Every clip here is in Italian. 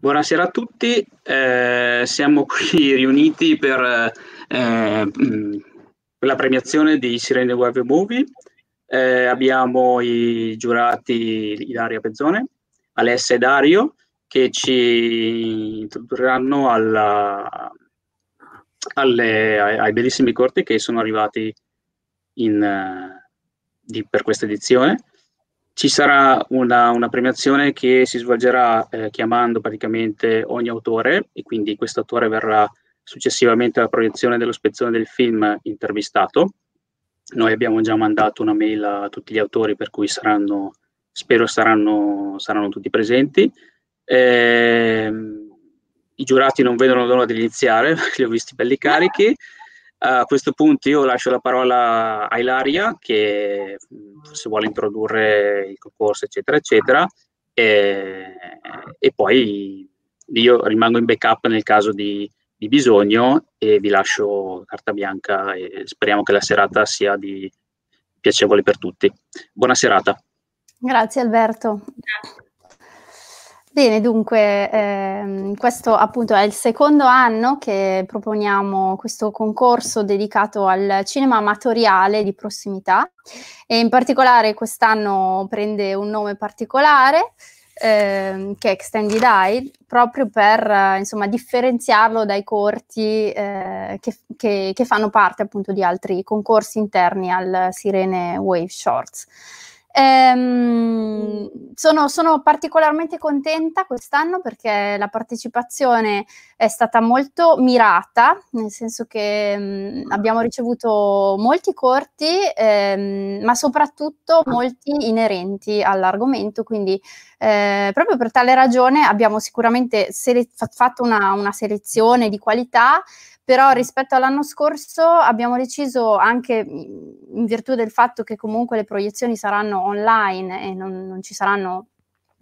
Buonasera a tutti, eh, siamo qui riuniti per, eh, per, la premiazione di Sirene Web Movie. Eh, abbiamo i giurati Ilaria Pezzone, Alessia e Dario che ci introdurranno alla, alle, ai, ai, bellissimi corti che sono arrivati in, di, per questa edizione ci sarà una, una, premiazione che si svolgerà eh, chiamando praticamente ogni autore e quindi questo autore verrà successivamente alla proiezione dello spezzone del film intervistato. Noi abbiamo già mandato una mail a tutti gli autori per cui saranno, spero saranno, saranno tutti presenti. Eh, I giurati non vedono l'ora di iniziare, li ho visti belli carichi. A questo punto io lascio la parola a Ilaria che se vuole introdurre il concorso, eccetera, eccetera, e, e poi io rimango in backup nel caso di, di, bisogno e vi lascio carta bianca e speriamo che la serata sia di piacevole per tutti. Buona serata. Grazie Alberto. Grazie. Bene, dunque, ehm, questo appunto è il secondo anno che proponiamo questo concorso dedicato al cinema amatoriale di prossimità e in particolare quest'anno prende un nome particolare ehm, che è Extended Eye, proprio per eh, insomma, differenziarlo dai corti eh, che, che, che fanno parte appunto di altri concorsi interni al Sirene Wave Shorts. Ehm, sono, sono, particolarmente contenta quest'anno perché la partecipazione è stata molto mirata, nel senso che mh, mm, abbiamo ricevuto molti corti, ehm, ma soprattutto molti inerenti all'argomento, quindi eh, proprio per tale ragione abbiamo sicuramente sele- fatto una, una selezione di qualità però rispetto all'anno scorso abbiamo deciso anche in virtù del fatto che comunque le proiezioni saranno online e non, non ci saranno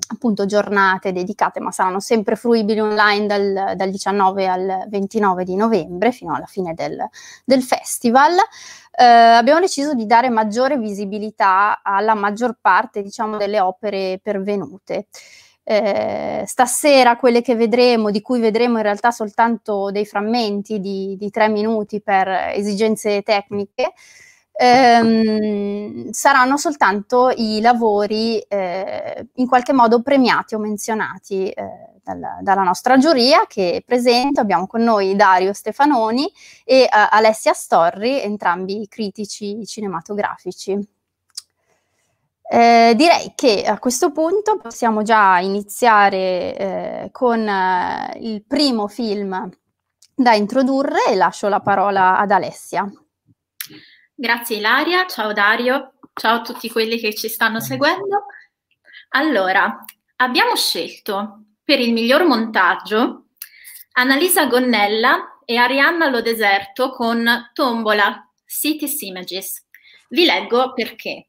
appunto giornate dedicate, ma saranno sempre fruibili online dal, dal, 19 al 29 di novembre fino alla fine del, del festival. Eh, abbiamo deciso di dare maggiore visibilità alla maggior parte, diciamo, delle opere pervenute. Eh, stasera quelle che vedremo, di cui vedremo in realtà soltanto dei frammenti di, di tre minuti per esigenze tecniche, ehm, saranno soltanto i lavori eh, in qualche modo premiati o menzionati eh, dalla, dalla, nostra giuria che presento. Abbiamo con noi Dario Stefanoni e uh, Alessia Storri, entrambi critici cinematografici. Eh, direi che a questo punto possiamo già iniziare eh, con eh, il primo film da introdurre e lascio la parola ad Alessia. Grazie Ilaria, ciao Dario, ciao a tutti quelli che ci stanno seguendo. Allora, abbiamo scelto per il miglior montaggio Annalisa Gonnella e Arianna Lodeserto con Tombola Cities Images. Vi leggo perché.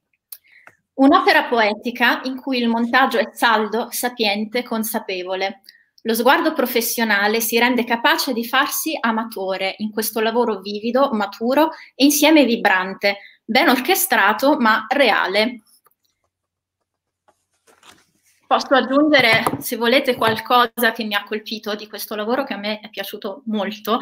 Un'opera poetica in cui il montaggio è saldo, sapiente, consapevole. Lo sguardo professionale si rende capace di farsi amatore in questo lavoro vivido, maturo e insieme vibrante, ben orchestrato ma reale. Posso aggiungere, se volete, qualcosa che mi ha colpito di questo lavoro che a me è piaciuto molto,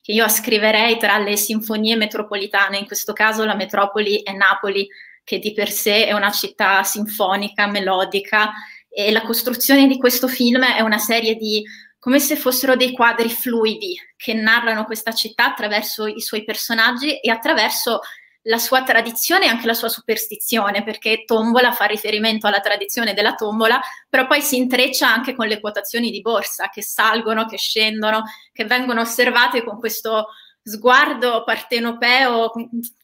che io ascriverei tra le sinfonie metropolitane, in questo caso la metropoli è Napoli, che di per sé è una città sinfonica, melodica e la costruzione di questo film è una serie di come se fossero dei quadri fluidi che narrano questa città attraverso i suoi personaggi e attraverso la sua tradizione e anche la sua superstizione, perché tombola fa riferimento alla tradizione della tombola, però poi si intreccia anche con le quotazioni di borsa che salgono, che scendono, che vengono osservate con questo sguardo partenopeo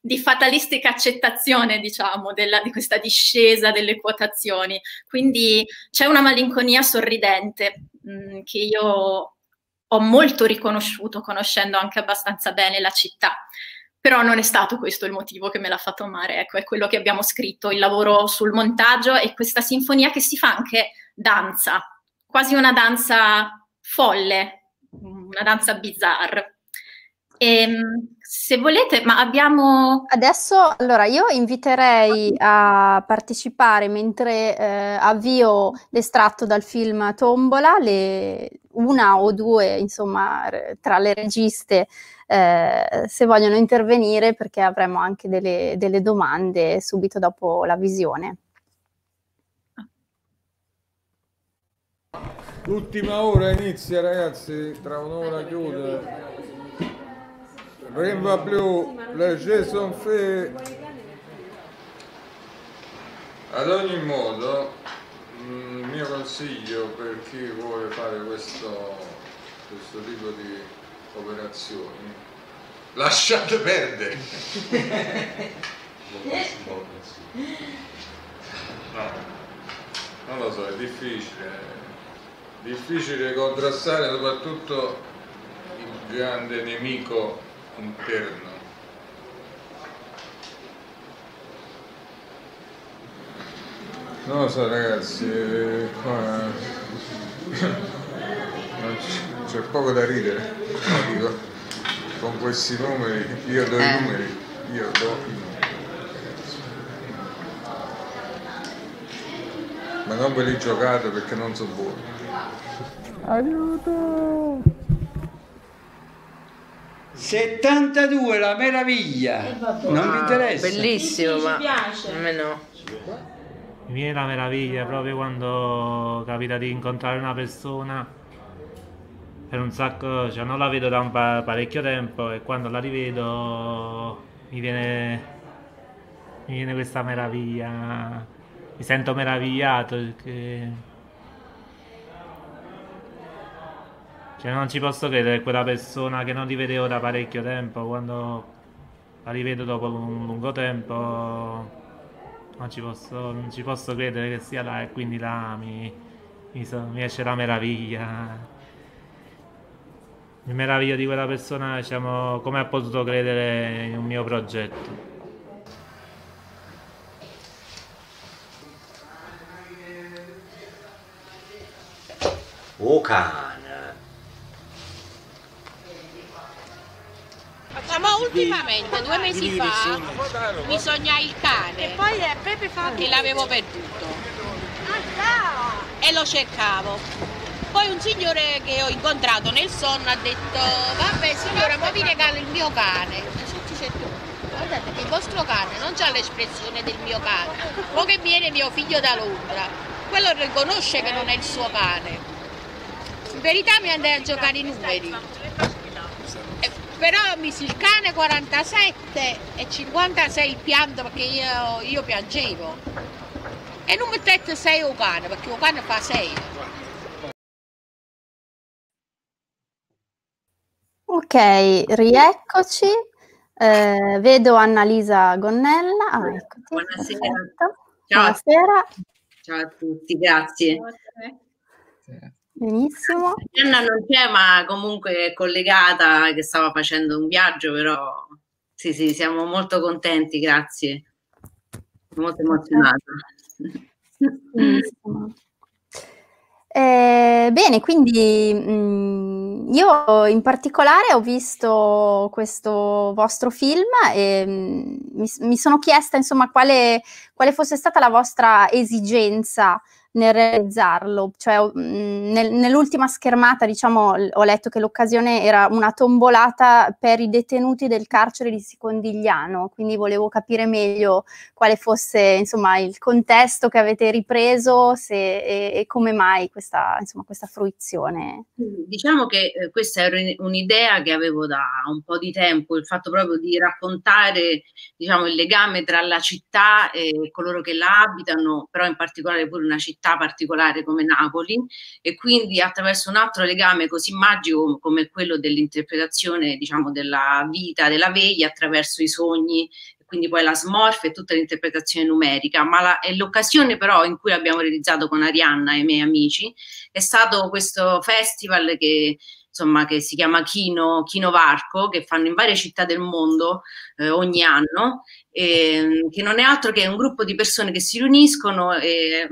di fatalistica accettazione, diciamo, della, di questa discesa delle quotazioni. Quindi c'è una malinconia sorridente mh, mm, che io ho molto riconosciuto, conoscendo anche abbastanza bene la città. Però non è stato questo il motivo che me l'ha fatto amare, ecco, è quello che abbiamo scritto, il lavoro sul montaggio e questa sinfonia che si fa anche danza, quasi una danza folle, una danza bizzarra. E, ehm, se volete, ma abbiamo... Adesso, allora, io inviterei a partecipare mentre eh, avvio l'estratto dal film Tombola, le, una o due, insomma, tra le registe, eh, se vogliono intervenire, perché avremo anche delle, delle domande subito dopo la visione. L'ultima ora inizia ragazzi, tra un'ora chiude. Rien va plus, le jeux sont faits. Ad ogni modo, il mio consiglio per chi vuole fare questo, questo tipo di operazioni, lasciate perdere. no, non lo so, è difficile difficile contrastare soprattutto il grande nemico interno. Non lo so ragazzi, qua c'è poco da ridere, no, dico, con questi numeri, io do i numeri, io do i numeri. Ma non ve li giocate perché non so buoni. Aiuto! 72 la meraviglia. Non mi interessa. bellissimo ma a me no. Mi viene la meraviglia proprio quando capita di incontrare una persona per un sacco cioè non la vedo da un pa- parecchio tempo e quando la rivedo mi viene mi viene questa meraviglia. Mi sento meravigliato perché Cioè non ci posso credere quella persona che non rivedevo da parecchio tempo, quando la rivedo dopo un lungo tempo, non ci posso, non ci posso credere che sia là e quindi là mi, mi, so, mi esce la meraviglia. Mi meraviglio di quella persona, diciamo, come ha potuto credere in un mio progetto. Oka. Ma ultimamente, due mesi fa, mi sognai il cane. E poi è Pepe Fabio. Che l'avevo perduto. E lo cercavo. Poi un signore che ho incontrato nel sonno ha detto vabbè signora ma vi regalo il mio cane. Guardate che il vostro cane non ha l'espressione del mio cane, o che viene mio figlio da Londra, quello riconosce che non è il suo cane. In verità mi andai a giocare i numeri però misi il cane 47 e 56 il pianto perché io, io piangevo. E non mettete 6 o cane perché il cane fa 6 ok rieccoci. Eh, vedo Annalisa Gonnella. Ah, eccoti, buonasera. ciao. buonasera. Ciao a tutti grazie Benissimo. Anna non c'è, ma comunque è collegata, che stava facendo un viaggio, però sì, sì, siamo molto contenti, grazie. Molto emozionata. Benissimo. Eh, bene, quindi mh, mm, io in particolare ho visto questo vostro film e mh, mm, mi, mi, sono chiesta insomma quale, quale, fosse stata la vostra esigenza nel realizzarlo. Cioè, mh, nel, nell'ultima schermata, diciamo, ho letto che l'occasione era una tombolata per i detenuti del carcere di Sicondigliano, quindi volevo capire meglio quale fosse, insomma, il contesto che avete ripreso se, e, e, come mai questa, insomma, questa fruizione. Diciamo che eh, questa era un'idea che avevo da un po' di tempo, il fatto proprio di raccontare, diciamo, il legame tra la città e coloro che la abitano, però in particolare pure una città città particolare come Napoli e quindi attraverso un altro legame così magico come quello dell'interpretazione diciamo della vita della veglia attraverso i sogni quindi poi la smorf e tutta l'interpretazione numerica, ma la, l'occasione però in cui abbiamo realizzato con Arianna e i miei amici è stato questo festival che insomma che si chiama Kino, Kino Varco, che fanno in varie città del mondo eh, ogni anno eh, che non è altro che un gruppo di persone che si riuniscono eh,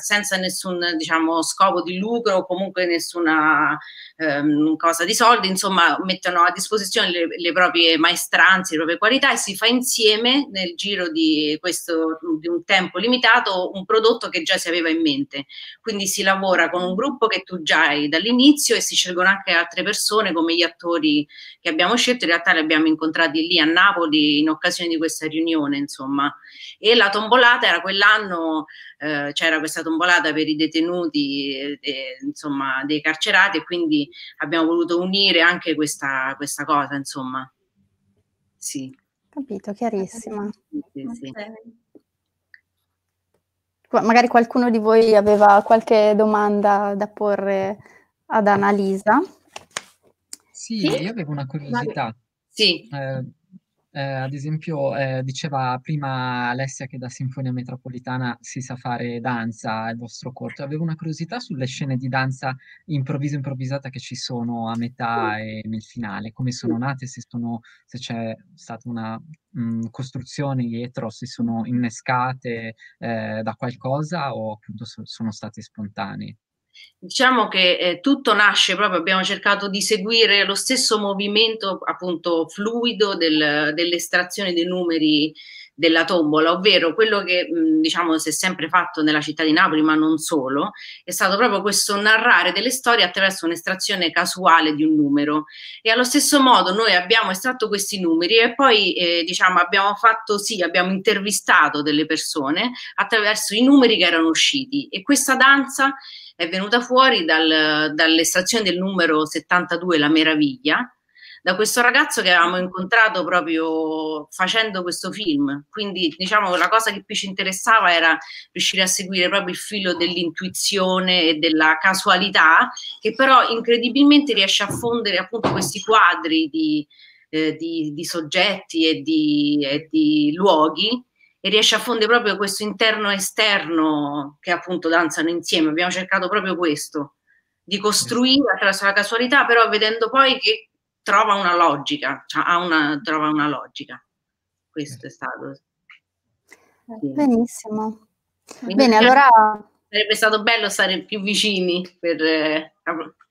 senza nessun diciamo, scopo di lucro o comunque nessuna ehm, cosa di soldi, insomma mettono a disposizione le, le, proprie maestranze, le proprie qualità e si fa insieme nel giro di, questo, di un tempo limitato un prodotto che già si aveva in mente. Quindi si lavora con un gruppo che tu già hai dall'inizio e si scelgono anche altre persone come gli attori che abbiamo scelto, in realtà li abbiamo incontrati lì a Napoli in occasione di questa riunione, insomma. E la tombolata era quell'anno, eh, c'era questa tombolata per i detenuti, eh, insomma, dei carcerati e quindi abbiamo voluto unire anche questa, questa cosa, insomma. Sì. Capito, chiarissima. Sì, sì. Magari qualcuno di voi aveva qualche domanda da porre ad Annalisa. Sì, io avevo una curiosità. Sì. Eh, eh, ad esempio, eh, diceva prima Alessia che da Sinfonia Metropolitana si sa fare danza, il vostro corto. Avevo una curiosità sulle scene di danza improvvisa improvvisata che ci sono a metà e nel finale, come sono nate, se, sono, se c'è stata una mh, costruzione dietro, se sono innescate eh, da qualcosa o appunto so, sono state spontanee. Diciamo che eh, tutto nasce proprio, abbiamo cercato di seguire lo stesso movimento appunto fluido del, dell'estrazione dei numeri della tombola, ovvero quello che mh, diciamo si è sempre fatto nella città di Napoli, ma non solo, è stato proprio questo narrare delle storie attraverso un'estrazione casuale di un numero. E allo stesso modo noi abbiamo estratto questi numeri e poi eh, diciamo abbiamo fatto sì, abbiamo intervistato delle persone attraverso i numeri che erano usciti e questa danza è venuta fuori dal, dall'estrazione del numero 72, La Meraviglia, da questo ragazzo che avevamo incontrato proprio facendo questo film. Quindi, diciamo, la cosa che più ci interessava era riuscire a seguire proprio il filo dell'intuizione e della casualità, che però incredibilmente riesce a fondere appunto questi quadri di, eh, di, di soggetti e di, e di luoghi e riesce a fondere proprio questo interno e esterno che appunto danzano insieme. Abbiamo cercato proprio questo, di costruire attraverso la casualità, però vedendo poi che trova una logica, cioè una, trova una logica. Questo è stato. Sì. Benissimo. Quindi Bene, allora... Sarebbe stato bello stare più vicini per... Eh,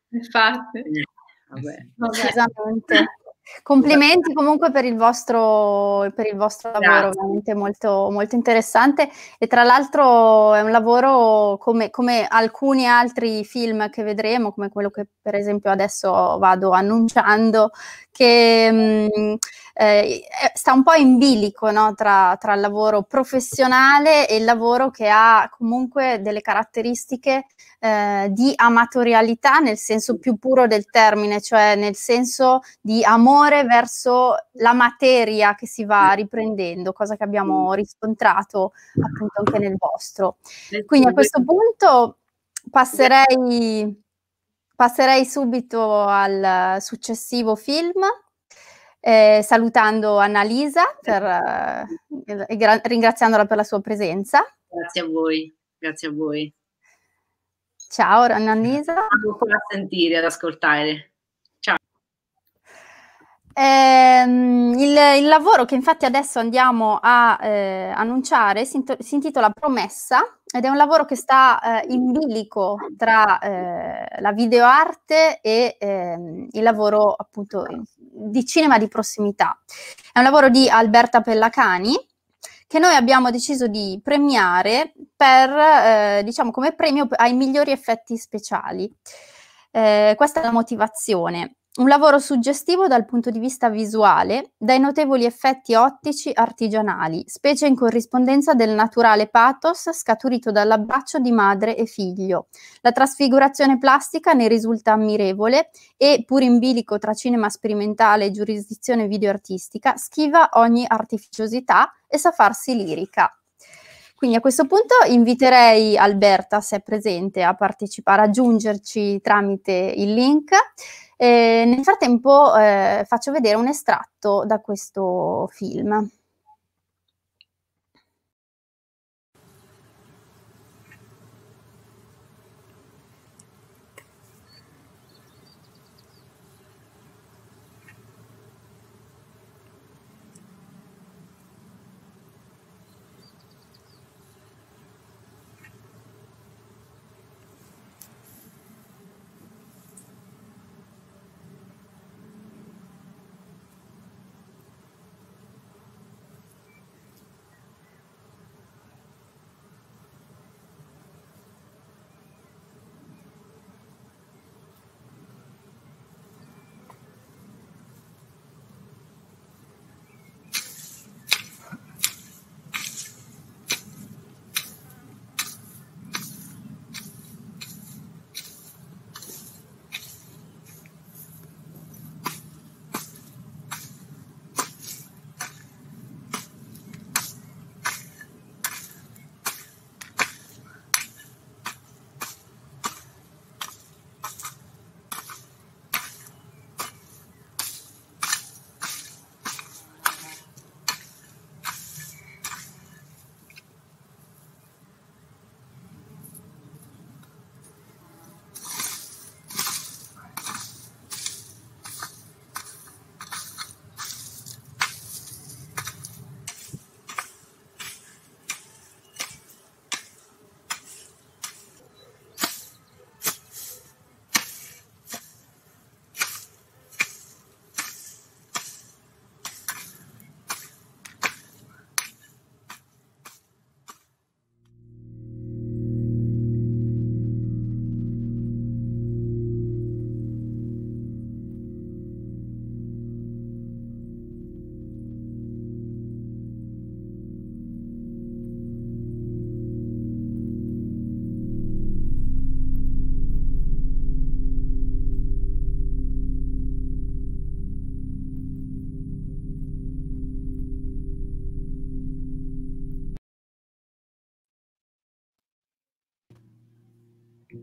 Infatti. Eh, vabbè. Vabbè. Esattamente. Complimenti comunque per il vostro, per il vostro lavoro, veramente molto, molto interessante. E tra l'altro è un lavoro come, come, alcuni altri film che vedremo, come quello che per esempio adesso vado annunciando, che mh, mm, eh, sta un po' in bilico no? tra, tra, il lavoro professionale e il lavoro che ha comunque delle caratteristiche eh, di amatorialità nel senso più puro del termine, cioè nel senso di amore verso la materia che si va riprendendo, cosa che abbiamo riscontrato appunto anche nel vostro. Quindi a questo punto passerei, passerei subito al successivo film. Eh, salutando Annalisa per, eh, e gra- ringraziandola per la sua presenza. Grazie a voi, grazie a voi. Ciao Annalisa. Ancora a sentire, ad ascoltare. Ciao. Ehm, il, il, lavoro che infatti adesso andiamo a eh, annunciare si, si, intitola Promessa ed è un lavoro che sta eh, in bilico tra eh, la videoarte e ehm, il lavoro appunto di cinema di prossimità. È un lavoro di Alberta Pellacani che noi abbiamo deciso di premiare per, eh, diciamo, come premio ai migliori effetti speciali. Eh, questa è la motivazione. Un lavoro suggestivo dal punto di vista visuale, dai notevoli effetti ottici artigianali, specie in corrispondenza del naturale pathos scaturito dall'abbraccio di madre e figlio. La trasfigurazione plastica ne risulta ammirevole e, pur in bilico tra cinema sperimentale e giurisdizione videoartistica, schiva ogni artificiosità e sa farsi lirica. Quindi a questo punto inviterei Alberta, se è presente, a partecipare, a aggiungerci tramite il link nel frattempo eh, faccio vedere un estratto da questo film.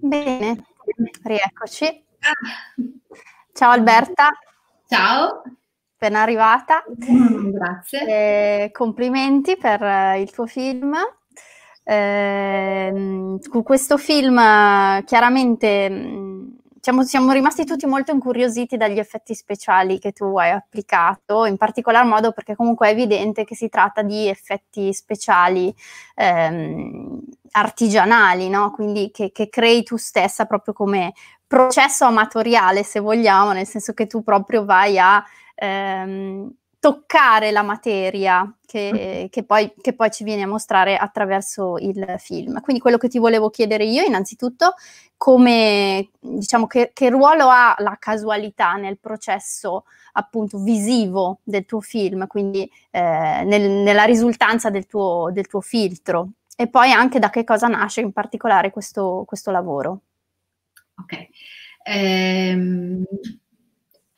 Bene, rieccoci. Ciao Alberta. Ciao. Appena arrivata. Mm, grazie. Eh, complimenti per eh, il tuo film. Eh, questo film chiaramente mm, siamo, siamo, rimasti tutti molto incuriositi dagli effetti speciali che tu hai applicato, in particolar modo perché comunque è evidente che si tratta di effetti speciali ehm, artigianali, no? quindi che, che crei tu stessa proprio come processo amatoriale, se vogliamo, nel senso che tu proprio vai a ehm, toccare la materia che, che, poi, che, poi, ci viene a mostrare attraverso il film. Quindi quello che ti volevo chiedere io, innanzitutto, come, diciamo, che, che ruolo ha la casualità nel processo appunto visivo del tuo film, quindi eh, nel, nella risultanza del tuo, del tuo, filtro, e poi anche da che cosa nasce in particolare questo, questo lavoro. Ok. Ehm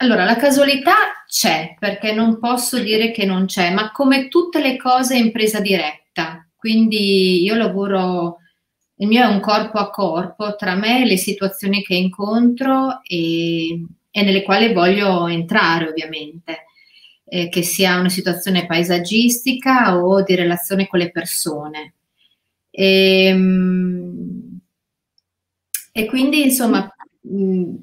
allora, la casualità c'è, perché non posso dire che non c'è, ma come tutte le cose in presa diretta. Quindi io lavoro, il mio è un corpo a corpo tra me e le situazioni che incontro e, e nelle quali voglio entrare, ovviamente. Eh, che sia una situazione paesaggistica o di relazione con le persone. E, ehm, e quindi, insomma, mh,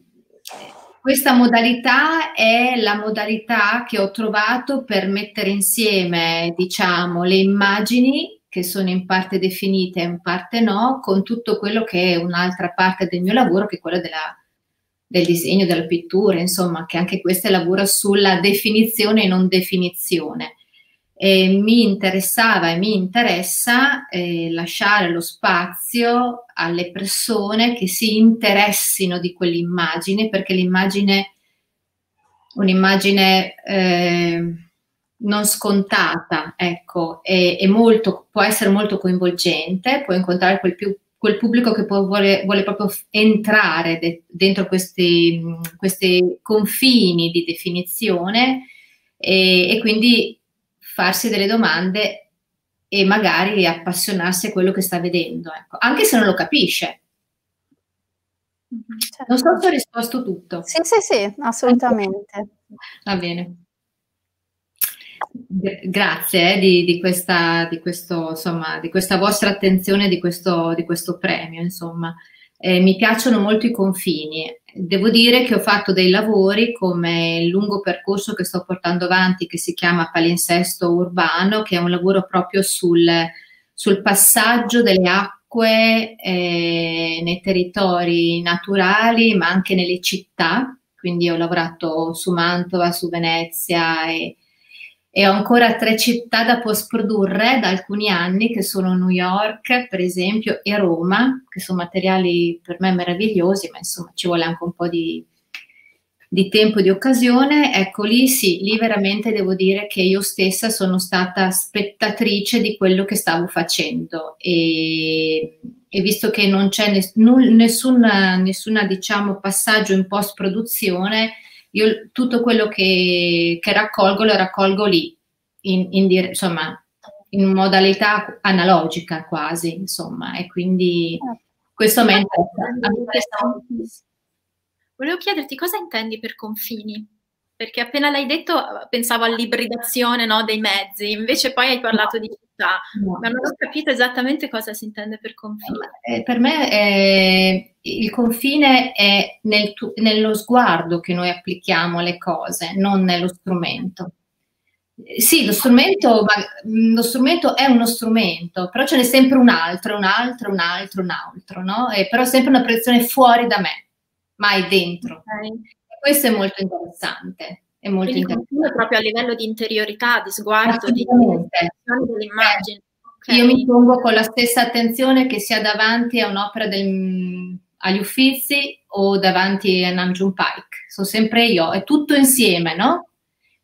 questa modalità è la modalità che ho trovato per mettere insieme, diciamo, le immagini che sono in parte definite e in parte no, con tutto quello che è un'altra parte del mio lavoro, che è quella della, del disegno, della pittura, insomma, che anche questa lavora sulla definizione e non definizione e mi interessava e mi interessa eh, lasciare lo spazio alle persone che si interessino di quell'immagine perché l'immagine un'immagine eh, non scontata ecco è, è molto, può essere molto coinvolgente può incontrare quel, più, quel pubblico che può, vuole, vuole, proprio entrare de, dentro questi, questi confini di definizione e, e quindi farsi delle domande e magari appassionarsi a quello che sta vedendo, ecco. anche se non lo capisce. Certo. Non so se ho risposto tutto. Sì, sì, sì, assolutamente. Va bene. Grazie eh, di, di, questa, di, questo, insomma, di questa vostra attenzione, di questo, di questo premio. Insomma. Eh, mi piacciono molto i confini. Devo dire che ho fatto dei lavori come il lungo percorso che sto portando avanti, che si chiama Palinsesto Urbano, che è un lavoro proprio sul, sul passaggio delle acque eh, nei territori naturali, ma anche nelle città. Quindi ho lavorato su Mantova, su Venezia e, e ho ancora tre città da post produrre da alcuni anni che sono New York per esempio e Roma che sono materiali per me meravigliosi ma insomma ci vuole anche un po' di, di tempo e di occasione. Ecco lì sì lì veramente devo dire che io stessa sono stata spettatrice di quello che stavo facendo. E, e visto che non c'è nessun, nessuna, nessuna diciamo passaggio in post produzione io tutto quello che, che raccolgo lo raccolgo lì, in, in, insomma, in modalità analogica quasi, insomma, e quindi questo mi interessa. Volevo chiederti cosa intendi per confini? Perché appena l'hai detto pensavo all'ibridazione no, dei mezzi, invece poi hai parlato di città, no. ma non ho capito esattamente cosa si intende per confine. Eh, per me eh, il confine è nel tu- nello sguardo che noi applichiamo alle cose, non nello strumento. Sì, lo strumento, lo strumento, è uno strumento, però ce n'è sempre un altro, un altro, un altro, un altro, no? E però sempre una proiezione fuori da me, mai dentro. Okay questo è molto interessante. È molto Quindi interessante. proprio a livello di interiorità, di sguardo, di dell'immagine. Okay. Io mi pongo con la stessa attenzione che sia davanti a un'opera del, agli Uffizi o davanti a Namjoon Pike. Sono sempre io, è tutto insieme, no?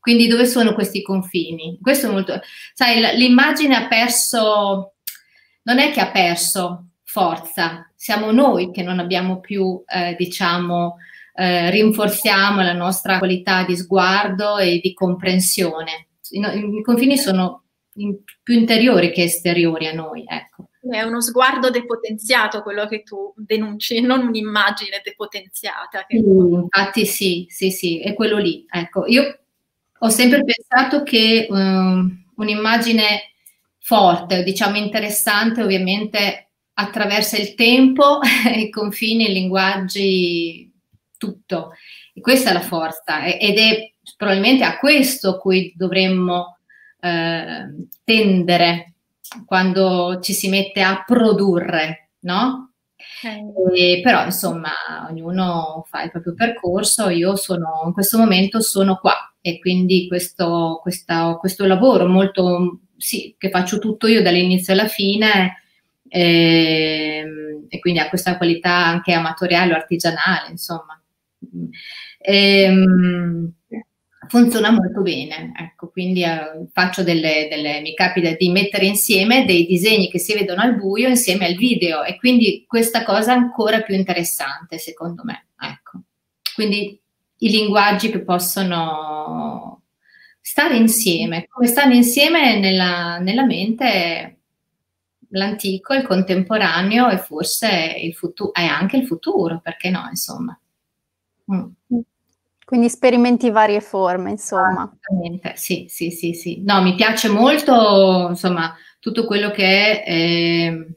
Quindi dove sono questi confini? Questo è molto... Sai, l'immagine ha perso... Non è che ha perso forza, siamo noi che non abbiamo più, eh, diciamo, eh, rinforziamo la nostra qualità di sguardo e di comprensione. I, i confini sono in, più interiori che esteriori a noi, ecco. È uno sguardo depotenziato quello che tu denunci, non un'immagine depotenziata. Che... infatti sì, sì, sì, è quello lì. Ecco, io ho sempre pensato che um, un'immagine forte, diciamo interessante, ovviamente attraversa il tempo, i confini, i linguaggi, tutto. E questa è la forza ed è probabilmente a questo cui dovremmo eh, tendere quando ci si mette a produrre, no? E, però insomma ognuno fa il proprio percorso, io sono in questo momento sono qua e quindi questo, questa, questo lavoro molto sì, che faccio tutto io dall'inizio alla fine e, ehm, e quindi ha questa qualità anche amatoriale o artigianale, insomma. Ehm, funziona molto bene, ecco, quindi eh, faccio delle, delle, mi capita di mettere insieme dei disegni che si vedono al buio insieme al video e quindi questa cosa è ancora più interessante secondo me, ecco. Quindi i linguaggi che possono stare insieme, come stanno insieme nella, nella mente l'antico, il contemporaneo e forse il futuro, e anche il futuro, perché no, insomma. Mm. Quindi sperimenti varie forme, insomma. Assolutamente, sì, sì, sì, sì. No, mi piace molto, insomma, tutto quello che è, eh,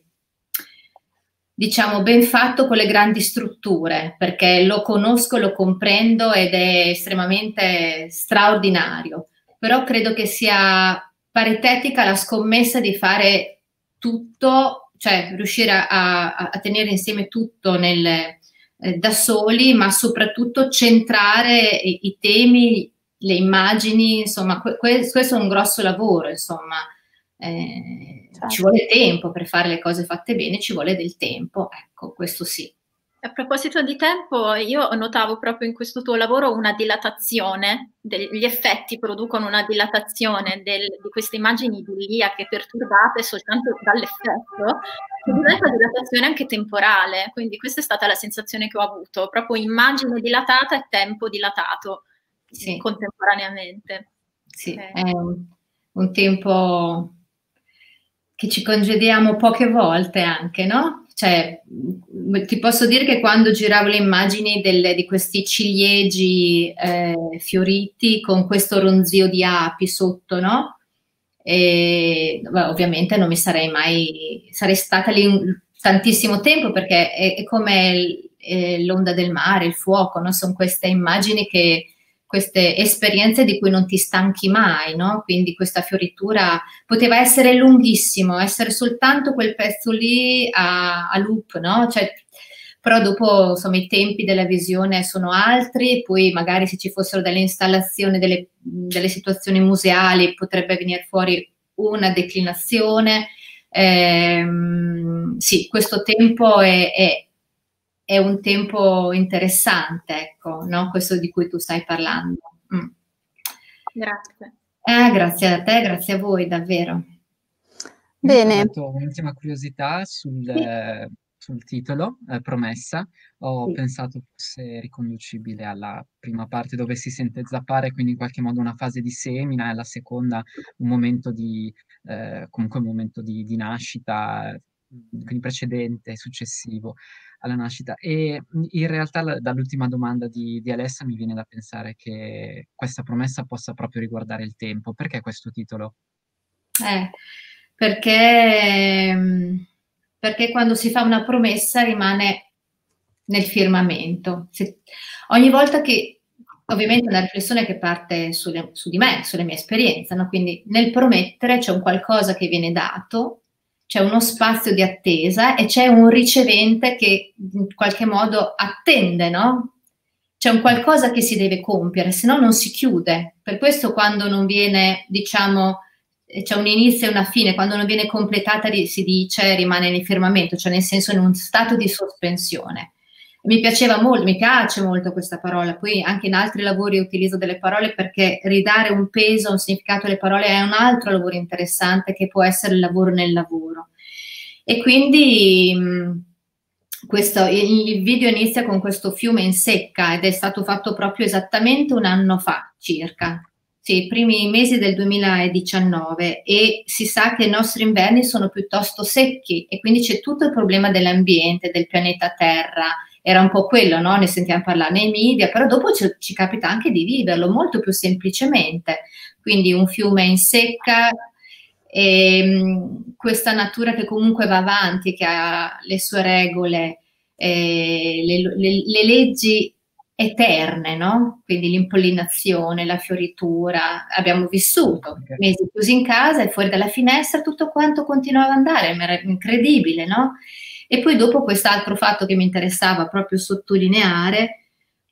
diciamo, ben fatto con le grandi strutture, perché lo conosco, lo comprendo ed è estremamente straordinario. Però credo che sia paritetica la scommessa di fare tutto, cioè riuscire a, a, a tenere insieme tutto nel eh, da soli, ma soprattutto centrare i, i temi, le immagini, insomma, que- questo è un grosso lavoro, insomma. Eh, certo. Ci vuole tempo per fare le cose fatte bene, ci vuole del tempo, ecco, questo sì. A proposito di tempo, io notavo proprio in questo tuo lavoro una dilatazione, gli effetti producono una dilatazione del, di queste immagini idilliache perturbate soltanto dall'effetto, che diventa dilatazione anche temporale, quindi questa è stata la sensazione che ho avuto, proprio immagine dilatata e tempo dilatato sì. contemporaneamente. Sì, eh. è un, un tempo che ci congediamo poche volte anche, no? Cioè, ti posso dire che quando giravo le immagini delle, di questi ciliegi eh, fioriti con questo ronzio di api sotto, no? E, beh, ovviamente non mi sarei mai, sarei stata lì tantissimo tempo perché è, è come l'onda del mare, il fuoco, no? Sono queste immagini che queste esperienze di cui non ti stanchi mai, no? Quindi questa fioritura poteva essere lunghissimo, essere soltanto quel pezzo lì a, a loop, no? Cioè, però dopo insomma i tempi della visione sono altri, poi magari se ci fossero delle installazioni, delle, delle situazioni museali potrebbe venire fuori una declinazione. Eh, sì, questo tempo è, è è un tempo interessante, ecco, no? questo di cui tu stai parlando. Mm. Grazie. Eh, grazie a te, grazie a voi, davvero. Bene. Ho un'ultima curiosità sul, sì. Sul titolo, eh, Promessa. Ho sì. pensato fosse riconducibile alla prima parte dove si sente zappare, quindi in qualche modo una fase di semina, e alla seconda un momento di, eh, comunque un momento di, di nascita, quindi precedente, successivo alla nascita. E in realtà la, dall'ultima domanda di, di, Alessa mi viene da pensare che questa promessa possa proprio riguardare il tempo. Perché questo titolo? Eh, perché, perché quando si fa una promessa rimane nel firmamento. Se, ogni volta che, ovviamente è una riflessione che parte sulle, su di me, sulle mie esperienze, no? quindi nel promettere c'è un qualcosa che viene dato c'è uno spazio di attesa e c'è un ricevente che in qualche modo attende, no? C'è un qualcosa che si deve compiere, se no non si chiude. Per questo quando non viene, diciamo, c'è un inizio e una fine, quando non viene completata si dice rimane nel firmamento, cioè nel senso in un stato di sospensione. Mi piaceva molto, mi piace molto questa parola, poi anche in altri lavori utilizzo delle parole perché ridare un peso, un significato alle parole è un altro lavoro interessante che può essere il lavoro nel lavoro. E quindi questo, il video inizia con questo fiume in secca ed è stato fatto proprio esattamente un anno fa circa, sì, i primi mesi del 2019 e si sa che i nostri inverni sono piuttosto secchi e quindi c'è tutto il problema dell'ambiente, del pianeta Terra. Era un po' quello, no? Ne sentiamo parlare nei media, però dopo ci, ci capita anche di viverlo molto più semplicemente. Quindi un fiume in secca, e, ehm, questa natura che comunque va avanti, che ha le sue regole, eh, le, le, le, leggi eterne, no? Quindi l'impollinazione, la fioritura, abbiamo vissuto mesi chiusi in casa e fuori dalla finestra tutto quanto continuava ad andare, era incredibile, no? E poi dopo quest'altro fatto che mi interessava proprio sottolineare,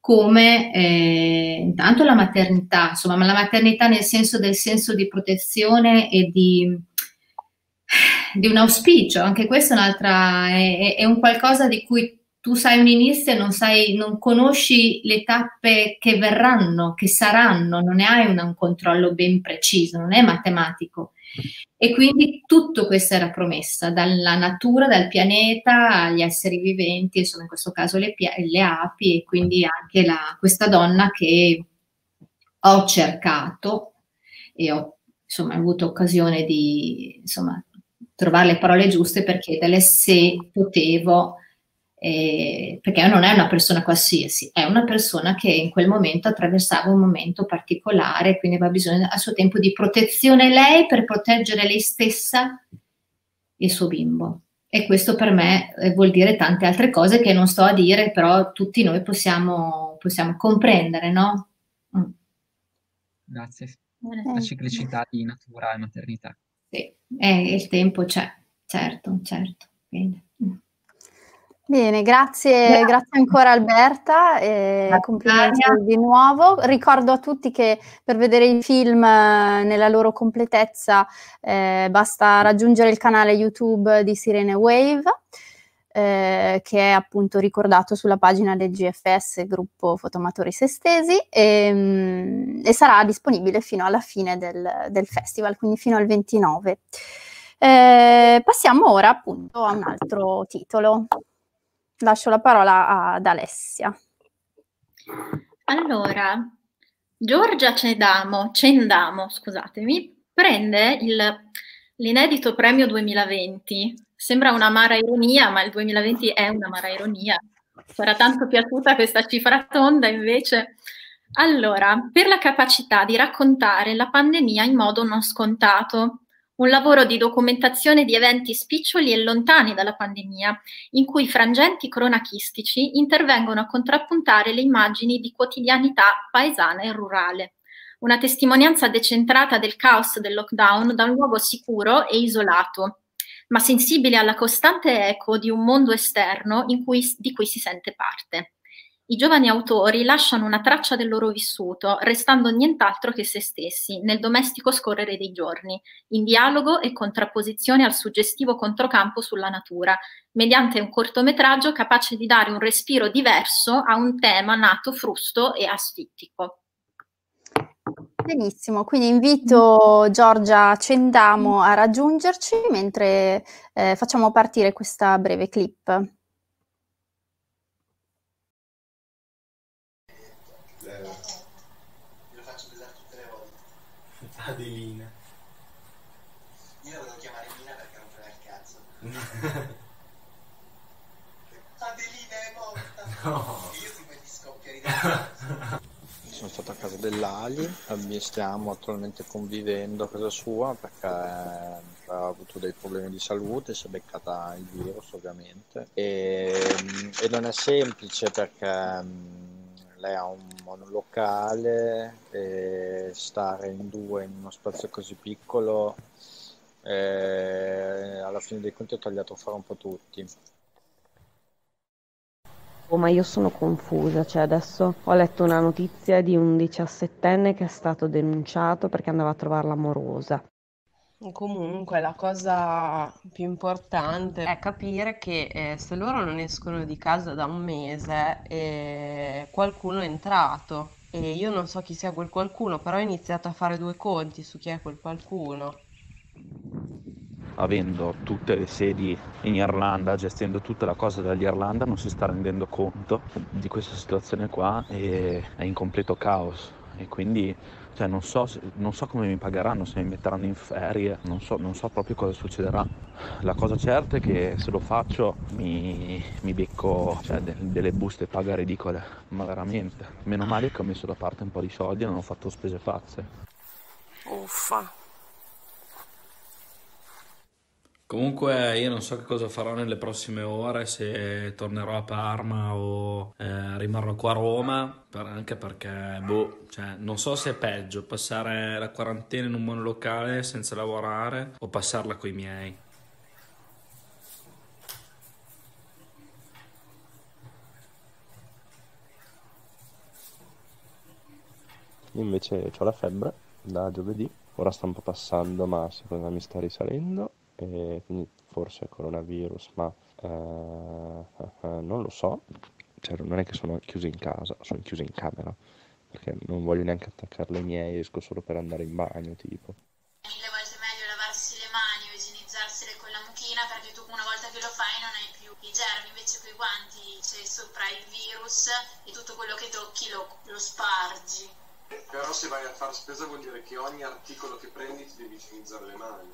come eh, intanto la maternità, insomma, ma la maternità nel senso del senso di protezione e di, di un auspicio, anche questo è un'altra, è, è un qualcosa di cui tu sai un inizio e non, sai, non conosci le tappe che verranno, che saranno, non ne hai un, un controllo ben preciso, non è matematico. E quindi tutto questo era promessa, dalla natura, dal pianeta agli esseri viventi, insomma in questo caso le, le api e quindi anche la, questa donna che ho cercato e ho insomma, avuto occasione di insomma, trovare le parole giuste per chiederle se potevo eh, perché non è una persona qualsiasi, è una persona che in quel momento attraversava un momento particolare, quindi aveva bisogno a suo tempo di protezione lei per proteggere lei stessa e il suo bimbo. E questo per me eh, vuol dire tante altre cose che non sto a dire, però tutti noi possiamo, possiamo comprendere, no? Mm. Grazie. La ciclicità di natura e maternità. Sì, eh, il tempo c'è, certo, certo. Quindi. Bene, grazie, grazie. grazie ancora Alberta e complimenti di nuovo. Ricordo a tutti che per vedere i film eh, nella loro completezza eh, basta raggiungere il canale YouTube di Sirene Wave, eh, che è appunto ricordato sulla pagina del GFS, gruppo Fotomatori Sestesi, e, mm, e sarà disponibile fino alla fine del, del, festival, quindi fino al 29. Eh, passiamo ora appunto a un altro titolo lascio la parola ad Alessia. Allora, Giorgia Cendamo, Cendamo scusatemi, prende il, l'inedito premio 2020. Sembra un'amara ironia, ma il 2020 è un'amara ironia. Sarà tanto piaciuta questa cifra tonda invece. Allora, per la capacità di raccontare la pandemia in modo non scontato, un lavoro di documentazione di eventi spiccioli e lontani dalla pandemia, in cui frangenti cronachistici intervengono a contrappuntare le immagini di quotidianità paesana e rurale. Una testimonianza decentrata del caos del lockdown da un luogo sicuro e isolato, ma sensibile alla costante eco di un mondo esterno cui, di cui si sente parte. I giovani autori lasciano una traccia del loro vissuto, restando nient'altro che se stessi, nel domestico scorrere dei giorni, in dialogo e contrapposizione al suggestivo controcampo sulla natura, mediante un cortometraggio capace di dare un respiro diverso a un tema nato frusto e asfittico. Benissimo, quindi invito Giorgia Cendamo a raggiungerci mentre eh, facciamo partire questa breve clip. Adelina. Io la volevo chiamare Mina perché non frega il cazzo. Adelina è morta. No. Io ti metti scoppia Sono stato a casa dell'Ali, stiamo attualmente convivendo a casa sua perché ha avuto dei problemi di salute, si è beccata il virus ovviamente e, e non è semplice perché lei ha un monolocale e stare in due in uno spazio così piccolo eh, alla fine dei conti ho tagliato fuori un po' tutti. Oh, ma io sono confusa, cioè adesso ho letto una notizia di un diciassettenne che è stato denunciato perché andava a trovare l'amorosa. Comunque la cosa più importante è capire che eh, se loro non escono di casa da un mese, eh, qualcuno è entrato e io non so chi sia quel qualcuno, però ho iniziato a fare due conti su chi è quel qualcuno. Avendo tutte le sedi in Irlanda, gestendo tutta la cosa dall'Irlanda, non si sta rendendo conto di questa situazione qua e è in completo caos e quindi cioè, non, so non so come mi pagheranno, se mi metteranno in ferie, non so, non so proprio cosa succederà. La cosa certa è che se lo faccio mi, mi becco cioè, de- delle buste paga ridicole, ma veramente. Meno male che ho messo da parte un po' di soldi e non ho fatto spese pazze. Uffa. Comunque io non so che cosa farò nelle prossime ore, se tornerò a Parma o eh, rimarrò qua a Roma, per- anche perché, boh, cioè, non so se è peggio passare la quarantena in un monolocale senza lavorare o passarla coi miei. Io invece ho la febbre da giovedì, ora sta un po' passando, ma secondo me mi sta risalendo, e quindi forse è coronavirus, ma eh, eh, eh, non lo so. Cioè, non è che sono chiuso in casa, sono chiuso in camera, perché non voglio neanche attaccarle ai miei, esco solo per andare in bagno, tipo. mille volte meglio lavarsi le mani o igienizzarsele con la mucchina perché tu una volta che lo fai non hai più i germi, invece con i guanti c'è sopra il virus e tutto quello che tocchi lo, lo spargi. Però se vai a fare spesa vuol dire che ogni articolo che prendi ti devi igienizzare le mani.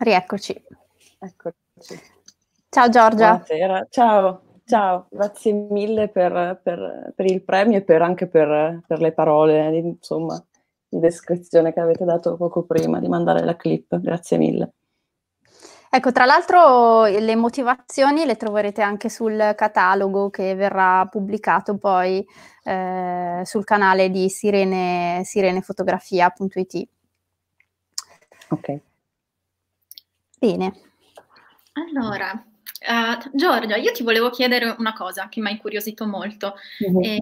Rieccoci. Eccoci. Ciao Giorgia. Buonasera, ciao, ciao, grazie mille per, per- per il premio e per- anche per, per le parole, insomma, di descrizione che avete dato poco prima di mandare la clip, grazie mille. Ecco, tra l'altro le motivazioni le troverete anche sul catalogo che verrà pubblicato poi eh, sul canale di Sirene, sirenefotografia.it. Ok. Bene. Allora, eh, Giorgia, io ti volevo chiedere una cosa che mi ha incuriosito molto. Mhm. Eh,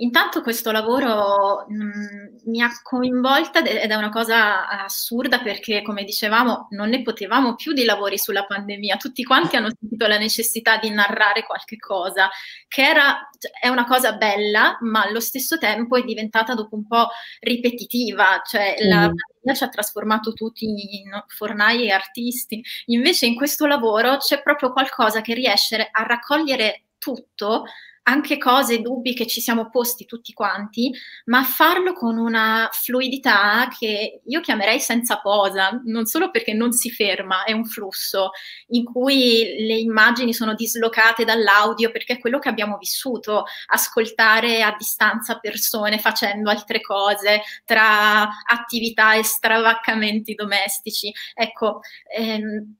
intanto questo lavoro mh, mi ha coinvolta ed ed è una cosa assurda perché, come dicevamo, non ne potevamo più di lavori sulla pandemia. Tutti quanti hanno sentito la necessità di narrare qualche cosa, che era, cioè, è una cosa bella, ma allo stesso tempo è diventata dopo un po' ripetitiva. Cioè, la Mhm. pandemia ci ha trasformato tutti in fornai e artisti. Invece in questo lavoro c'è proprio qualcosa che riesce a raccogliere tutto, anche cose, dubbi che ci siamo posti tutti quanti, ma farlo con una fluidità che io chiamerei senza posa, non solo perché non si ferma, è un flusso in cui le immagini sono dislocate dall'audio, perché è quello che abbiamo vissuto, ascoltare a distanza persone facendo altre cose, tra attività e stravaccamenti domestici. Ecco, ehm,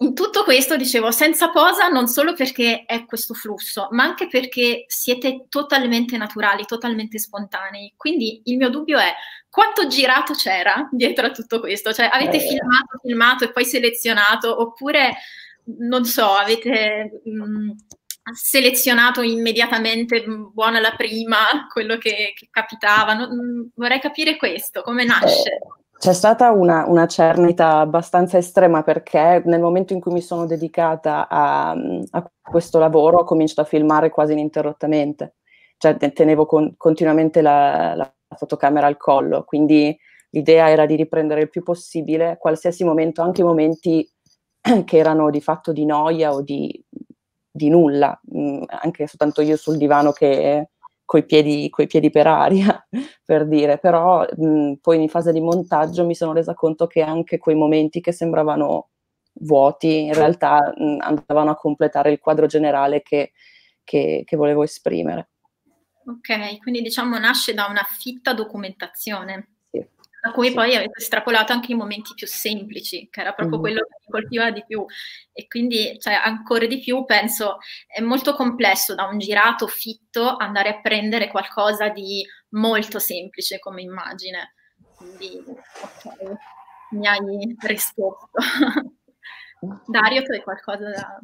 in tutto questo dicevo senza posa non solo perché è questo flusso, ma anche perché siete totalmente naturali, totalmente spontanei. Quindi il mio dubbio è quanto girato c'era dietro a tutto questo? Cioè avete Eh. filmato, filmato e poi selezionato oppure non so, avete mh, selezionato immediatamente mh, buona la prima, quello che, che capitava. Non- mh, vorrei capire questo, come nasce. C'è stata una, una cernita abbastanza estrema perché nel momento in cui mi sono dedicata a, a questo lavoro ho cominciato a filmare quasi ininterrottamente, cioè te- tenevo con- continuamente la, la fotocamera al collo, quindi l'idea era di riprendere il più possibile qualsiasi momento, anche i momenti che erano di fatto di noia o di, di nulla, mh, anche soltanto io sul divano che coi piedi, coi piedi per aria, per dire, però mh, poi in fase di montaggio mi sono resa conto che anche quei momenti che sembravano vuoti in realtà mh, andavano a completare il quadro generale che, che- che volevo esprimere. Ok, quindi diciamo nasce da una fitta documentazione, da cui poi avete estrapolato anche i momenti più semplici, che era proprio Mhm. quello che mi colpiva di più. E quindi, cioè, ancora di più, penso, è molto complesso da un girato fitto andare a prendere qualcosa di molto semplice come immagine. Quindi, ok, mi hai risposto. Dario, tu hai qualcosa da,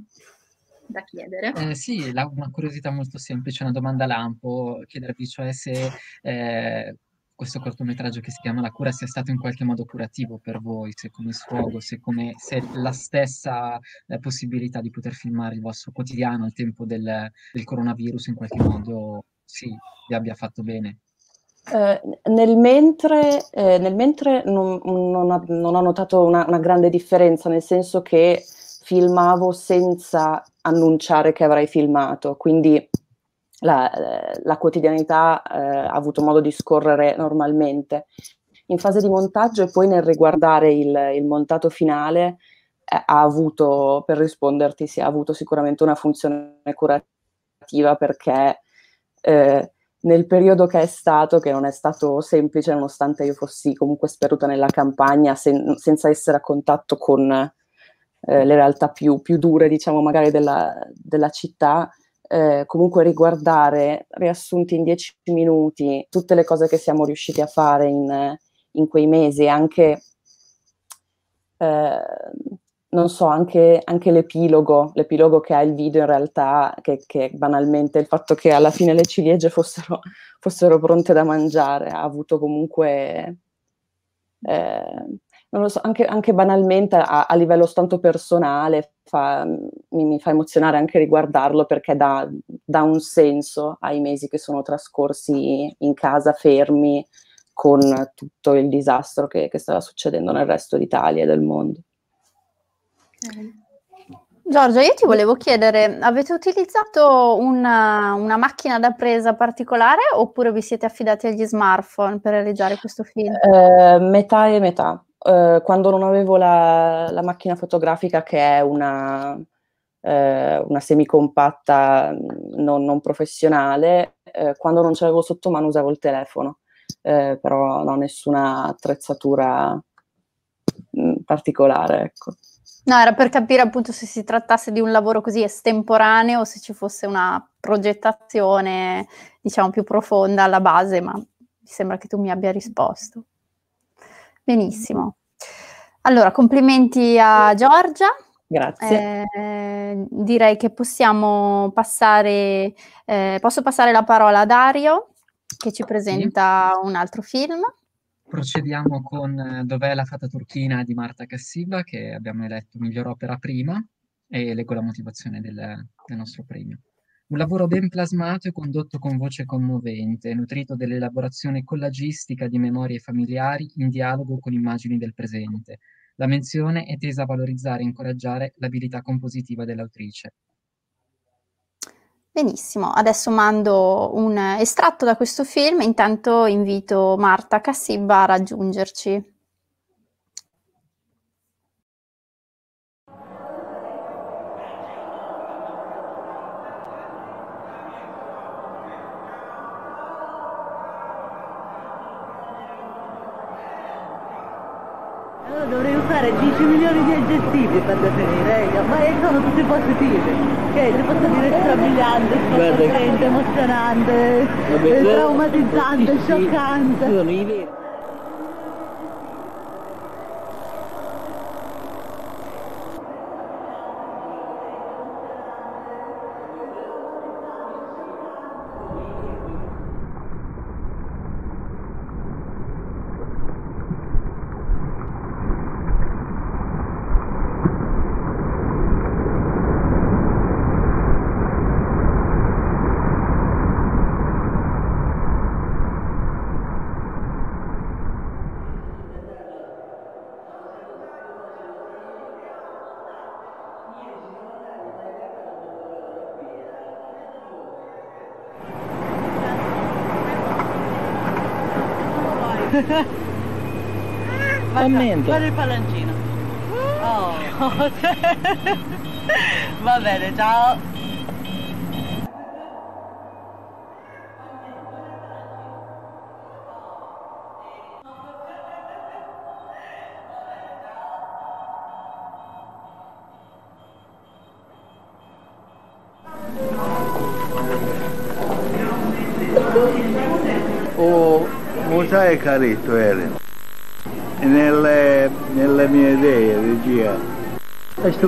da chiedere? Eh, sì, la- una curiosità molto semplice, una domanda lampo, chiedervi cioè se eh, questo cortometraggio che si chiama La cura sia stato in qualche modo curativo per voi, se come sfogo, se come se la stessa eh, possibilità di poter filmare il vostro quotidiano al tempo del, del coronavirus in qualche modo sì, vi abbia fatto bene. Eh, nel mentre, eh, nel mentre non, non ha- non ho notato una, una grande differenza, nel senso che filmavo senza annunciare che avrei filmato, quindi la, la quotidianità eh, ha avuto modo di scorrere normalmente. In fase di montaggio e poi nel riguardare il, il montato finale eh, ha avuto, per risponderti, sì, ha avuto sicuramente una funzione curativa perché eh, nel periodo che è stato, che non è stato semplice, nonostante io fossi comunque sperduta nella campagna, sen- senza essere a contatto con eh, le realtà più, più, dure, diciamo, magari della, della città, eh, comunque riguardare riassunti in dieci minuti tutte le cose che siamo riusciti a fare in, in quei mesi, anche eh, non so, anche, anche, l'epilogo, l'epilogo che ha il video in realtà, che, che banalmente il fatto che alla fine le ciliegie fossero, fossero pronte da mangiare, ha avuto comunque, eh, non lo so, anche, anche banalmente a, a, livello tanto personale, fa, mi, mi, fa emozionare anche riguardarlo perché dà, dà un senso ai mesi che sono trascorsi in casa fermi con tutto il disastro che, che stava succedendo nel resto d'Italia e del mondo. Giorgia, io ti volevo chiedere, avete utilizzato una, una, macchina da presa particolare oppure vi siete affidati agli smartphone per realizzare questo film? Eh, metà e metà. Eh, quando non avevo la, la, macchina fotografica, che è una, eh, una semicompatta non, non professionale, eh, quando non ce l'avevo sotto mano usavo il telefono, eh, però non ho nessuna attrezzatura mm, particolare. Ecco. No, era per capire appunto se si trattasse di un lavoro così estemporaneo o se ci fosse una progettazione, diciamo, più profonda alla base, ma mi sembra che tu mi abbia risposto. Benissimo. Allora, complimenti a Giorgia. Grazie. Eh, direi che possiamo passare, eh, posso passare la parola a Dario che ci presenta un altro film. Procediamo con eh, Dov'è la fata turchina di Marta Cassiva, che abbiamo eletto miglior opera prima, e leggo la motivazione del, del nostro premio. Un lavoro ben plasmato e condotto con voce commovente, nutrito dell'elaborazione collagistica di memorie familiari in dialogo con immagini del presente. La menzione è tesa a valorizzare e incoraggiare l'abilità compositiva dell'autrice. Benissimo, adesso mando un estratto da questo film, intanto invito Marta Cassibba a raggiungerci. Usare 10 milioni di aggettivi per definire, eh? ma sono tutti positivi. Che ti posso dire strabiliante, sconvolgente, emozionante, Vabbè, traumatizzante, scioccante. Commento. Guarda il palloncino. Oh. Va bene, ciao.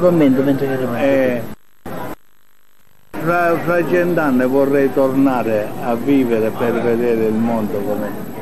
Commento mentre che fra, fra cent'anni vorrei tornare a vivere per vedere il mondo com'è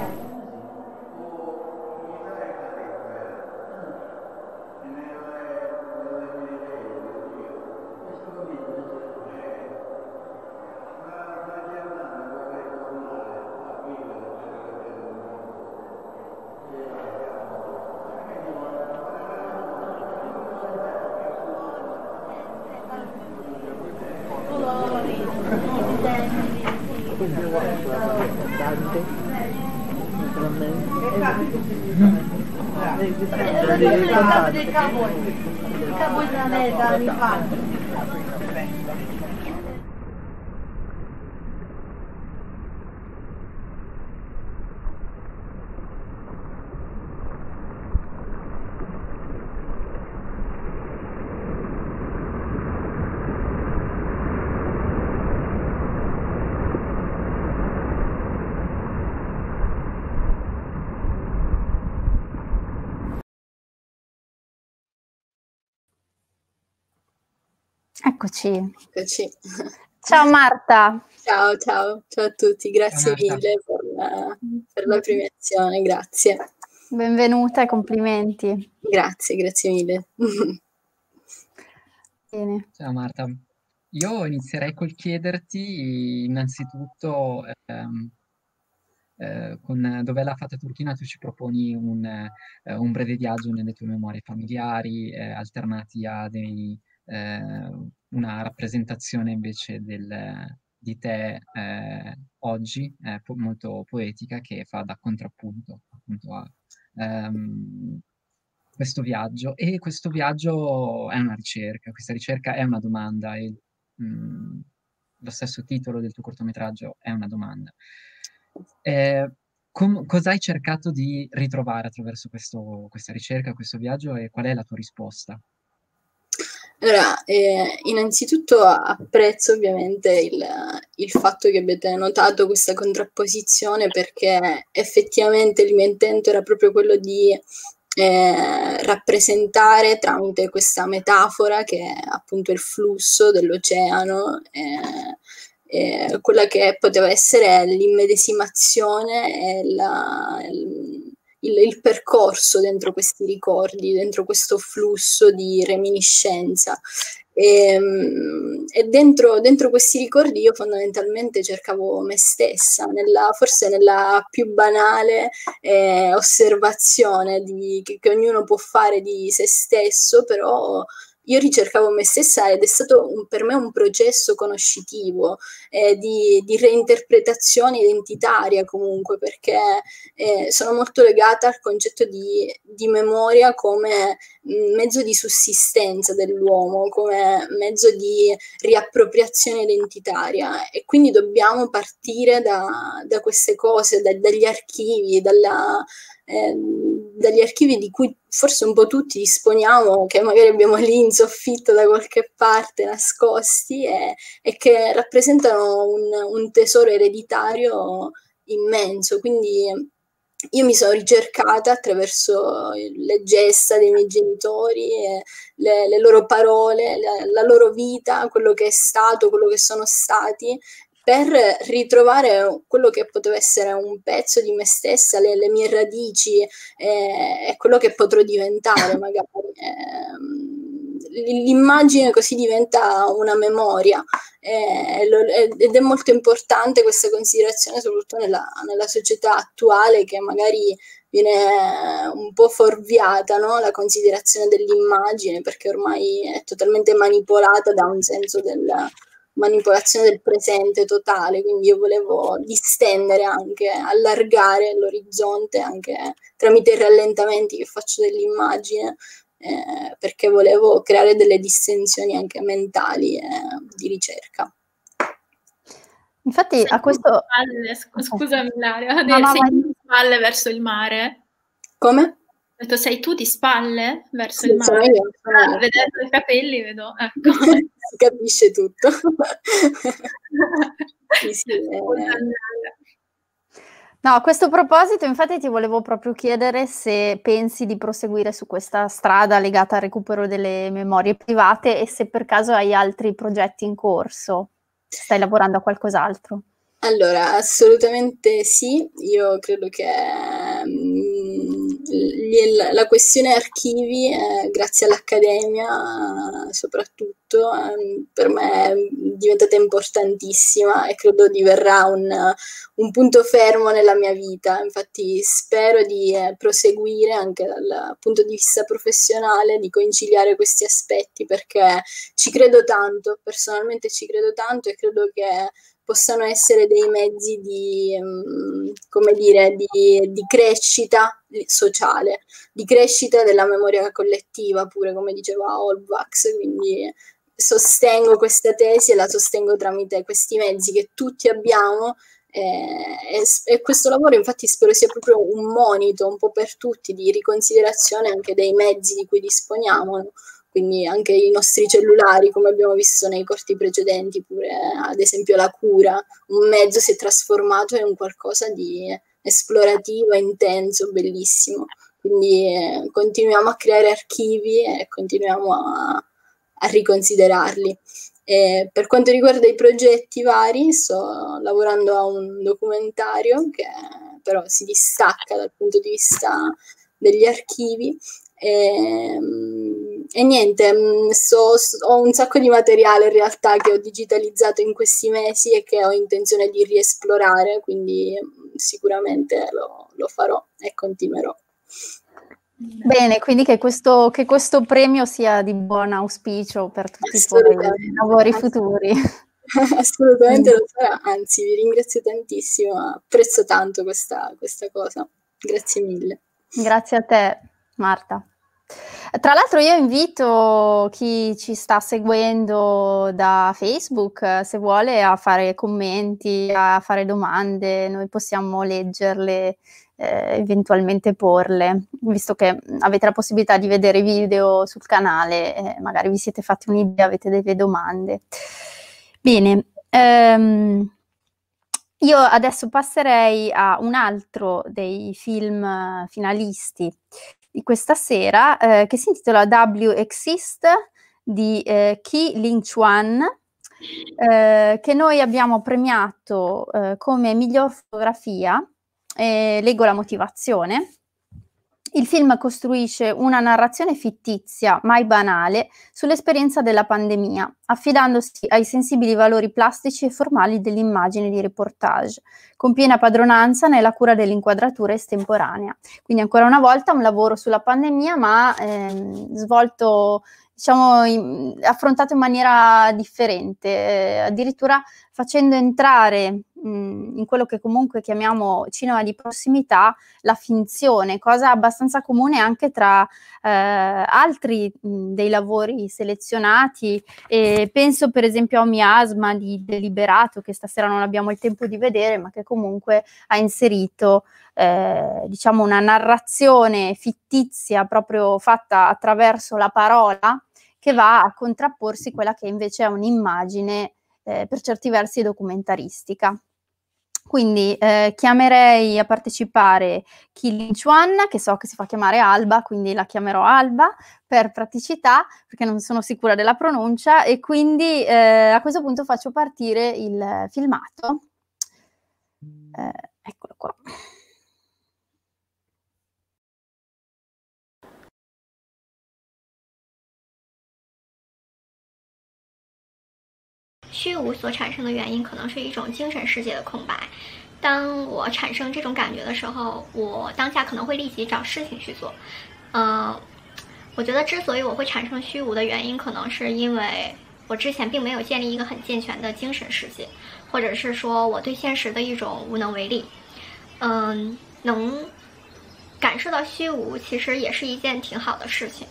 Eccoci. Eccoci. Ciao Marta. Ciao, ciao, ciao a tutti, grazie mille per la, per la premiazione, grazie. Benvenuta e complimenti. Grazie, grazie mille. Bene. Ciao Marta, io inizierei col chiederti innanzitutto ehm, eh, con dov'è la Fata Turchina tu ci proponi un, eh, un breve viaggio nelle tue memorie familiari eh, alternati a dei, eh, una rappresentazione invece del, di te eh, oggi eh, po- molto poetica che fa da contrappunto appunto a ehm, questo viaggio e questo viaggio è una ricerca, questa ricerca è una domanda e mm, lo stesso titolo del tuo cortometraggio è una domanda. Eh, com- cosa hai cercato di ritrovare attraverso questo- questa ricerca, questo viaggio e qual è la tua risposta? Allora, eh, innanzitutto apprezzo ovviamente il, il fatto che abbiate notato questa contrapposizione perché effettivamente il mio intento era proprio quello di eh, rappresentare tramite questa metafora che è appunto il flusso dell'oceano, eh, eh, quella che poteva essere l'immedesimazione e la- il, il- il percorso dentro questi ricordi, dentro questo flusso di reminiscenza. E, mm, e dentro, dentro questi ricordi io fondamentalmente cercavo me stessa, nella- forse nella più banale eh, osservazione di- che, che ognuno può fare di se stesso, però io ricercavo me stessa ed è stato un- per me un processo conoscitivo, eh, di, di reinterpretazione identitaria comunque, perché eh, sono molto legata al concetto di, di memoria come mh, mezzo di sussistenza dell'uomo, come mezzo di riappropriazione identitaria. E quindi dobbiamo partire da, da queste cose, da- dagli archivi, dalla, ehm, dagli archivi di cui forse un po' tutti disponiamo, che magari abbiamo lì in soffitto da qualche parte nascosti e, e che rappresentano un, un tesoro ereditario immenso. Quindi io mi sono ricercata attraverso le gesta dei miei genitori, le, le loro parole, la, la loro vita, quello che è stato, quello che sono stati, per ritrovare quello che poteva essere un pezzo di me stessa, le, le mie radici eh, e quello che potrò diventare magari. Ehm, l'immagine così diventa una memoria eh, lo- ed è molto importante questa considerazione soprattutto nella, nella società attuale che magari viene un po' fuorviata no? la considerazione dell'immagine perché ormai è totalmente manipolata da un senso della manipolazione del presente totale, quindi io volevo distendere anche, allargare l'orizzonte anche tramite i rallentamenti che faccio dell'immagine, eh, perché volevo creare delle distensioni anche mentali eh, di ricerca. Infatti a questo... spalle, sc- scusami Ilaria, No, no, sei di spalle verso il mare? Come? Detto, sei tu di spalle verso Sì, il mare? io, Ah, vedendo i capelli vedo, ecco. si capisce tutto. Sì, sì, eh, No, a questo proposito, infatti, ti volevo proprio chiedere se pensi di proseguire su questa strada legata al recupero delle memorie private e se per caso hai altri progetti in corso. Stai lavorando a qualcos'altro? Allora, assolutamente sì, io credo che mm, la questione archivi, eh, grazie all'Accademia eh, soprattutto, ehm, per me è diventata importantissima e credo diverrà un, un punto fermo nella mia vita. Infatti spero di eh, proseguire anche dal punto di vista professionale, di conciliare questi aspetti perché ci credo tanto, personalmente ci credo tanto e credo che possano essere dei mezzi di, um, come dire, di, di, crescita sociale, di crescita della memoria collettiva, pure come diceva Olvax, quindi sostengo questa tesi e la sostengo tramite questi mezzi che tutti abbiamo eh, e, e, questo lavoro infatti spero sia proprio un monito un po' per tutti di riconsiderazione anche dei mezzi di cui disponiamo? Quindi anche i nostri cellulari come abbiamo visto nei corti precedenti, pure ad esempio la cura, un mezzo si è trasformato in qualcosa di esplorativo, intenso, bellissimo. Quindi eh, continuiamo a creare archivi e continuiamo a, a riconsiderarli. E per quanto riguarda i progetti vari, sto lavorando a un documentario che però si distacca dal punto di vista degli archivi. E, e niente, so, ho un sacco di materiale in realtà che ho digitalizzato in questi mesi e che ho intenzione di riesplorare, quindi sicuramente lo, lo farò e continuerò. Bene, quindi che questo, che questo premio sia di buon auspicio per tutti i tuoi lavori futuri. Assolutamente lo sarà, anzi vi ringrazio tantissimo, apprezzo tanto questa, questa cosa. Grazie mille. Grazie a te, Marta. Tra l'altro io invito chi ci sta seguendo da Facebook, se vuole, a fare commenti, a fare domande, noi possiamo leggerle eh, eventualmente porle, visto che avete la possibilità di vedere i video sul canale, eh, magari vi siete fatti un'idea, avete delle domande. Bene, ehm, io adesso passerei a un altro dei film finalisti di questa sera, eh, che si intitola W Exist di eh, Ki Ling Chuan, eh, che noi abbiamo premiato eh, come miglior fotografia leggo la motivazione. Il film costruisce una narrazione fittizia, mai banale, sull'esperienza della pandemia, affidandosi ai sensibili valori plastici e formali dell'immagine di reportage, con piena padronanza nella cura dell'inquadratura estemporanea. Quindi ancora una volta un lavoro sulla pandemia, ma ehm, svolto diciamo, in, affrontato in maniera differente, eh, addirittura facendo entrare mh, in quello che comunque chiamiamo cinema di prossimità la finzione, cosa abbastanza comune anche tra eh, altri mh, dei lavori selezionati. E penso per esempio a Miasma di Deliberato, che stasera non abbiamo il tempo di vedere, ma che comunque ha inserito eh, diciamo una narrazione fittizia proprio fatta attraverso la parola che va a contrapporsi quella che invece è un'immagine eh, per certi versi documentaristica. Quindi eh, chiamerei a partecipare Kilin Chuan, che so che si fa chiamare Alba, quindi la chiamerò Alba per praticità, perché non sono sicura della pronuncia, e quindi eh, a questo punto faccio partire il filmato. Eh, eccolo qua. 虚无所产生的原因可能是一种精神世界的空白。当我产生这种感觉的时候，我当下可能会立即找事情去做。嗯，我觉得之所以我会产生虚无的原因，可能是因为我之前并没有建立一个很健全的精神世界，或者是说我对现实的一种无能为力。嗯，能感受到虚无，其实也是一件挺好的事情。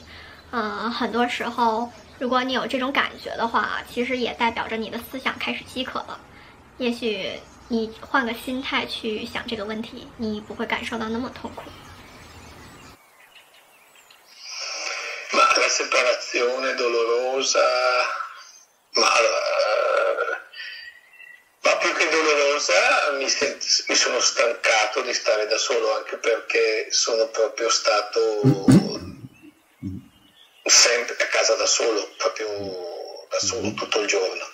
嗯，很多时候。如果你有这种感觉的话，其实也代表着你的思想开始饥渴了。也许你换个心态去想这个问题，你不会感受到那么痛苦。Sempre a casa da solo, proprio da solo mm-hmm. tutto il giorno.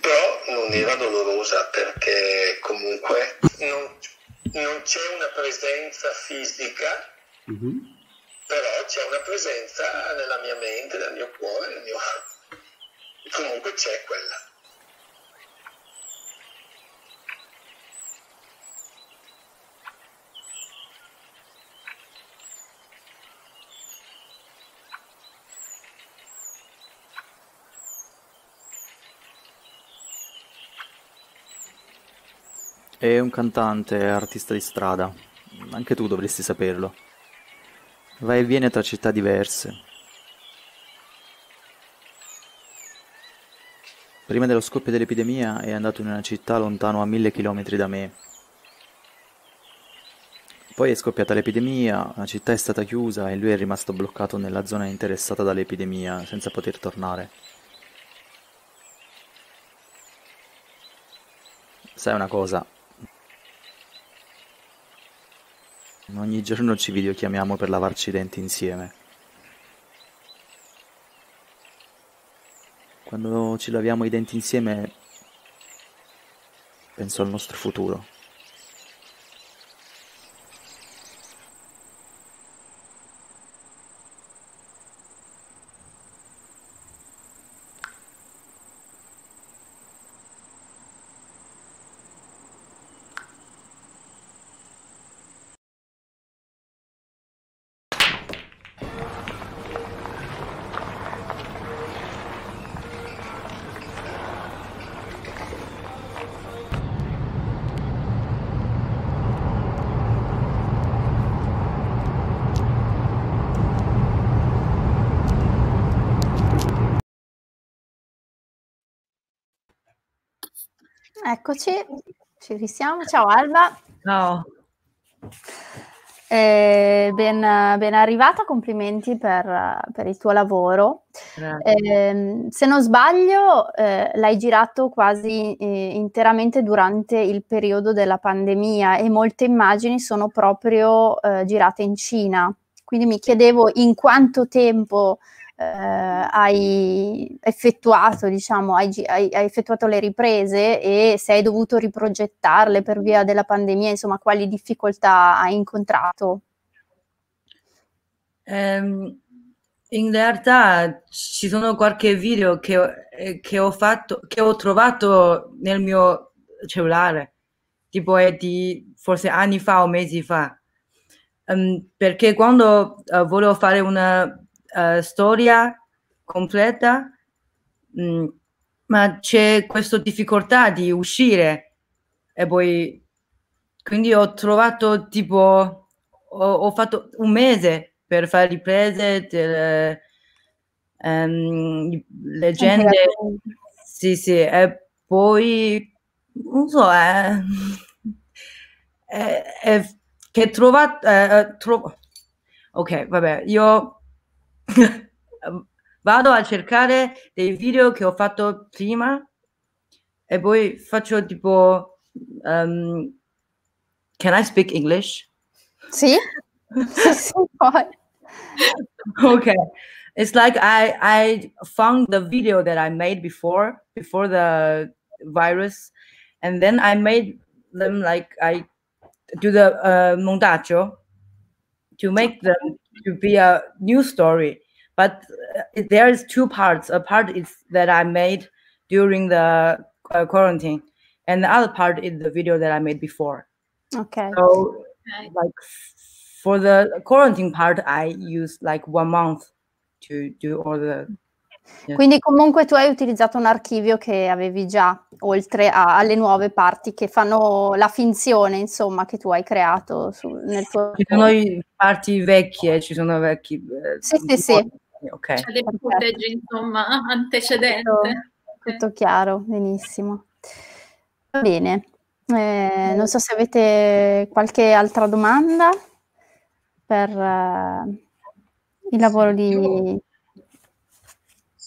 Però non era dolorosa perché comunque non, non c'è una presenza fisica, mm-hmm. però c'è una presenza nella mia mente, nel mio cuore, nel mio... comunque c'è quella. È un cantante, artista di strada. Anche tu dovresti saperlo. Va e viene tra città diverse. Prima dello scoppio dell'epidemia è andato in una città lontano a mille chilometri da me. Poi è scoppiata l'epidemia, la città è stata chiusa e lui è rimasto bloccato nella zona interessata dall'epidemia senza poter tornare. Sai una cosa? Ogni giorno ci videochiamiamo per lavarci i denti insieme. Quando ci laviamo i denti insieme, penso al nostro futuro. Eccoci, ci risiamo. Ciao Alba. Ciao. Eh, ben, ben arrivata, complimenti per, per il tuo lavoro. Eh, se non sbaglio, eh, l'hai girato quasi eh, interamente durante il periodo della pandemia e molte immagini sono proprio eh, girate in Cina. Quindi mi chiedevo in quanto tempo eh, hai effettuato, diciamo, hai, hai, hai, effettuato le riprese e se hai dovuto riprogettarle per via della pandemia, insomma, quali difficoltà hai incontrato? Um, in realtà ci sono qualche video che, eh, che, ho fatto, che ho trovato nel mio cellulare, tipo è di forse anni fa o mesi fa. Um, perché quando uh, volevo fare una uh, storia completa, mh, mm, ma c'è questa difficoltà di uscire e poi quindi ho trovato tipo ho, ho fatto un mese per fare riprese delle um, leggende sì sì e poi non so eh, è, è, che trovato eh, tro- ok vabbè io vado a cercare dei video che ho fatto prima e poi faccio tipo um, can I speak English? Sì, sì, sì poi. okay it's like I I found the video that I made before before the virus and then I made them like I do the uh, montaggio to make them to be a new story. But uh, there is two parts. A part is that I made during the uh, quarantine, and the other part is the video that I made before. Okay. So, like for the quarantine part, I used like one month to do all the Quindi comunque tu hai utilizzato un archivio che avevi già, oltre a, alle nuove parti che fanno la finzione, insomma, che tu hai creato su, nel tuo... Ci sono parti vecchie, ci sono vecchi... Eh, sì, sì, sì. Ok. C'è dei footage, insomma, antecedente. Tutto, tutto chiaro, benissimo. Va bene. Eh, non so se avete qualche altra domanda per eh, il lavoro di...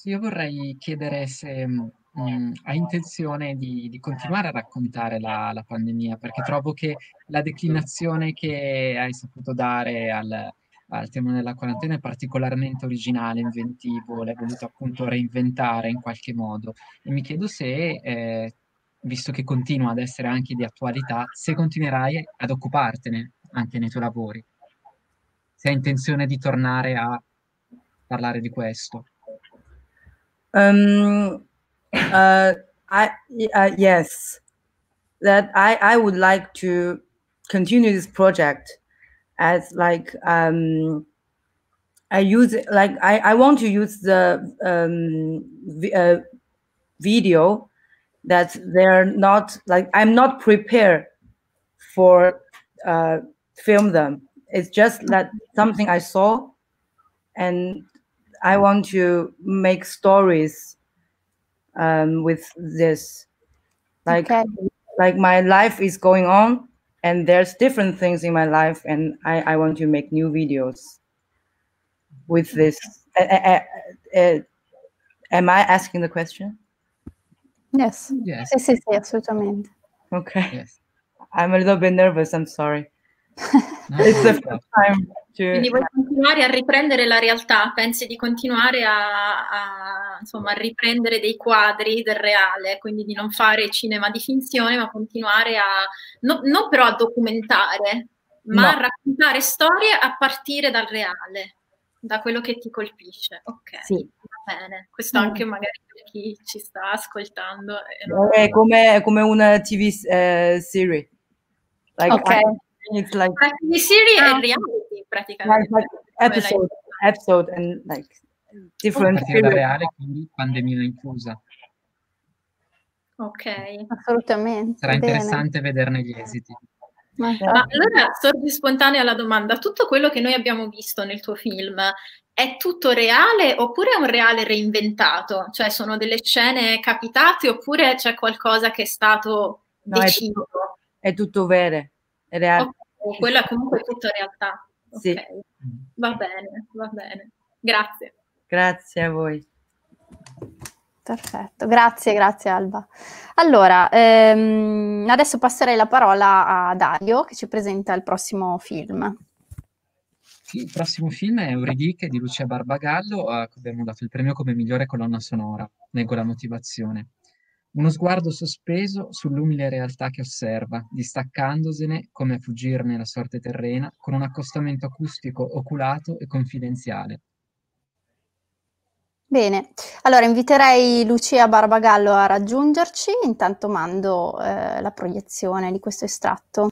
Io vorrei chiedere se mh, mm, hai intenzione di, di continuare a raccontare la, la pandemia, perché trovo che la declinazione che hai saputo dare al, al tema della quarantena è particolarmente originale, inventivo, l'hai voluto appunto reinventare in qualche modo. E mi chiedo se, eh, visto che continua ad essere anche di attualità, se continuerai ad occupartene anche nei tuoi lavori. Se hai intenzione di tornare a parlare di questo. Um, uh, I uh, yes, that I I would like to continue this project as like um I use it like I I want to use the um v- uh, video that they're not like I'm not prepared for uh, film them. It's just that something I saw, and I want to make stories um, with this. Like, like my life is going on, and there's different things in my life, and I, I want to make new videos with this. Uh, uh, uh, am I asking the question? Yes. Yes. Sì, sì, sì, assolutamente. Okay. I'm a little bit nervous. I'm sorry. it's the first time to. Quindi vuoi continuare a riprendere la realtà? Pensi di continuare a, a, insomma, a riprendere dei quadri del reale, quindi di non fare cinema di finzione, ma continuare a, no- non però a documentare, ma a No. raccontare storie a partire dal reale, da quello che ti colpisce. Ok, Sì. va bene. Questo Mm. anche magari per chi ci sta ascoltando. e non- È come, come una TV eh, series. Like, Ok. I- it's like, La TV serie Ah. è reality praticamente. like, like episode, episode and like different reale, quindi pandemia inclusa. Ok. Assolutamente. Sarà bene. interessante vederne gli esiti. Ma- Ma allora sorge spontanea la domanda, tutto quello che noi abbiamo visto nel tuo film è tutto reale oppure è un reale reinventato? Cioè sono delle scene capitate oppure c'è qualcosa che è stato No, è deciso? tutto, è tutto vero, è reale. Ok, quella è comunque tutta realtà. Sì. va bene, va bene. Grazie. Grazie a voi. Perfetto, grazie, grazie Alba. Allora, ehm, adesso passerei la parola a Dario che ci presenta il prossimo film. Il prossimo film è Euridiche di Lucia Barbagallo, a cui abbiamo dato il premio come migliore colonna sonora. Leggo la motivazione. Uno sguardo sospeso sull'umile realtà che osserva, distaccandosene come a fuggirne la sorte terrena, con un accostamento acustico oculato e confidenziale. Bene, allora inviterei Lucia Barbagallo a raggiungerci, intanto mando eh, la proiezione di questo estratto.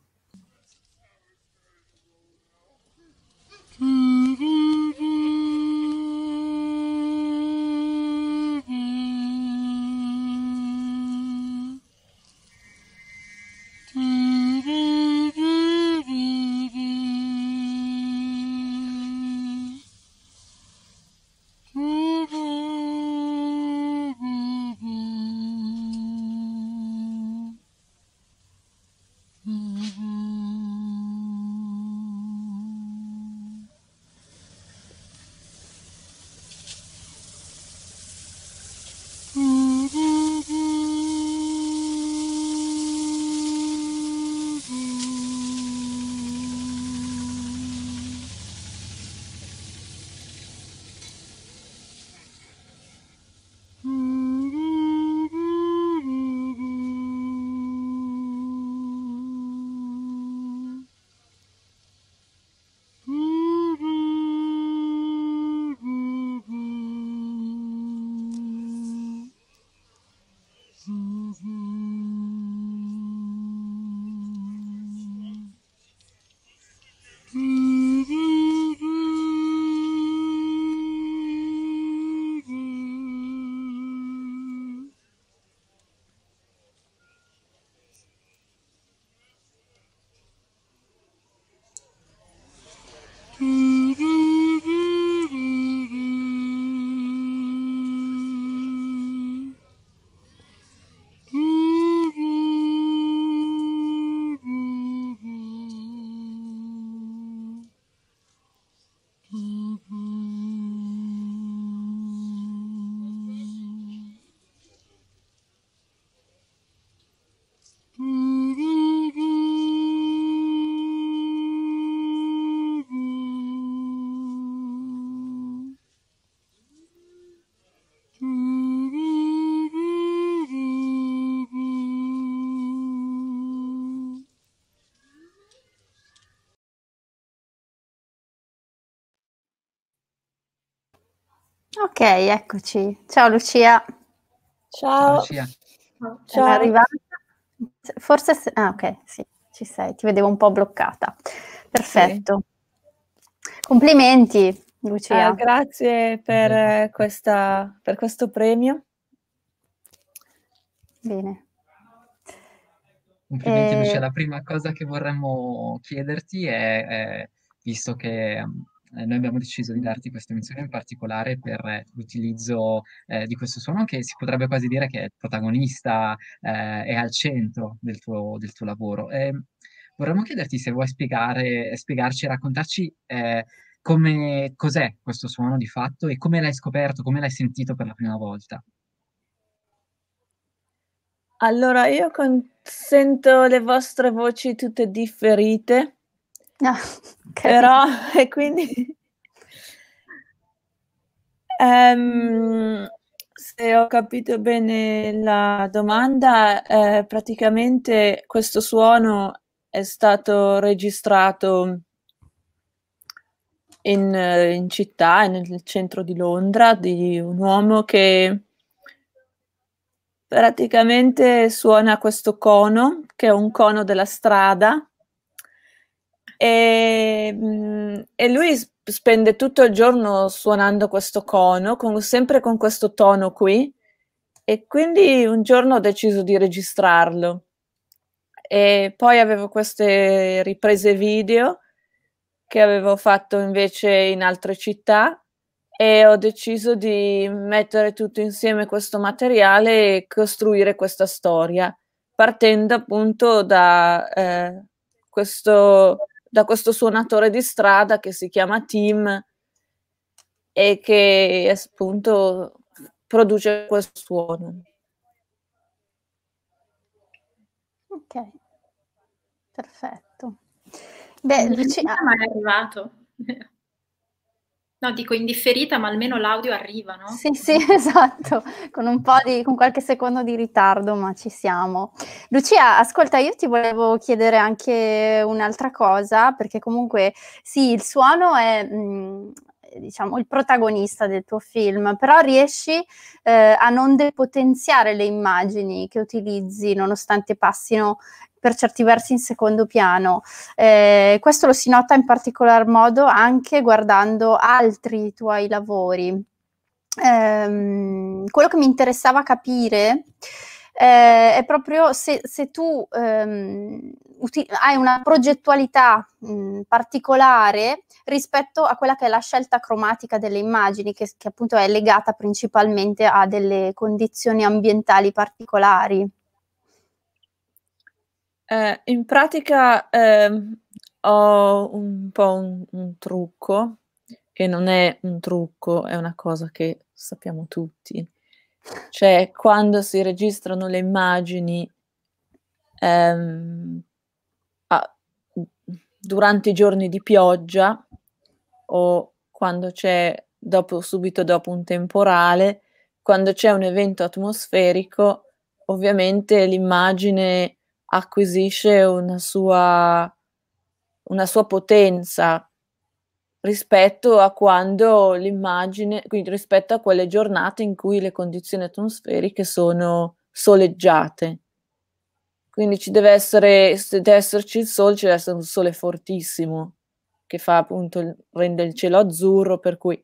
Ok, eccoci. Ciao Lucia. Ciao. Lucia. È arrivata? Forse, se- ah, ok, sì, ci sei, ti vedevo un po' bloccata. Perfetto. Complimenti, Lucia. Ah, grazie per, eh, questa, per questo premio. Bene. Complimenti Lucia, Eh, la prima cosa che vorremmo chiederti è, è, visto che mm, eh, noi abbiamo deciso di darti questa menzione in particolare per eh, l'utilizzo eh, di questo suono che si potrebbe quasi dire che è protagonista, eh, è al centro del tuo, del tuo lavoro. E vorremmo chiederti se vuoi spiegare, spiegarci e raccontarci eh, come, cos'è questo suono di fatto e come l'hai scoperto, come l'hai sentito per la prima volta. Allora, io con- sento le vostre voci tutte differite, Ah, però, e quindi, ehm, se ho capito bene la domanda, eh, praticamente questo suono è stato registrato in, in città, nel centro di Londra, di un uomo che praticamente suona questo cono, che è un cono della strada, e, mm, e lui spende tutto il giorno suonando questo cono, con- sempre con questo tono qui, e quindi un giorno ho deciso di registrarlo. E poi avevo queste riprese video che avevo fatto invece in altre città e ho deciso di mettere tutto insieme questo materiale e costruire questa storia, partendo appunto da, eh, questo, da questo suonatore di strada che si chiama Tim e che appunto produce questo suono. Ok, perfetto. Beh, Lucia, ma è arrivato. No, dico indifferita, ma almeno l'audio arriva, no? Sì, sì, esatto, con un po' di, con qualche secondo di ritardo, ma ci siamo. Lucia, ascolta, io ti volevo chiedere anche un'altra cosa, perché comunque sì, il suono è, mh, diciamo, il protagonista del tuo film, però riesci eh, a non depotenziare le immagini che utilizzi, nonostante passino per certi versi in secondo piano. Eh, questo lo si nota in particolar modo anche guardando altri tuoi lavori. Ehm, quello che mi interessava capire eh, è proprio se, se tu ehm, hai una progettualità mh, particolare rispetto a quella che è la scelta cromatica delle immagini, che, che appunto è legata principalmente a delle condizioni ambientali particolari. Eh, in pratica ehm, ho un po' un, un trucco, che non è un trucco, è una cosa che sappiamo tutti. Cioè, quando si registrano le immagini ehm, a- durante i giorni di pioggia o quando c'è dopo, subito dopo un temporale, quando c'è un evento atmosferico, ovviamente l'immagine acquisisce una sua, una sua potenza rispetto a quando l'immagine, quindi rispetto a quelle giornate in cui le condizioni atmosferiche sono soleggiate. Quindi ci deve essere, se deve esserci il sole, ci deve essere un sole fortissimo che fa appunto, rende il cielo azzurro, per cui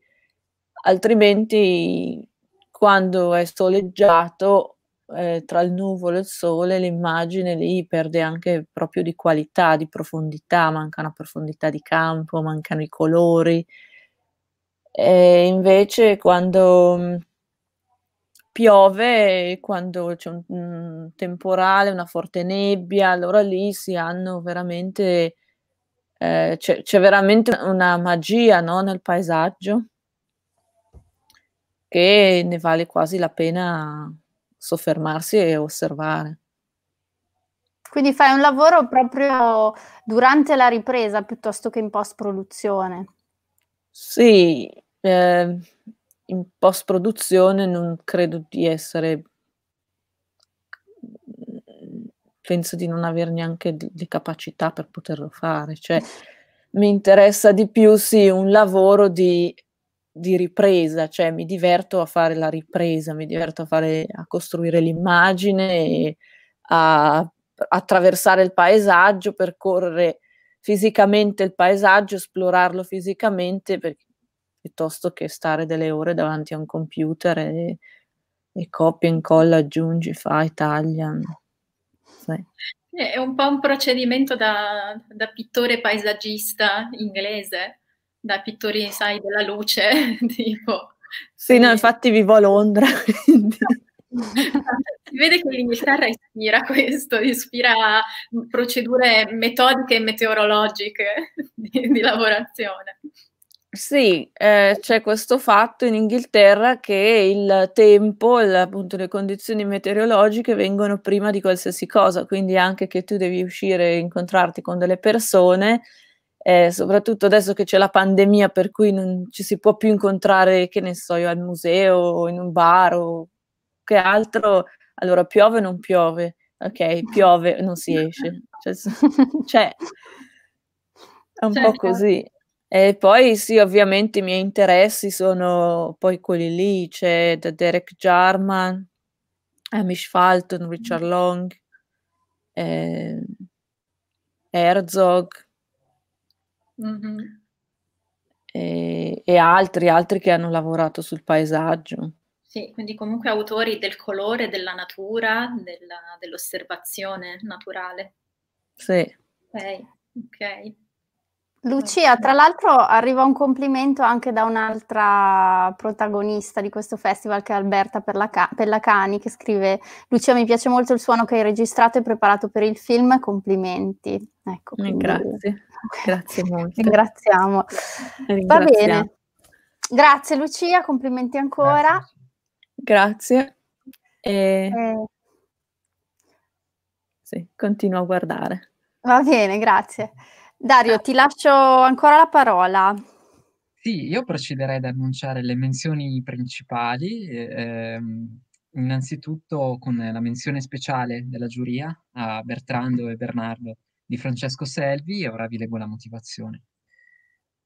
altrimenti quando è soleggiato eh, tra il nuvolo e il sole l'immagine lì perde anche proprio di qualità, di profondità, manca una profondità di campo, mancano i colori. E invece quando mh, piove, quando c'è un, un temporale, una forte nebbia, allora lì si hanno veramente, eh, c'è, c'è veramente una magia, no, nel paesaggio che ne vale quasi la pena soffermarsi e osservare. Quindi fai un lavoro proprio durante la ripresa piuttosto che in post-produzione. Sì, eh, in post-produzione non credo di essere, penso di non avere neanche le capacità per poterlo fare. Cioè, mi interessa di più, sì, un lavoro di, di ripresa, cioè mi diverto a fare la ripresa, mi diverto a, fare, a costruire l'immagine, a attraversare il paesaggio, percorrere fisicamente il paesaggio, esplorarlo fisicamente, per- piuttosto che stare delle ore davanti a un computer e, e copia, incolla, aggiungi, fai, taglia. Sì. È un po' un procedimento da, da pittore paesaggista inglese, da pittori, sai, della luce, tipo. Sì, no, infatti vivo a Londra. quindi- Si vede che l'Inghilterra ispira questo, ispira procedure metodiche e meteorologiche di, di lavorazione. Sì, eh, c'è questo fatto in Inghilterra che il tempo, il- appunto le condizioni meteorologiche vengono prima di qualsiasi cosa, quindi anche che tu devi uscire e incontrarti con delle persone, eh, soprattutto adesso che c'è la pandemia per cui non ci si può più incontrare, che ne so io, al museo o in un bar o che altro, allora piove o non piove? Ok, piove, non si esce. Cioè, cioè, è un po' Certo. così. E poi sì, ovviamente i miei interessi sono poi quelli lì, c'è da Derek Jarman, Hamish Falton, Richard Long, ehm, Herzog Mhm. e, e altri, altri che hanno lavorato sul paesaggio. Sì, quindi comunque autori del colore, della natura, della- dell'osservazione naturale. Sì. Ok, ok. Lucia, tra l'altro arriva un complimento anche da un'altra protagonista di questo festival che è Alberta Pellacani che scrive Lucia mi piace molto il suono che hai registrato e preparato per il film, complimenti. Ecco, Eh, quindi Grazie, grazie molto. ringraziamo. Va bene. Grazie Lucia, complimenti ancora. Grazie. E Eh, sì, continuo a guardare. va bene, grazie. Dario, ti lascio ancora la parola. Sì, io procederei ad annunciare le menzioni principali, eh, ehm, innanzitutto con la menzione speciale della giuria a Bertrando e Bernardo di Francesco Selvi e ora vi leggo la motivazione.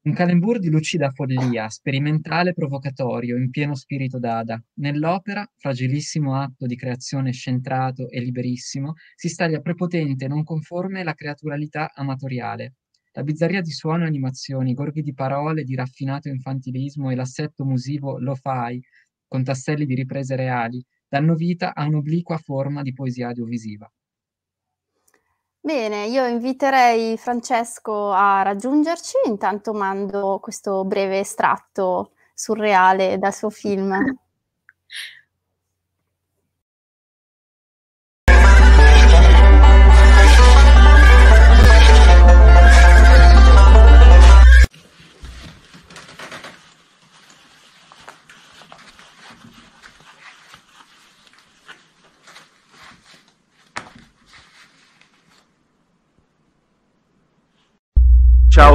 Un calembur di lucida follia, sperimentale e provocatorio, in pieno spirito dada. Nell'opera, fragilissimo atto di creazione scentrato e liberissimo, si staglia prepotente e non conforme la creaturalità amatoriale. La bizzarria di suono e animazioni, i gorghi di parole, di raffinato infantilismo e l'assetto musivo lo fai, con tasselli di riprese reali, danno vita a un'obliqua forma di poesia audiovisiva. Bene, io inviterei Francesco a raggiungerci, intanto mando questo breve estratto surreale dal suo film.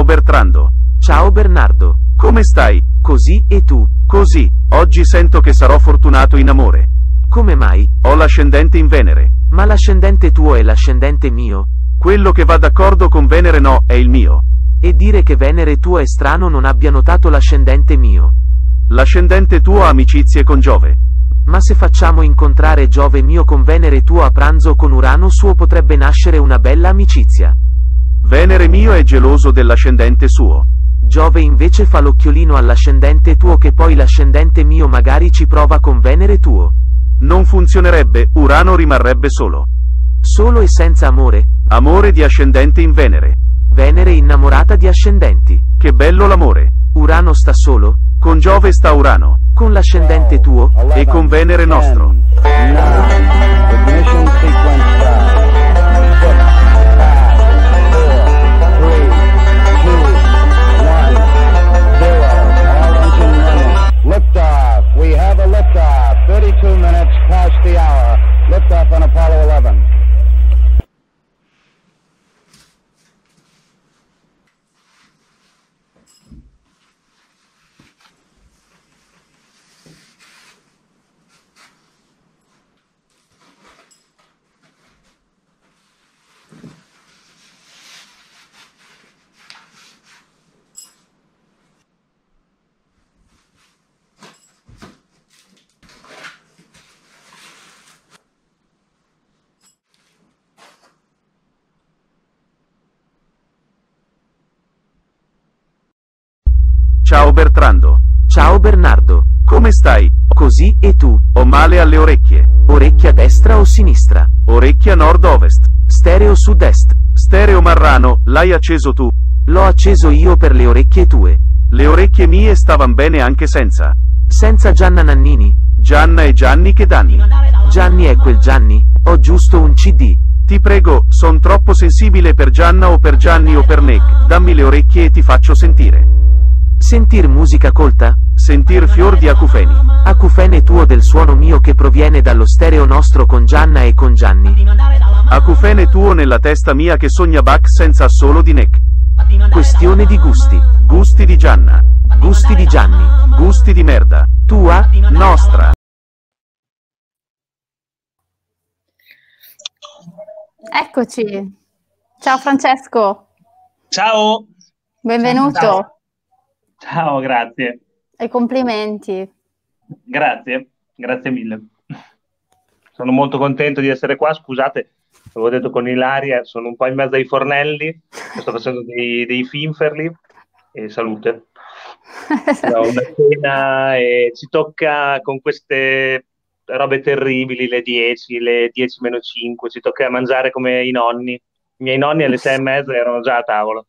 Bertrando. Ciao Bernardo. Come stai? Così e tu? Così. Oggi sento che sarò fortunato in amore. Come mai? Ho l'ascendente in Venere. Ma l'ascendente tuo è l'ascendente mio? Quello che va d'accordo con Venere no, è il mio. E dire che Venere tuo è strano non abbia notato l'ascendente mio. L'ascendente tuo ha amicizie con Giove. Ma se facciamo incontrare Giove mio con Venere tuo a pranzo con Urano suo potrebbe nascere una bella amicizia. Venere mio è geloso dell'ascendente suo. Giove invece fa l'occhiolino all'ascendente tuo che poi l'ascendente mio magari ci prova con Venere tuo. Non funzionerebbe, Urano rimarrebbe solo. Solo e senza amore? Amore di ascendente in Venere. Venere innamorata di ascendenti. Che bello l'amore. Urano sta solo? Con Giove sta Urano. Con l'ascendente tuo? E con Venere nostro. Ignition sequence 32 minutes past the hour. Liftoff on Apollo 11. Ciao Bertrando. Ciao Bernardo. Come stai? Così e tu? Ho male alle orecchie. Orecchia destra o sinistra? Orecchia nord-ovest. Stereo sud-est. Stereo marrano, l'hai acceso tu. L'ho acceso io per le orecchie tue. Le orecchie mie stavan bene anche senza. Senza Gianna Nannini. Gianna e Gianni che danni. Gianni è quel Gianni. Ho giusto un CD. Ti prego, son troppo sensibile per Gianna o per Gianni o per Nick. Dammi le orecchie e ti faccio sentire. Sentir musica colta? Sentir fior di acufeni. Acufene tuo del suono mio che proviene dallo stereo nostro con Gianna e con Gianni. Acufene tuo nella testa mia che sogna Bach senza solo di Nick. Questione di gusti. Gusti di Gianna. Gusti di Gianni. Gusti di merda. Tua? Nostra. Eccoci. Ciao Francesco, Ciao. benvenuto Ciao. Ciao, grazie. e complimenti. Grazie, grazie mille. Sono molto contento di essere qua. Scusate, avevo detto con Ilaria, sono un po' in mezzo ai fornelli, sto facendo dei, dei finferli e salute. Da una cena e ci tocca con queste robe terribili, le 10, le 10 meno 5, ci tocca mangiare come i nonni. I miei nonni alle 6 e mezza erano già a tavolo.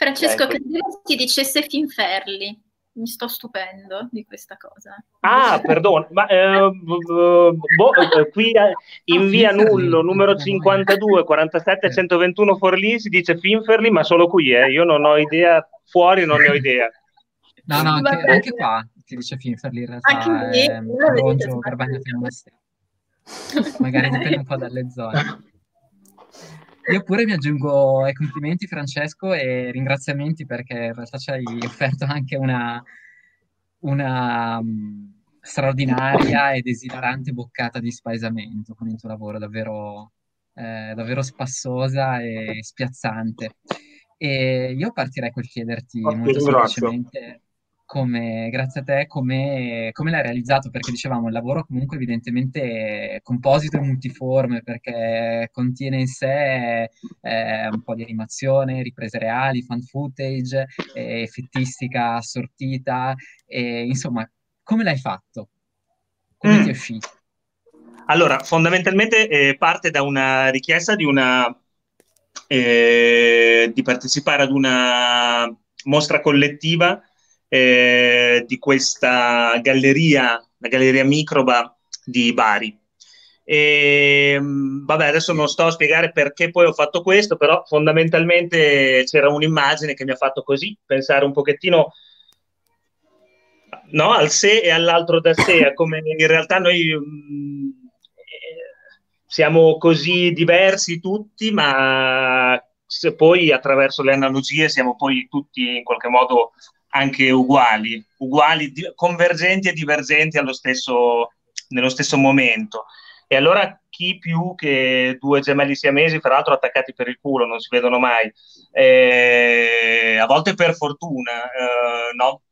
Francesco, Ecco. credevo ti dicesse Finferli. Mi sto stupendo di questa cosa. Ah, perdono, ma eh, boh, eh, qui eh, in via Nullo, numero 52, 47 121 Forlì si dice Finferli, ma solo qui, eh. Io non ho idea, fuori non ne ho idea. No, no, anche, anche qua ti dice Finferli in realtà Anche è Bronzo, sbaglio. Verbagna Fiammastero. Magari dipende un po' dalle zone. Io pure mi aggiungo ai complimenti Francesco e ringraziamenti perché in realtà ci hai offerto anche una, una mh, straordinaria ed esilarante boccata di spaesamento con il tuo lavoro, davvero, eh, davvero spassosa e spiazzante. E io partirei col chiederti Oh, molto semplicemente come, grazie a te, come, come l'hai realizzato? Perché dicevamo, il lavoro comunque evidentemente composito e multiforme perché contiene in sé eh, un po' di animazione, riprese reali, fan footage, eh, effettistica assortita, e, insomma, come l'hai fatto? Come Mm. ti è uscito? Allora, fondamentalmente eh, parte da una richiesta di una eh, di partecipare ad una mostra collettiva eh, di questa galleria, la Galleria Microba di Bari. E, mh, vabbè, adesso non sto a spiegare perché poi ho fatto questo, però fondamentalmente c'era un'immagine che mi ha fatto così pensare un pochettino no, al sé e all'altro da sé, come in realtà noi mh, eh, siamo così diversi tutti, ma se poi attraverso le analogie siamo poi tutti in qualche modo anche uguali, uguali, di- convergenti e divergenti allo stesso, nello stesso momento. E allora chi più che due gemelli siamesi, fra l'altro attaccati per il culo, non si vedono mai, eh, a volte per fortuna, eh, no?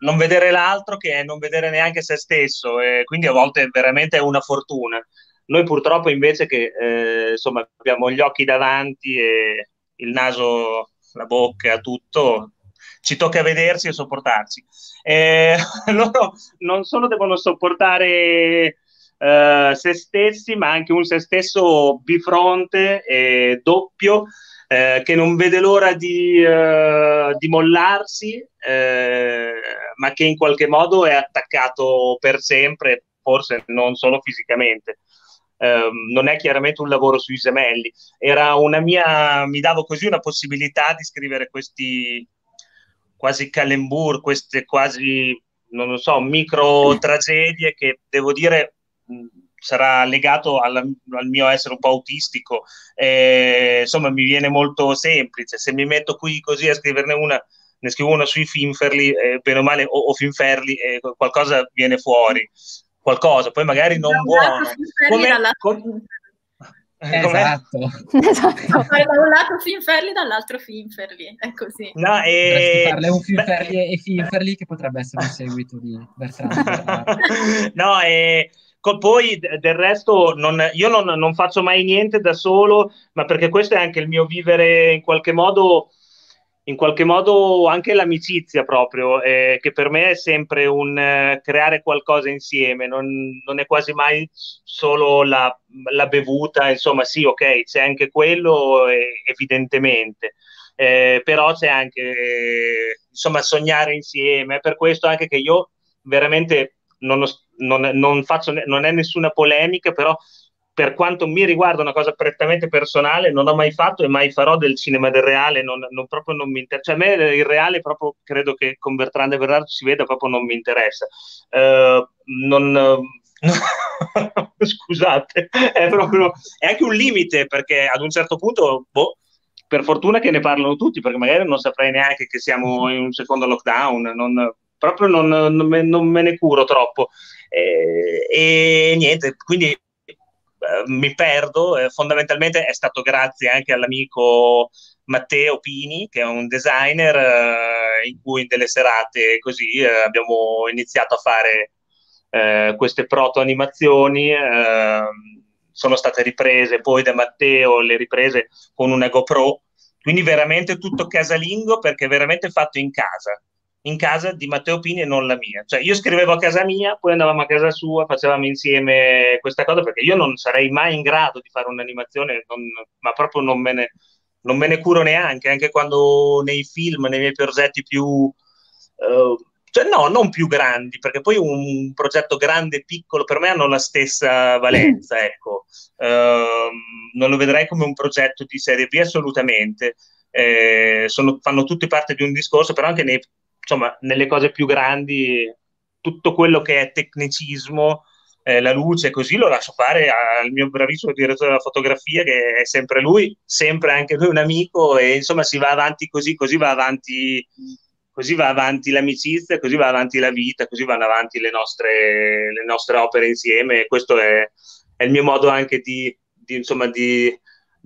Non vedere l'altro che non vedere neanche se stesso, e quindi a volte veramente è una fortuna. Noi purtroppo invece che eh, insomma abbiamo gli occhi davanti e il naso, la bocca, tutto, ci tocca vederci e sopportarci. Eh, loro non solo devono sopportare eh, se stessi, ma anche un se stesso bifronte e doppio, eh, che non vede l'ora di, eh, di mollarsi, eh, ma che in qualche modo è attaccato per sempre, forse non solo fisicamente. Ehm, non è chiaramente un lavoro sui gemelli, era una mia, mi davo così una possibilità di scrivere questi quasi calembur, queste quasi, non lo so, micro tragedie che devo dire mh, sarà legato alla- al mio essere un po' autistico. Eh, insomma, mi viene molto semplice. Se mi metto qui così a scriverne una, ne scrivo una sui Finferli, eh, bene o male, o, o Finferli, e qualcosa viene fuori. Qualcosa, poi magari non buono. Come- com- com'è? Esatto. Fare da un lato Finferli, dall'altro Finferli, è così. No, e- farle un Finferli e Finferli che potrebbe essere un seguito di Bertrand no, e poi del resto non- io non, non faccio mai niente da solo, ma perché questo è anche il mio vivere in qualche modo in qualche modo anche l'amicizia proprio, eh, che per me è sempre un eh, creare qualcosa insieme, non, non, è quasi mai solo la, la, bevuta, insomma sì, ok, c'è anche quello eh, evidentemente, eh, però c'è anche, insomma, sognare insieme, è per questo anche che io veramente non, non, non faccio, non è nessuna polemica, però per quanto mi riguarda una cosa prettamente personale, non ho mai fatto e mai farò del cinema del reale, non, non proprio non mi interessa. Cioè, a me il reale proprio credo che con Bertrand e Bernardo si veda, proprio non mi interessa. Uh, non, scusate, è proprio è anche un limite perché ad un certo punto, boh, per fortuna che ne parlano tutti, perché magari non saprei neanche che siamo in un secondo lockdown, non, proprio non, non, me, non, me, ne curo troppo. E, e niente, quindi eh, mi perdo, eh, fondamentalmente è stato grazie anche all'amico Matteo Pini, che è un designer, eh, in cui in delle serate così eh, abbiamo iniziato a fare eh, queste proto-animazioni, ehm, sono state riprese poi da Matteo, le riprese con una GoPro, quindi veramente tutto casalingo perché veramente fatto in casa in casa di Matteo Pini e non la mia. Cioè io scrivevo a casa mia, poi andavamo a casa sua, facevamo insieme questa cosa perché io non sarei mai in grado di fare un'animazione, non, ma proprio non me, ne, non me, ne, curo neanche, anche quando nei film, nei miei progetti più... Uh, cioè no, non più grandi, perché poi un progetto grande e piccolo per me hanno la stessa valenza, ecco. Uh, non lo vedrei come un progetto di serie B assolutamente. Eh, sono, fanno tutti parte di un discorso, però anche nei insomma, nelle cose più grandi, tutto quello che è tecnicismo, eh, la luce, così lo lascio fare al mio bravissimo direttore della fotografia, che è sempre lui, sempre anche lui un amico, e insomma si va avanti così, così va avanti, così va avanti l'amicizia, così va avanti la vita, così vanno avanti le nostre, le nostre opere insieme. E questo è, è, il mio modo anche di, di insomma, di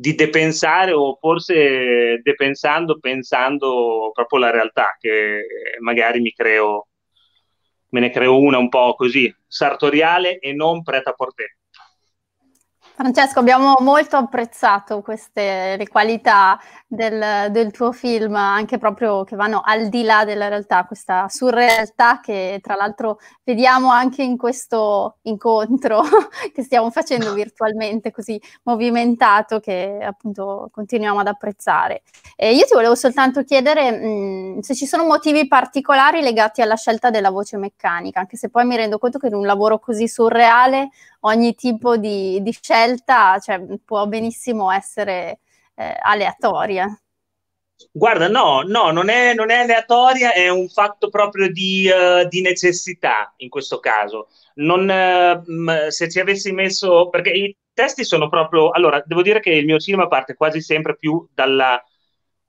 di depensare o forse depensando, pensando proprio la realtà, che magari mi creo, me ne creo una un po' così, sartoriale e non preta a portare. Francesco, abbiamo molto apprezzato queste le qualità del, del, tuo film, anche proprio che vanno al di là della realtà, questa surrealtà che tra l'altro vediamo anche in questo incontro che stiamo facendo virtualmente, così movimentato, che appunto continuiamo ad apprezzare. E io ti volevo soltanto chiedere mh, se ci sono motivi particolari legati alla scelta della voce meccanica, anche se poi mi rendo conto che in un lavoro così surreale ogni tipo di, di scelta cioè, può benissimo essere eh, aleatoria. Guarda, no, no, non è, non è, aleatoria, è un fatto proprio di, uh, di necessità in questo caso. Non, uh, se ci avessi messo, perché i testi sono proprio, allora, devo dire che il mio cinema parte quasi sempre più dalla,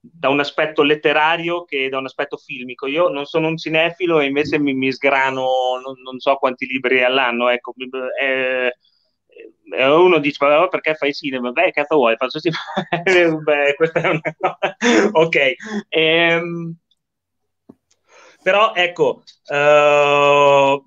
da un aspetto letterario che da un aspetto filmico. Io non sono un cinefilo e invece mi, mi sgrano non, non, so quanti libri all'anno. Ecco, eh, uno dice, ma perché fai cinema? Beh, cazzo vuoi? Faccio cinema. Beh, questa è una... ok. Ehm, però ecco, uh,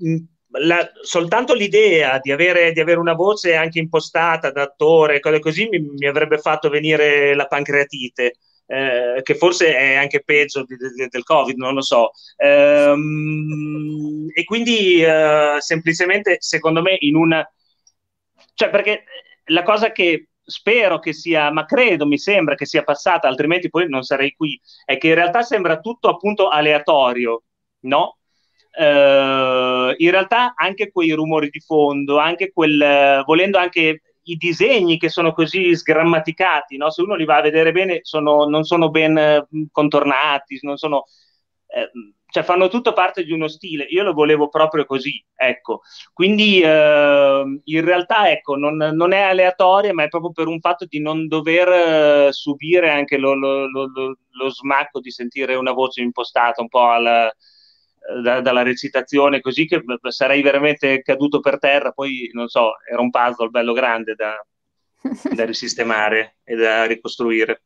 la, soltanto l'idea di avere, di avere, una voce anche impostata da attore, cose così, mi, mi avrebbe fatto venire la pancreatite eh, che forse è anche peggio di, di, del Covid, non lo so. Ehm, e quindi eh, semplicemente, secondo me, in una... Cioè, perché la cosa che spero che sia, ma credo, mi sembra che sia passata, altrimenti poi non sarei qui, è che in realtà sembra tutto appunto aleatorio, no? Uh, in realtà anche quei rumori di fondo, anche quel, volendo anche i disegni che sono così sgrammaticati, no? se uno li va a vedere bene, sono, non sono ben eh, contornati, non sono, eh, cioè fanno tutto parte di uno stile. Io lo volevo proprio così, ecco. Quindi eh, in realtà, ecco, non, non, è aleatoria, ma è proprio per un fatto di non dover uh, subire anche lo, lo, lo, lo, smacco di sentire una voce impostata un po' alla da, dalla recitazione, così che sarei veramente caduto per terra. Poi non so, era un puzzle bello grande da, da risistemare e da ricostruire.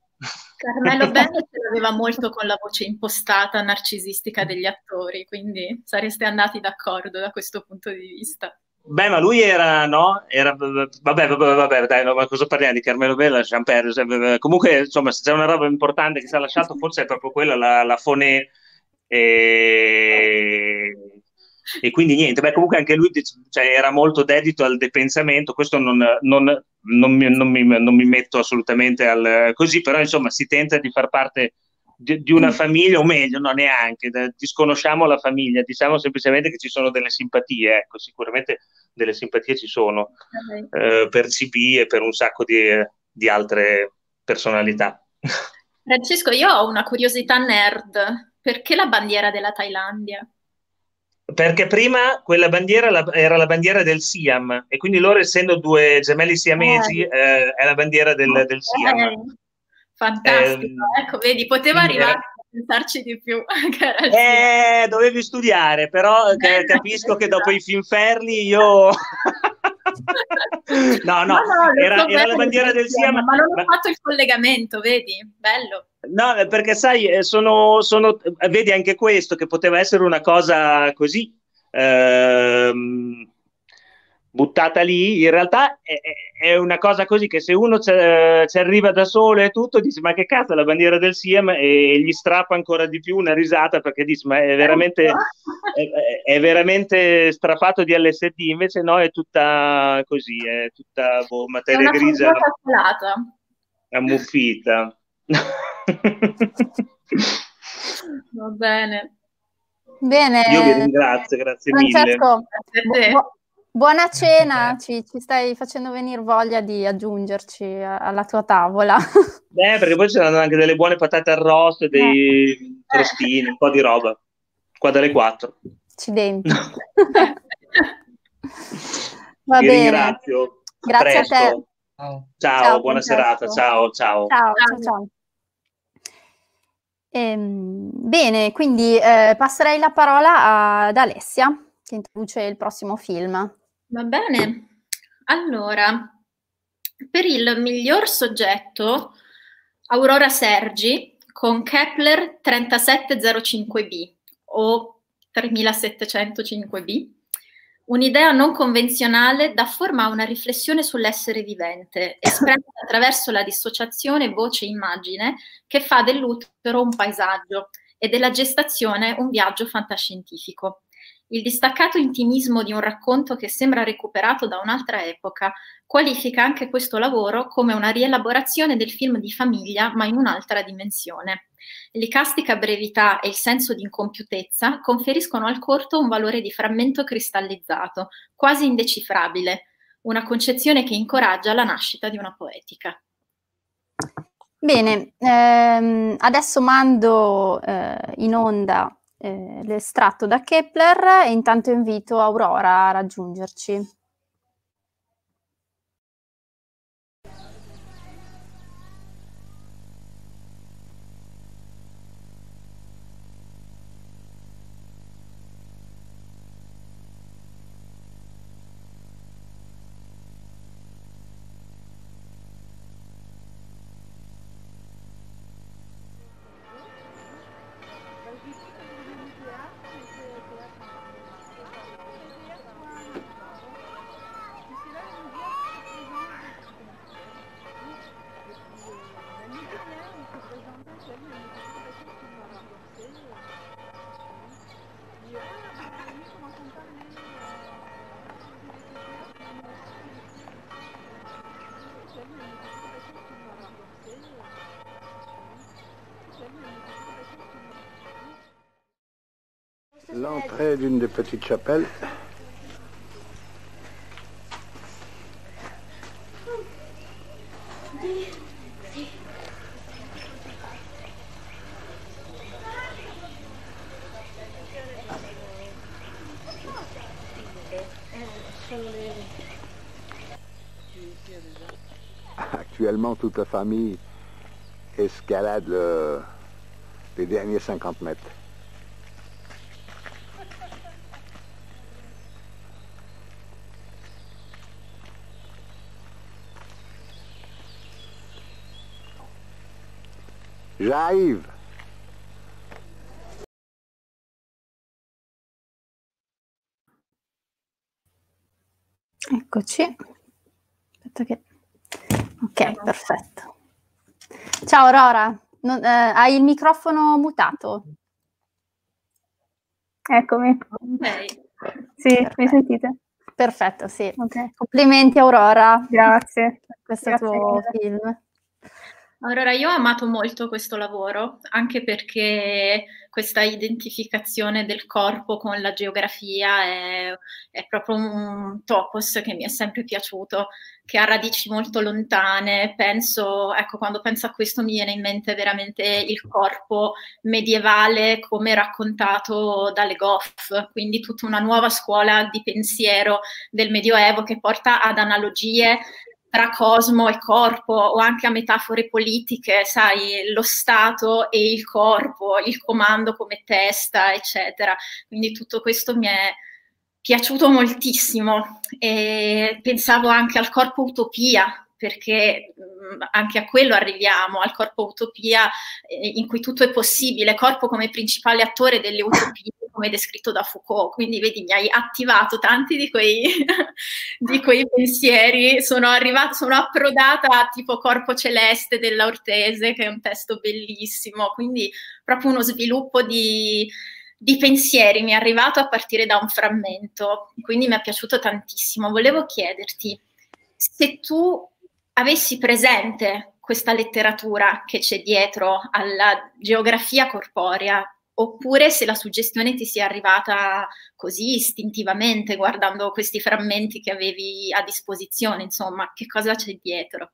Carmelo Bennett aveva molto con la voce impostata narcisistica degli attori, quindi sareste andati d'accordo da questo punto di vista. Beh, ma lui era, no? Era, vabbè, vabbè, vabbè, dai, no, ma cosa parliamo di Carmelo Bella, Jean-Pierre? cioè, Comunque, insomma, se c'è una roba importante che si è lasciato, forse è proprio quella, la, la Foné. E... e quindi niente, beh, comunque anche lui cioè, era molto dedito al depensamento, questo non, non, non, mi, non, mi, non mi metto assolutamente al così, però insomma si tenta di far parte di, di una famiglia, o meglio, no, neanche, da, disconosciamo la famiglia, diciamo semplicemente che ci sono delle simpatie, ecco, sicuramente delle simpatie ci sono Okay. eh, per CB e per un sacco di, di altre personalità. Francesco, io ho una curiosità nerd. Perché la bandiera della Thailandia? Perché prima quella bandiera la- era la bandiera del Siam e quindi loro, essendo due gemelli siamesi, eh, è la bandiera del, del Siam. Eh, fantastico, Ehm, ecco, vedi, potevo quindi arrivare era- a pensarci di più. era. Eh, dovevi studiare, però ca- capisco che dopo i Finferli io... No, no, lo era, so era la bandiera del Siam, Siam, ma non ho ma- fatto il collegamento, vedi? Bello. No, perché sai, eh, sono, sono- eh, vedi anche questo che poteva essere una cosa così ehm, buttata lì. In realtà è, è- è una cosa così che se uno ci, eh, ci arriva da solo e tutto, dice: Ma che cazzo, è la bandiera del Siam e gli strappa ancora di più una risata perché dice: Ma è veramente, è, è veramente strappato di LSD. Invece, no, è tutta così, è tutta boh, È materia una grigia ammuffita. Va bene. Bene, Io vi ringrazio, grazie mille. Francesco, a bu- te. bu- buona cena, ci, ci stai facendo venire voglia di aggiungerci a- alla tua tavola. Eh, perché poi c'erano anche delle buone patate arrosto e dei crostini, un po' di roba. Qua dalle 4. Accidenti. Va Vi bene. ringrazio. A Grazie a te. presto. Ciao. Ciao, Ciao, buona Francesco. serata. Ciao, ciao. Ciao, ciao, ciao. Ehm, bene, quindi eh, passerei la parola ad Alessia, che introduce il prossimo film. Va bene. Allora, per il miglior soggetto, Aurora Sergi con Kepler 3705b o 3705b, un'idea non convenzionale dà forma a una riflessione sull'essere vivente, espressa attraverso la dissociazione voce-immagine che fa dell'utero un paesaggio e della gestazione un viaggio fantascientifico. Il distaccato intimismo di un racconto che sembra recuperato da un'altra epoca qualifica anche questo lavoro come una rielaborazione del film di famiglia, ma in un'altra dimensione. L'icastica brevità e il senso di incompiutezza conferiscono al corto un valore di frammento cristallizzato, quasi indecifrabile, una concezione che incoraggia la nascita di una poetica. Bene, ehm, adesso mando eh, in onda eh, l'estratto da Kepler e intanto invito Aurora a raggiungerci. D'une des petites chapelles. Actuellement, toute la famille escalade le- les derniers 50 mètres. J'arrive. Eccoci. Aspetta che... Ok, perfetto. Ciao Aurora, Non- eh, hai il microfono mutato. Eccomi. Sì, mi sentite? Perfetto, sì. Complimenti Aurora. Grazie. Per questo Grazie tuo mille. film. Allora, io ho amato molto questo lavoro, anche perché questa identificazione del corpo con la geografia è, è proprio un topos che mi è sempre piaciuto, che ha radici molto lontane. Penso, ecco, quando penso a questo mi viene in mente veramente il corpo medievale come raccontato dalle Goff, quindi tutta una nuova scuola di pensiero del Medioevo che porta ad analogie tra cosmo e corpo o anche a metafore politiche, sai, lo Stato e il corpo, il comando come testa, eccetera. Quindi tutto questo mi è piaciuto moltissimo e pensavo anche al corpo utopia perché mh, anche a quello arriviamo, al corpo utopia eh, in cui tutto è possibile, corpo come principale attore delle utopie come descritto da Foucault, quindi vedi mi hai attivato tanti di quei, di quei pensieri, sono arrivata, sono approdata a tipo Corpo Celeste della Ortese, che è un testo bellissimo, quindi proprio uno sviluppo di, di pensieri mi è arrivato a partire da un frammento, quindi mi è piaciuto tantissimo. Volevo chiederti se tu avessi presente questa letteratura che c'è dietro alla geografia corporea, oppure se la suggestione ti sia arrivata così istintivamente guardando questi frammenti che avevi a disposizione, insomma, che cosa c'è dietro?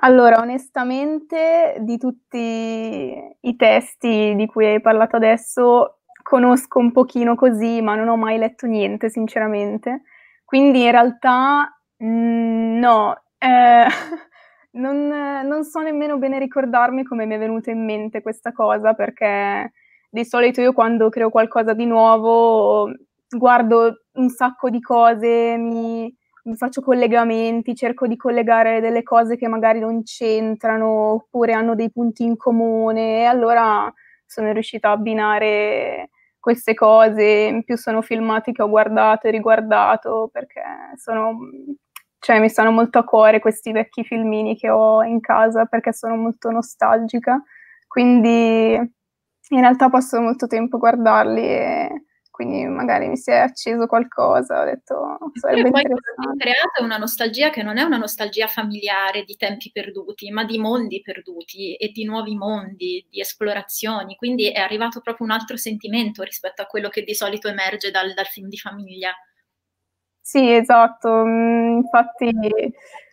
Allora, onestamente, di tutti i testi di cui hai parlato adesso, conosco un pochino così, ma non ho mai letto niente, sinceramente. Quindi in realtà mm, no, eh, non, non so nemmeno bene ricordarmi come mi è venuta in mente questa cosa, perché di solito io quando creo qualcosa di nuovo guardo un sacco di cose, mi, mi faccio collegamenti, cerco di collegare delle cose che magari non c'entrano oppure hanno dei punti in comune e allora sono riuscita a abbinare queste cose, in più sono filmati che ho guardato e riguardato perché sono, cioè, mi stanno molto a cuore questi vecchi filmini che ho in casa perché sono molto nostalgica, quindi in realtà passo molto tempo a guardarli e quindi magari mi si è acceso qualcosa, ho detto sarebbe E poi creato una nostalgia che non è una nostalgia familiare di tempi perduti, ma di mondi perduti e di nuovi mondi, di esplorazioni. Quindi è arrivato proprio un altro sentimento rispetto a quello che di solito emerge dal, dal film di famiglia. Sì, esatto. Mm, Infatti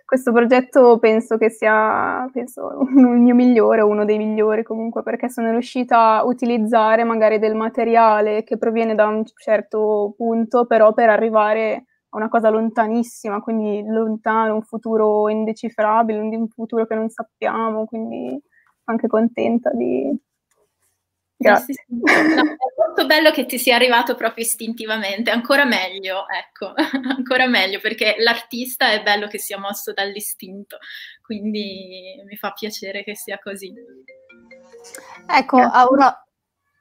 questo progetto penso che sia penso, il mio migliore, uno dei migliori comunque, perché sono riuscita a utilizzare magari del materiale che proviene da un certo punto, però per arrivare a una cosa lontanissima, quindi lontano, un futuro indecifrabile, un un futuro che non sappiamo, quindi anche contenta di... Grazie. Sì, sì, sì. No, è molto bello che ti sia arrivato proprio istintivamente, ancora meglio, ecco, ancora meglio, perché l'artista è bello che sia mosso dall'istinto, quindi mi fa piacere che sia così. Ecco, Auro-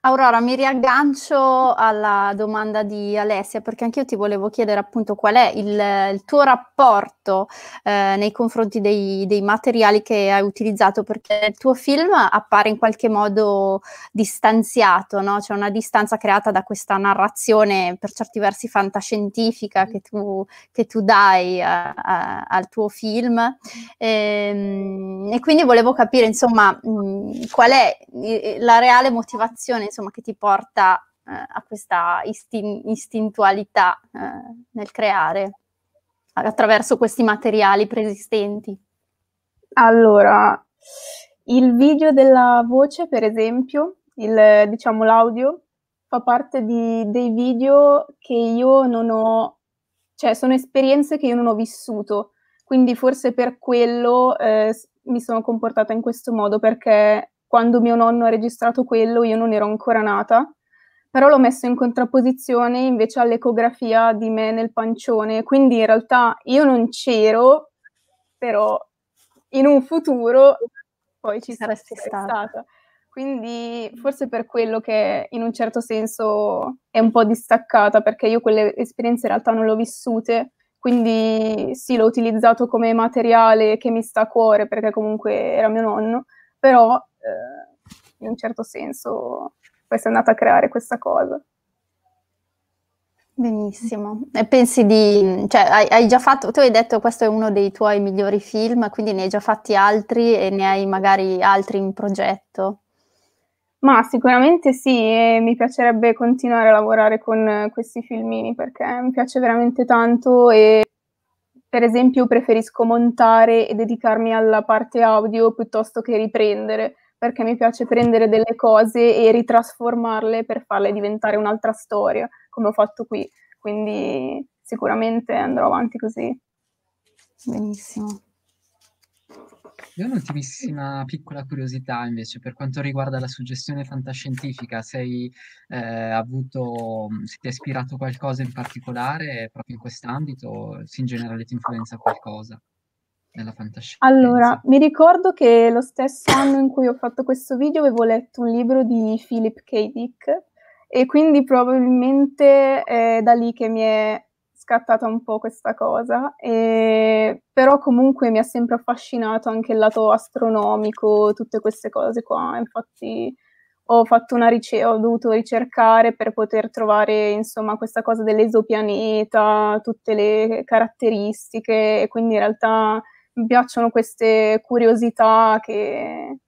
Aurora, mi riaggancio alla domanda di Alessia perché anch'io ti volevo chiedere appunto qual è il, il tuo rapporto eh, nei confronti dei, dei materiali che hai utilizzato perché il tuo film appare in qualche modo distanziato, no? C'è una distanza creata da questa narrazione per certi versi fantascientifica che tu, che tu dai a- a- al tuo film Ehm, e quindi volevo capire, insomma, mh, qual è eh, la reale motivazione, insomma, che ti porta eh, a questa istin- istintualità eh, nel creare attraverso questi materiali preesistenti. Allora, il video della voce, per esempio, il, diciamo l'audio, fa parte di- dei video che io non ho, cioè sono esperienze che io non ho vissuto, quindi forse per quello eh, mi sono comportata in questo modo, perché quando mio nonno ha registrato quello io non ero ancora nata, però l'ho messo in contrapposizione invece all'ecografia di me nel pancione, quindi in realtà io non c'ero, però in un futuro poi ci saresti stata. Quindi forse per quello che in un certo senso è un po' distaccata, perché io quelle esperienze in realtà non le ho vissute, quindi sì, l'ho utilizzato come materiale che mi sta a cuore perché comunque era mio nonno, però eh, in un certo senso poi sei andata a creare questa cosa. Benissimo. E pensi di, cioè, hai, hai già fatto, tu hai detto questo è uno dei tuoi migliori film, quindi ne hai già fatti altri e ne hai magari altri in progetto? Ma sicuramente sì, e mi piacerebbe continuare a lavorare con questi filmini perché mi piace veramente tanto e per esempio preferisco montare e dedicarmi alla parte audio piuttosto che riprendere, perché mi piace prendere delle cose e ritrasformarle per farle diventare un'altra storia, come ho fatto qui. Quindi sicuramente andrò avanti così. Benissimo. Io ho un'ultimissima piccola curiosità invece per quanto riguarda la suggestione fantascientifica, sei eh, avuto, se ti ha ispirato qualcosa in particolare proprio in quest'ambito, se in generale ti influenza qualcosa nella fantascienza? Allora, mi ricordo che lo stesso anno in cui ho fatto questo video avevo letto un libro di Philip K. Dick e quindi probabilmente è da lì che mi è scattata un po' questa cosa, e, però comunque mi ha sempre affascinato anche il lato astronomico, tutte queste cose qua, infatti ho ricerca, ho dovuto ricercare per poter trovare insomma questa cosa dell'esopianeta, tutte le caratteristiche e quindi in realtà mi piacciono queste curiosità che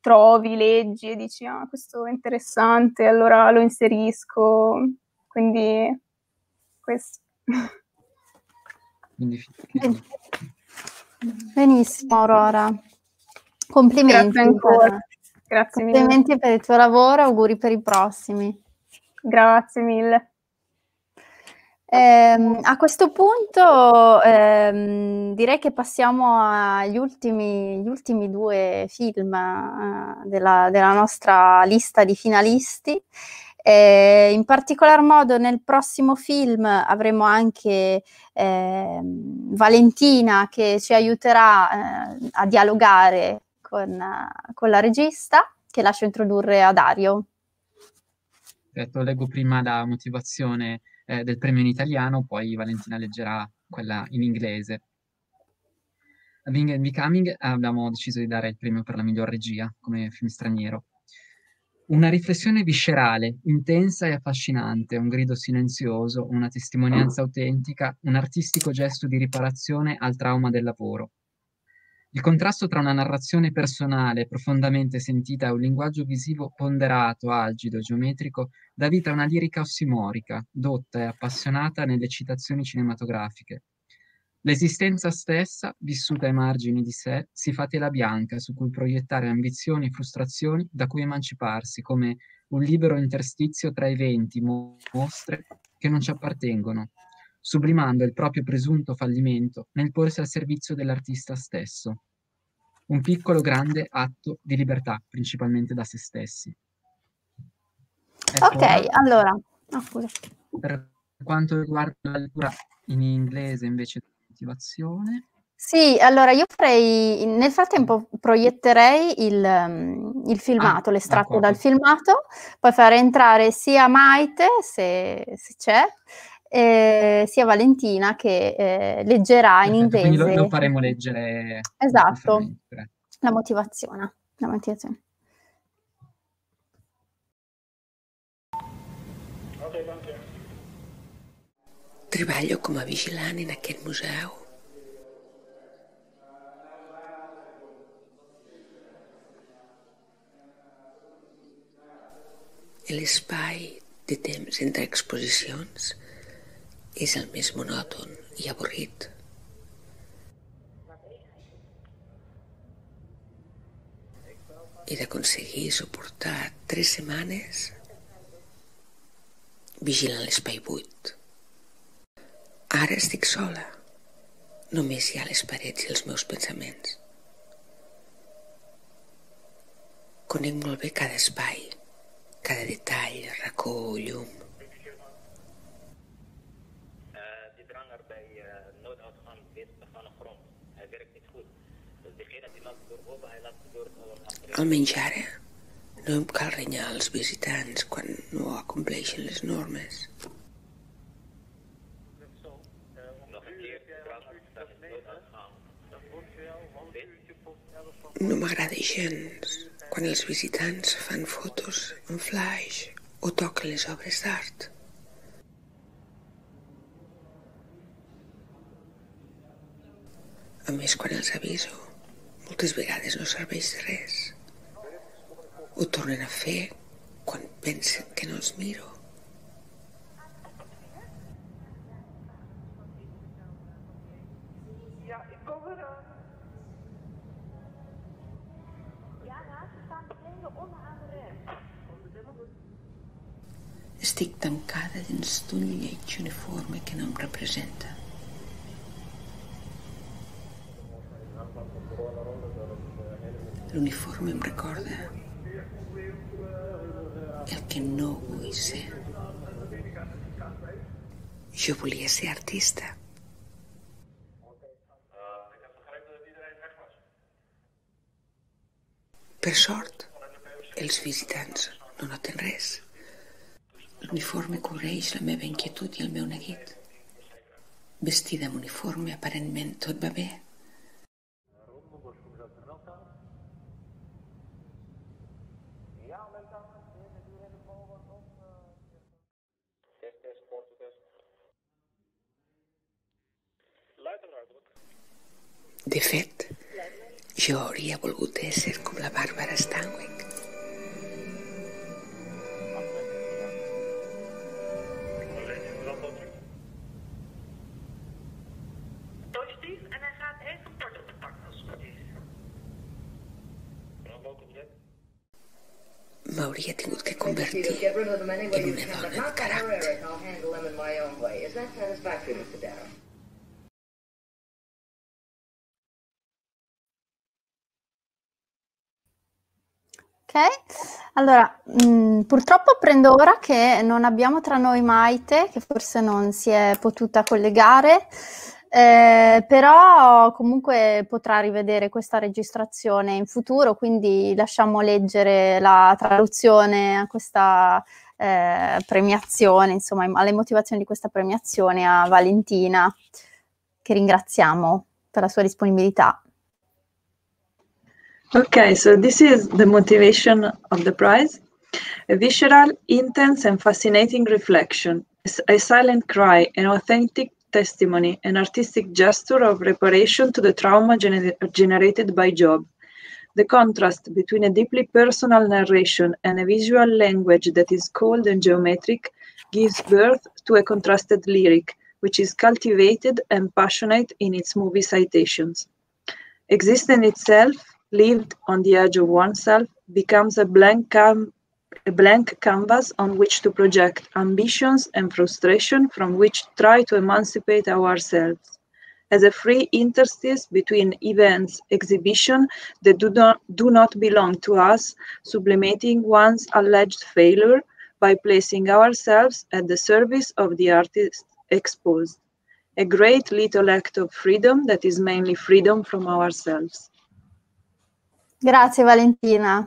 trovi, leggi e dici ah questo è interessante, allora lo inserisco, quindi questo. Benissimo, Aurora. Complimenti. Grazie ancora. Per, Grazie complimenti mille. per il tuo lavoro, auguri per i prossimi. Grazie mille. Ehm, a questo punto ehm, direi che passiamo agli ultimi, gli ultimi due film eh, della, della nostra lista di finalisti. Eh, in particolar modo nel prossimo film avremo anche eh, Valentina che ci aiuterà eh, a dialogare con, con, la regista che lascio introdurre a Dario. Detto, leggo prima la motivazione eh, del premio in italiano, poi Valentina leggerà quella in inglese. A Being and Becoming abbiamo deciso di dare il premio per la miglior regia come film straniero. Una riflessione viscerale, intensa e affascinante, un grido silenzioso, una testimonianza autentica, un artistico gesto di riparazione al trauma del lavoro. Il contrasto tra una narrazione personale profondamente sentita e un linguaggio visivo ponderato, algido, geometrico, dà vita a una lirica ossimorica, dotta e appassionata nelle citazioni cinematografiche. L'esistenza stessa, vissuta ai margini di sé, si fa tela bianca su cui proiettare ambizioni e frustrazioni da cui emanciparsi, come un libero interstizio tra eventi, mostre che non ci appartengono, sublimando il proprio presunto fallimento nel porsi al servizio dell'artista stesso. Un piccolo grande atto di libertà, principalmente da se stessi. Ecco, ok, allora. Oh, per quanto riguarda la lettura in inglese invece motivazione. Sì, allora io farei, nel frattempo proietterei il, um, il filmato, Ah, l'estratto dal filmato, poi fare entrare sia Maite, se, se c'è, eh, sia Valentina che eh, leggerà in Perfetto, quindi lo, inglese lo faremo leggere. Esatto. la motivazione. La motivazione. Treballo com a vigilant en aquest museu. L'espai de temps entre exposicions és el més monòton i avorrit. He d'aconseguir suportar tres setmanes vigilant l'espai buit. Ara estic sola. Només hi ha les parets i els meus pensaments. Conec molt bé cada espai, cada detall, racó, llum. Almenys ara no em cal renyar els visitants quan no acompleixen les normes. No m'agrada gens quan els visitants fan fotos en flash o toquen les obres d'art. A més, quan els aviso, moltes vegades no serveix de res. Ho tornen a fer quan pensen que no els miro. Uniforme que em representa. L'uniforme em recorda el que no vull ser. Jo volia ser artista. Per sort, els visitants no noten res. L'uniforme cobreix la meva inquietud i el meu neguit. Vestida amb uniforme, aparentment tot va bé. De fet, jo hauria volgut ésser com la Bàrbara Stanwyck. M'hauria tingut que convertir en una dona de caràcter. Ok, allora mh, purtroppo prendo ora che non abbiamo tra noi Maite, che forse non si è potuta collegare, eh, però comunque potrà rivedere questa registrazione in futuro, quindi lasciamo leggere la traduzione a questa eh, premiazione, insomma, alle motivazioni di questa premiazione a Valentina, che ringraziamo per la sua disponibilità. Okay, so this is the motivation of the prize. A visceral, intense, and fascinating reflection, a silent cry, an authentic testimony, an artistic gesture of reparation to the trauma gener- generated by Job. The contrast between a deeply personal narration and a visual language that is cold and geometric gives birth to a contrasted lyric, which is cultivated and passionate in its movie citations. Existence itself lived on the edge of oneself becomes a blank, cam- a blank canvas on which to project ambitions and frustration from which try to emancipate ourselves. As a free interstice between events, exhibition that do not, do not belong to us, sublimating one's alleged failure by placing ourselves at the service of the artist exposed. A great little act of freedom that is mainly freedom from ourselves. Grazie Valentina.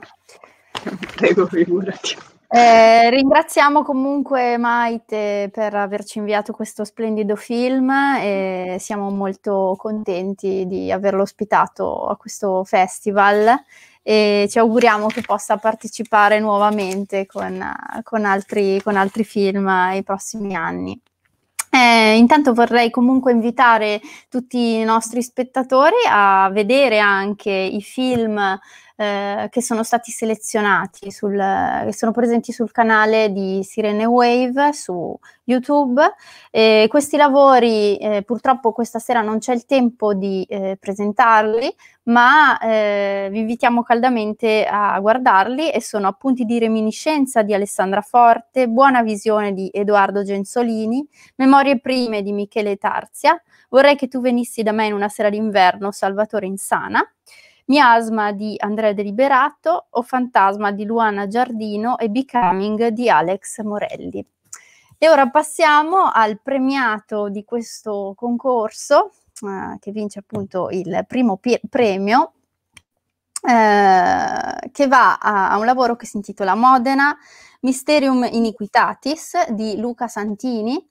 Prego, figurati. Eh, ringraziamo comunque Maite per averci inviato questo splendido film e siamo molto contenti di averlo ospitato a questo festival e ci auguriamo che possa partecipare nuovamente con, con, altri, con altri film nei prossimi anni. Eh, intanto vorrei comunque invitare tutti i nostri spettatori a vedere anche i film eh, che sono stati selezionati, sul, che sono presenti sul canale di Sirene Wave su YouTube. Eh, questi lavori eh, purtroppo questa sera non c'è il tempo di eh, presentarli, ma eh, vi invitiamo caldamente a guardarli e sono appunti di reminiscenza di Alessandra Forte, Buona visione di Edoardo Genzolini, Memorie prime di Michele Tarzia, Vorrei che tu venissi da me in una sera d'inverno, Salvatore Insana, Miasma di Andrea Deliberato o Fantasma di Luana Giardino e Becoming di Alex Morelli. E ora passiamo al premiato di questo concorso, eh, che vince appunto il primo premio, eh, che va a, a un lavoro che si intitola Modena Mysterium Iniquitatis di Luca Santini.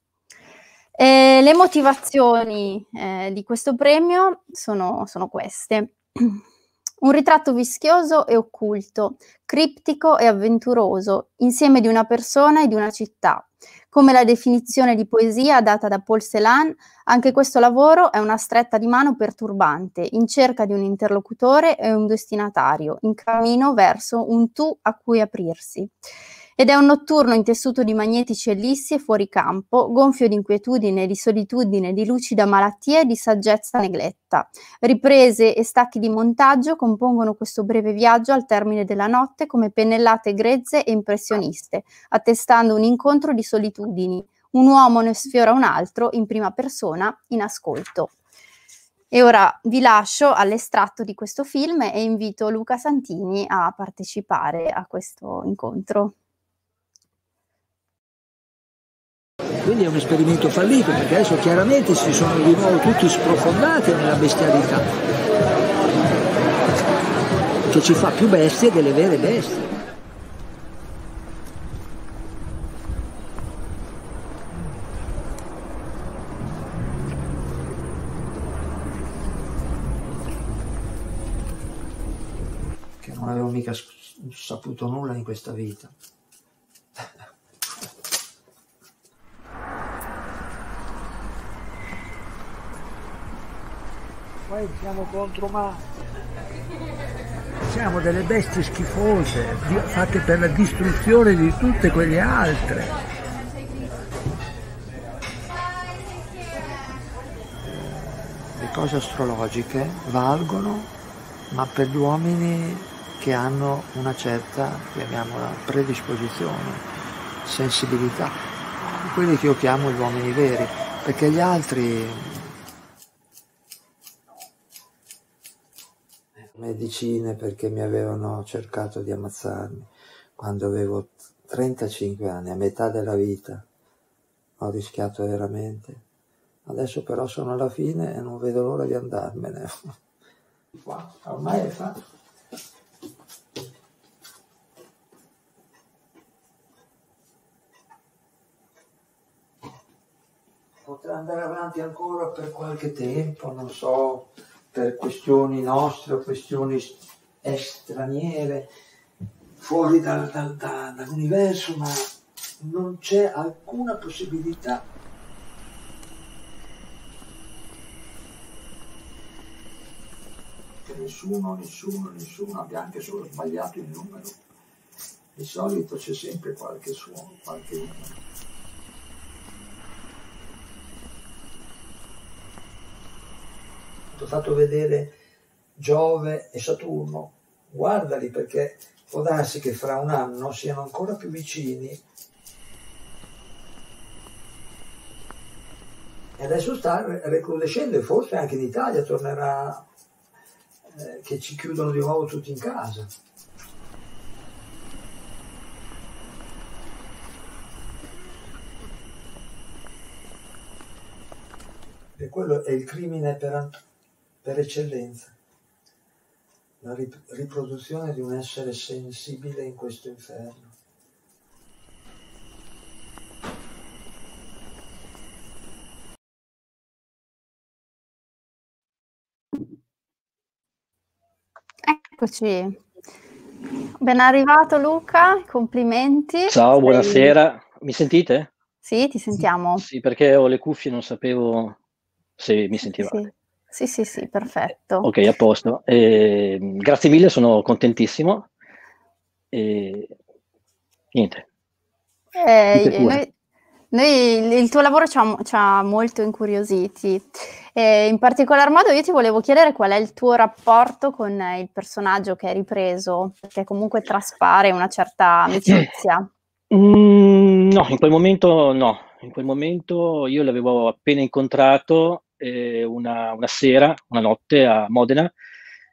E le motivazioni eh, di questo premio sono, sono queste. Un ritratto vischioso e occulto, criptico e avventuroso, insieme di una persona e di una città. Come la definizione di poesia data da Paul Celan, anche questo lavoro è una stretta di mano perturbante, in cerca di un interlocutore e un destinatario, in cammino verso un tu a cui aprirsi. Ed è un notturno intessuto di magnetici ellissi e fuori campo, gonfio di inquietudine, di solitudine, di lucida malattia e di saggezza negletta. Riprese e stacchi di montaggio compongono questo breve viaggio al termine della notte come pennellate grezze e impressioniste, attestando un incontro di solitudini. Un uomo ne sfiora un altro in prima persona, in ascolto. E ora vi lascio all'estratto di questo film e invito Luca Santini a partecipare a questo incontro. Quindi è un esperimento fallito perché adesso chiaramente si sono di nuovo tutti sprofondati nella bestialità, che ci fa più bestie delle vere bestie. Che non avevo mica saputo nulla in questa vita. Poi siamo contro Marte. Siamo delle bestie schifose, fatte per la distruzione di tutte quelle altre. Le cose astrologiche valgono, ma per gli uomini che hanno una certa, chiamiamola, predisposizione, sensibilità, quelli che io chiamo gli uomini veri, perché gli altri medicine perché mi avevano cercato di ammazzarmi quando avevo 35 anni, a metà della vita. Ho rischiato veramente. Adesso però sono alla fine e non vedo l'ora di andarmene. Qua, ormai è fatto. Potrà andare avanti ancora per qualche tempo, non so, per questioni nostre o questioni straniere, fuori dal, dal, da, dall'universo, ma non c'è alcuna possibilità. Che nessuno, nessuno, nessuno abbia anche solo sbagliato il numero. Di solito c'è sempre qualche suono, qualche numero. Ti ho fatto vedere Giove e Saturno, guardali perché può darsi che fra un anno siano ancora più vicini. E adesso sta recrudescendo e forse anche in Italia tornerà eh, che ci chiudono di nuovo tutti in casa. E quello è il crimine per, per eccellenza, la riproduzione di un essere sensibile in questo inferno. Eccoci. Ben arrivato Luca, complimenti. Ciao, Sei... buonasera. Mi sentite? Sì, ti sentiamo. Sì, perché ho le cuffie, non sapevo se mi sentivate. Sì. Sì, sì, sì, perfetto. Ok, a posto. Eh, grazie mille, sono contentissimo. E niente. Eh, noi, noi, il tuo lavoro ci ha, ci ha molto incuriositi. Eh, in particolar modo io ti volevo chiedere qual è il tuo rapporto con il personaggio che hai ripreso, perché comunque traspare una certa amicizia. Mm, no, in quel momento no. In quel momento io l'avevo appena incontrato eh, una, una, sera, una notte a Modena.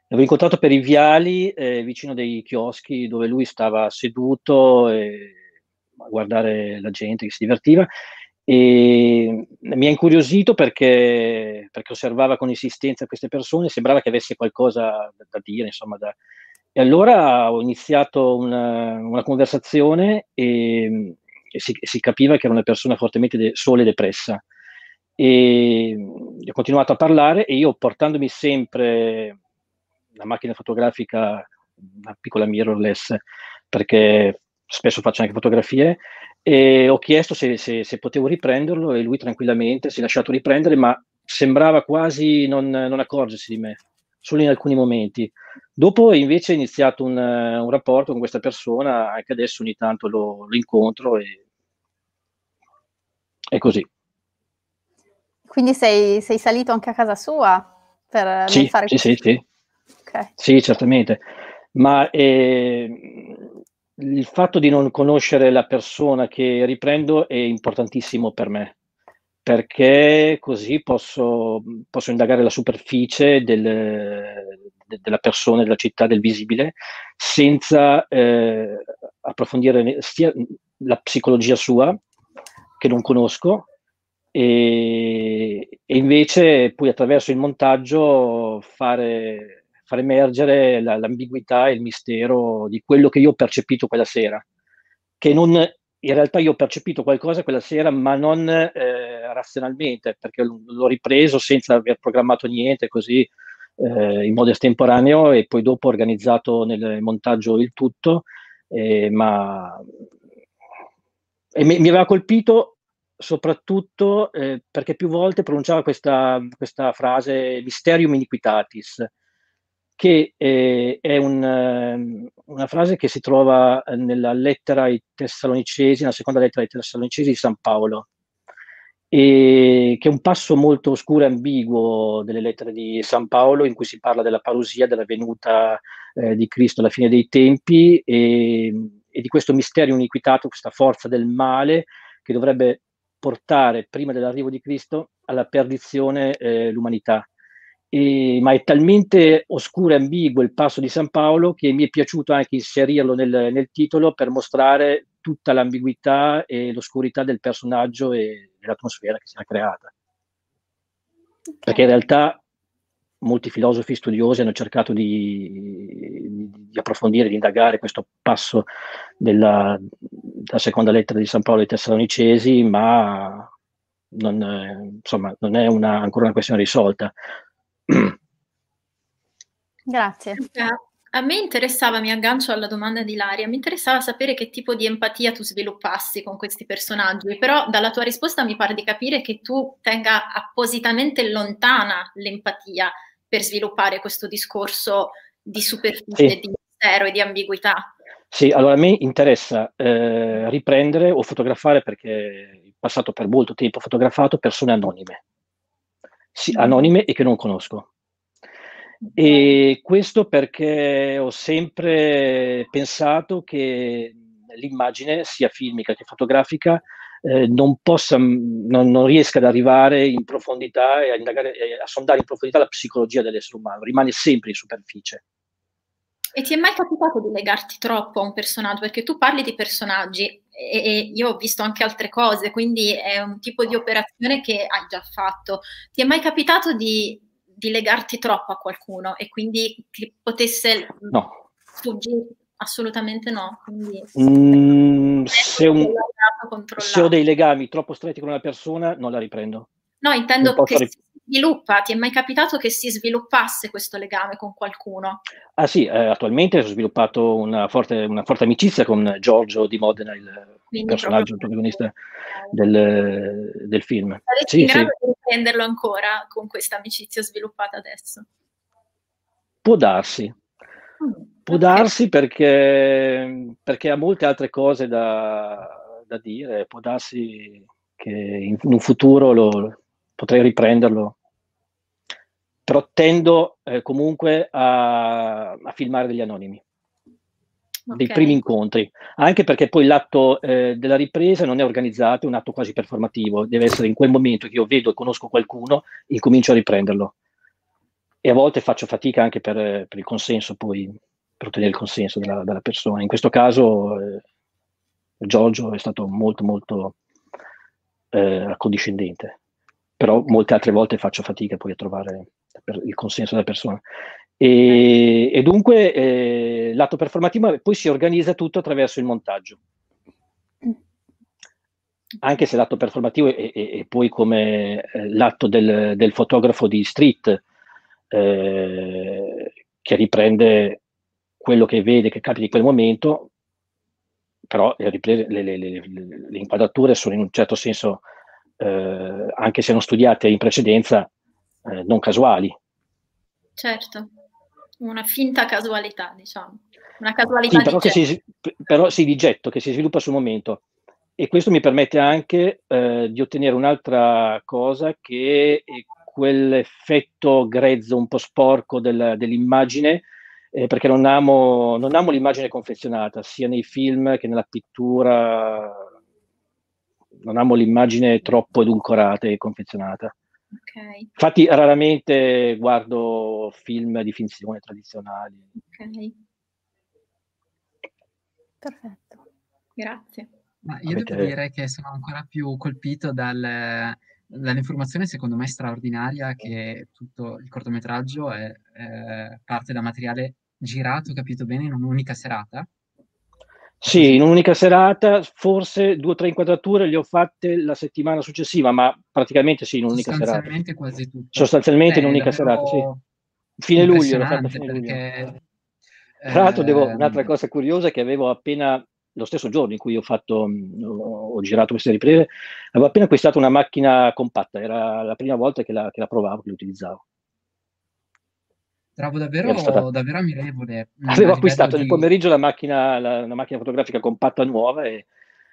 L'avevo incontrato per i viali eh, vicino dei chioschi dove lui stava seduto eh, a guardare la gente che si divertiva e mi ha incuriosito perché, perché, osservava con insistenza queste persone, sembrava che avesse qualcosa da, da dire, insomma, da... e allora ho iniziato una, una conversazione e, e si, si, capiva che era una persona fortemente de- sola e depressa e ho continuato a parlare e io portandomi sempre una macchina fotografica, una piccola mirrorless, perché spesso faccio anche fotografie, e ho chiesto se, se, se potevo riprenderlo e lui tranquillamente si è lasciato riprendere, ma sembrava quasi non, non accorgersi di me, solo in alcuni momenti. Dopo invece ho iniziato un, un rapporto con questa persona, anche adesso ogni tanto lo, lo incontro e è così. Quindi sei, sei salito anche a casa sua per Sì, fare sì, sì, sì. Ok. Sì, certamente. Ma eh, il fatto di non conoscere la persona che riprendo è importantissimo per me, perché così posso, posso indagare la superficie del- de- della persona, della città, del visibile, senza eh, approfondire sia la psicologia sua, che non conosco, e, e invece poi attraverso il montaggio fare, far emergere la- l'ambiguità e il mistero di quello che io ho percepito quella sera, che non, in realtà io ho percepito qualcosa quella sera, ma non eh, razionalmente, perché l'ho ripreso senza aver programmato niente, così eh, in modo estemporaneo e poi dopo ho organizzato nel montaggio il tutto, eh, ma e mi, mi aveva colpito soprattutto eh, perché più volte pronunciava questa, questa frase mysterium iniquitatis, che eh, è un, ehm, una frase che si trova nella lettera ai Tessalonicesi, nella seconda lettera ai Tessalonicesi di San Paolo, e che è un passo molto oscuro e ambiguo delle lettere di San Paolo in cui si parla della parusia, della venuta eh, di Cristo alla fine dei tempi e, e di questo mistero iniquitato, questa forza del male che dovrebbe portare prima dell'arrivo di Cristo alla perdizione eh, l'umanità. E- ma è talmente oscuro e ambiguo il passo di San Paolo che mi è piaciuto anche inserirlo nel, nel titolo per mostrare tutta l'ambiguità e l'oscurità del personaggio e dell'atmosfera che si era creata. Perché in realtà molti filosofi studiosi hanno cercato di, di- di approfondire, di indagare questo passo della, della seconda lettera di San Paolo ai Tessalonicesi, ma non, è- insomma, non è una- ancora una questione risolta. Grazie. A me interessava, mi aggancio alla domanda di Laria, mi interessava sapere che tipo di empatia tu sviluppassi con questi personaggi, però dalla tua risposta mi pare di capire che tu tenga appositamente lontana l'empatia per sviluppare questo discorso di superficie, Sì. di mistero e di ambiguità. Sì, allora a me interessa eh, riprendere o fotografare perché in passato per molto tempo ho fotografato persone anonime, sì, anonime e che non conosco. E questo perché ho sempre pensato che l'immagine, sia filmica che fotografica, eh, non possa, non, non riesca ad arrivare in profondità e a, indagare, e a sondare in profondità la psicologia dell'essere umano, rimane sempre in superficie. E ti è mai capitato di legarti troppo a un personaggio? Perché tu parli di personaggi e, e io ho visto anche altre cose, quindi è un tipo di operazione che hai già fatto. Ti è mai capitato di, di legarti troppo a qualcuno e quindi che potesse No. sfuggire? Assolutamente no. Quindi, Mm, se, un- se ho dei legami troppo stretti con una persona, non la riprendo. No, intendo Non che rip- si sviluppa. Ti è mai capitato che si sviluppasse questo legame con qualcuno? Ah sì, eh, attualmente ho sviluppato una forte, una forte amicizia con Giorgio di Modena, il Quindi personaggio, il protagonista del, del film. Saresti in Sì, grado sì, di riprenderlo ancora con questa amicizia sviluppata adesso? può darsi. Può darsi perché, perché ha molte altre cose da, da dire, può darsi che in, un futuro lo, potrei riprenderlo, però tendo eh, comunque a, a filmare degli anonimi, dei Ok. primi incontri, anche perché poi l'atto eh, della ripresa non è organizzato, è un atto quasi performativo, deve essere in quel momento che io vedo e conosco qualcuno, incomincio a riprenderlo. E a volte faccio fatica anche per, per il consenso, poi per ottenere il consenso della, della persona. In questo caso eh, Giorgio è stato molto molto eh, accondiscendente, però molte altre volte faccio fatica poi a trovare il consenso della persona. E, e dunque eh, l'atto performativo poi si organizza tutto attraverso il montaggio. Anche se l'atto performativo è, è- è poi come eh, l'atto del, del fotografo di street, eh, che riprende quello che vede, che capita in quel momento, però le, riprese, le, le, le inquadrature sono in un certo senso, eh, anche se non studiate in precedenza, eh, non casuali. Certo, una finta casualità, diciamo. Una casualità Sì, però, di si, però sì, di getto, che si sviluppa sul momento. E questo mi permette anche eh, di ottenere un'altra cosa che è quell'effetto grezzo, un po' sporco del- dell'immagine, eh, perché non amo, non amo l'immagine confezionata, sia nei film che nella pittura. Non amo l'immagine troppo edulcorata e confezionata. Ok, Infatti, raramente guardo film di finzione tradizionali. ok, Perfetto. grazie. Ma io Avete- devo dire che sono ancora più colpito dal- dall'informazione, secondo me, straordinaria che tutto il cortometraggio è, è parte da materiale girato, capito bene, in un'unica serata. Sì, in un'unica serata, forse due o tre inquadrature le ho fatte la settimana successiva, ma praticamente sì, in un'unica serata. Sostanzialmente quasi tutto. Sostanzialmente in Beh, è un'unica serata, sì. Fine luglio, l'ho fatta fine luglio. perché Tra l'altro, devo, ehm, un'altra cosa curiosa è che avevo appena, lo stesso giorno in cui ho fatto, ho girato queste riprese, avevo appena acquistato una macchina compatta, era la prima volta che la, che la provavo, che l'utilizzavo. Trovo davvero, stata- davvero ammirevole. Avevo acquistato nel di... pomeriggio la macchina, la, la macchina fotografica compatta nuova e,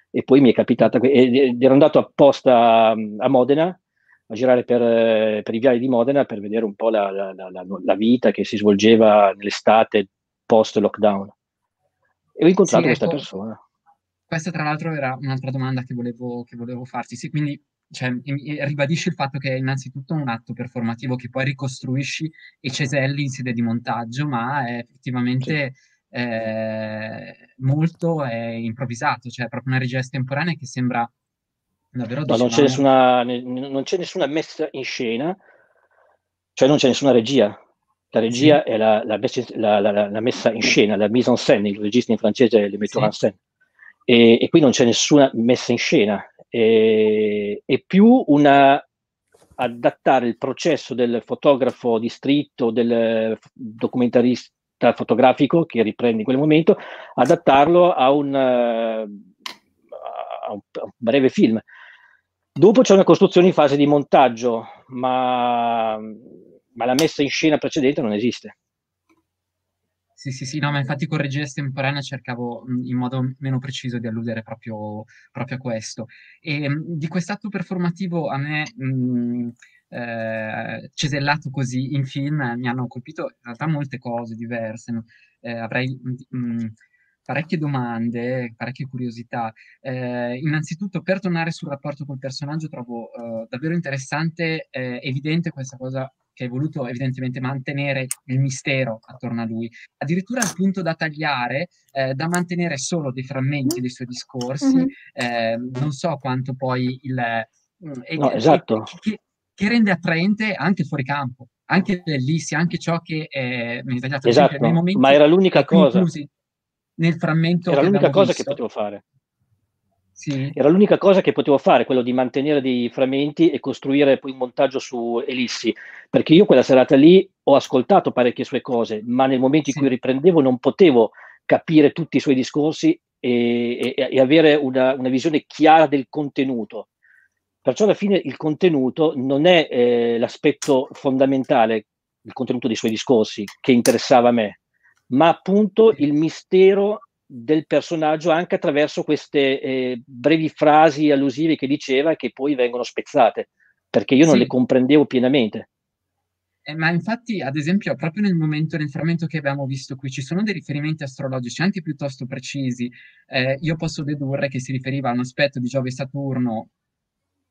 e poi mi è capitata, ed ero andato apposta a, Modena, a girare per, eh, per i viali di Modena per vedere un po' la, la- la- la- vita che si svolgeva nell'estate post-lockdown. E ho incontrato Sì, questa ecco, persona. Questa tra l'altro era un'altra domanda che volevo, che volevo farti. Sì, quindi cioè, e- e ribadisci il fatto che è innanzitutto un atto performativo che poi ricostruisci e ceselli in sede di montaggio, ma è effettivamente eh, molto è improvvisato, cioè è proprio una regia estemporanea che sembra davvero, No, non c'è, nessuna, ne- non c'è nessuna messa in scena, cioè non c'è nessuna regia. La regia Sì. è la, la messa, la- la- messa in scena, la mise en scène, il regista in francese le metteur en scène. E, e qui non c'è nessuna messa in scena, è, è più una adattare il processo del fotografo di street o del documentarista fotografico che riprende in quel momento, adattarlo eh, a un- a un breve film. Dopo c'è una costruzione in fase di montaggio, ma, ma la messa in scena precedente non esiste. Sì, sì, sì, no, ma infatti con regia estemporanea cercavo in modo meno preciso di alludere proprio, proprio a questo. E mh, di quest'atto performativo a me, mh, eh, cesellato così in film, eh, mi hanno colpito in realtà molte cose diverse. Eh, avrei mh, parecchie domande, parecchie curiosità. Eh, innanzitutto, per tornare sul rapporto col personaggio, trovo eh, davvero interessante, eh, evidente questa cosa che hai voluto evidentemente mantenere il mistero attorno a lui, addirittura al punto da tagliare, eh, da mantenere solo dei frammenti dei suoi discorsi, Mhm. eh, non so quanto poi il... mm, e- No, esatto. che, che rende attraente anche fuori campo, anche l'ellissi, anche ciò che è tagliato, ad esempio, Esatto, nei momenti ma era l'unica che cosa. nel frammento Era che l'unica cosa che visto. potevo fare. Sì. Era l'unica cosa che potevo fare, quello di mantenere dei frammenti e costruire poi un montaggio su Elissi, perché io quella serata lì ho ascoltato parecchie sue cose, ma nel momento in cui riprendevo non potevo capire tutti i suoi discorsi e, e- e avere una, una visione chiara del contenuto. Perciò alla fine il contenuto non è eh, l'aspetto fondamentale, il contenuto dei suoi discorsi, che interessava a me, ma appunto il mistero del personaggio anche attraverso queste eh, brevi frasi allusive che diceva che poi vengono spezzate, perché io non Sì. le comprendevo pienamente. Eh, ma infatti, ad esempio, proprio nel momento, nel frammento che abbiamo visto qui, ci sono dei riferimenti astrologici anche piuttosto precisi. Eh, io posso dedurre che si riferiva a un aspetto di Giove e Saturno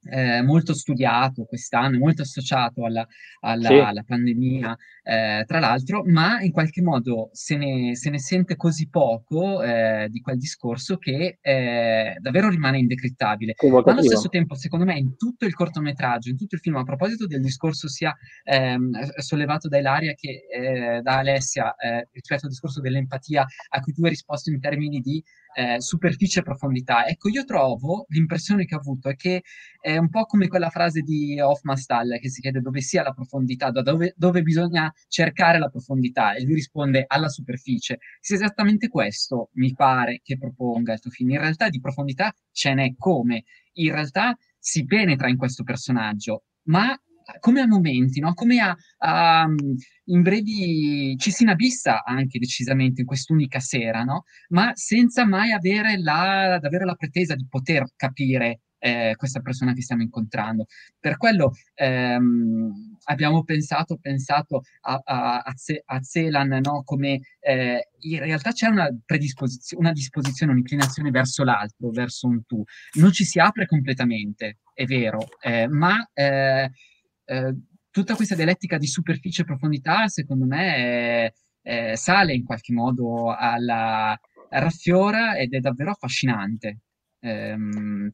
eh, molto studiato quest'anno, molto associato alla, alla- Sì. alla pandemia, eh, tra l'altro, ma in qualche modo se ne, se ne sente così poco eh, di quel discorso che eh, davvero rimane indecrittabile. Ma allo stesso tempo, secondo me, in tutto il cortometraggio, in tutto il film, a proposito del discorso sia ehm, sollevato da Ilaria che eh, da Alessia eh, rispetto al discorso dell'empatia a cui tu hai risposto in termini di eh, superficie e profondità. Ecco, io trovo, l'impressione che ho avuto è che è un po' come quella frase di Hofmannsthal che si chiede dove sia la profondità, dove, dove bisogna cercare la profondità, e lui risponde alla superficie. Sia esattamente questo, mi pare, che proponga il tuo film. In realtà di profondità ce n'è come. In realtà si penetra in questo personaggio, ma come a momenti, no? come a, a, in brevi, ci si inabissa anche decisamente in quest'unica sera, no? ma senza mai avere la, davvero la pretesa di poter capire eh, questa persona che stiamo incontrando. Per quello ehm, abbiamo pensato, pensato a, a, a, a Zelan no? come eh, in realtà c'è una predisposizione, una disposizione, un'inclinazione verso l'altro, verso un tu. Non ci si apre completamente, è vero, eh, ma eh, eh, tutta questa dialettica di superficie e profondità, secondo me, è, sale in qualche modo alla, raffiora ed è davvero affascinante. Ehm,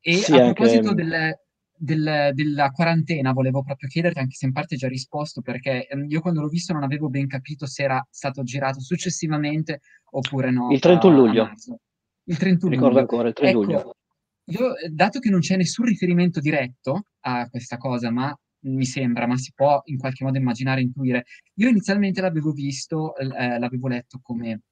e Sì, a anche- proposito del- del- della quarantena, volevo proprio chiederti, anche se in parte hai già risposto, perché ehm, io quando l'ho visto non avevo ben capito se era stato girato successivamente oppure no. Il 31 a- a luglio. Il 31 Ricordo luglio. ancora, il 3 Ecco, luglio. Io, eh, dato che non c'è nessun riferimento diretto a questa cosa, ma mi sembra, ma si può in qualche modo immaginare, intuire, io inizialmente l'avevo visto, eh, l'avevo letto come,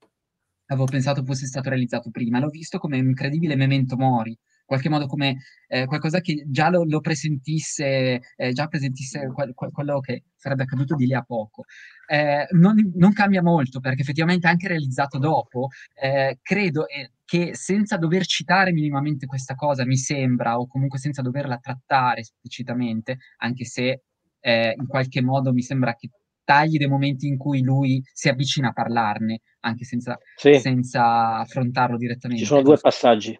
avevo pensato fosse stato realizzato prima, l'ho visto come un incredibile memento mori, in qualche modo come eh, qualcosa che già lo, lo presentisse, eh, già presentisse quel- quel- quello che sarebbe accaduto di lì a poco. Eh, non, non cambia molto perché effettivamente anche realizzato dopo, eh, credo eh, che senza dover citare minimamente questa cosa, mi sembra, o comunque senza doverla trattare esplicitamente, anche se eh, in qualche modo mi sembra che tagli dei momenti in cui lui si avvicina a parlarne, anche senza, Sì. senza affrontarlo direttamente. Ci sono due passaggi.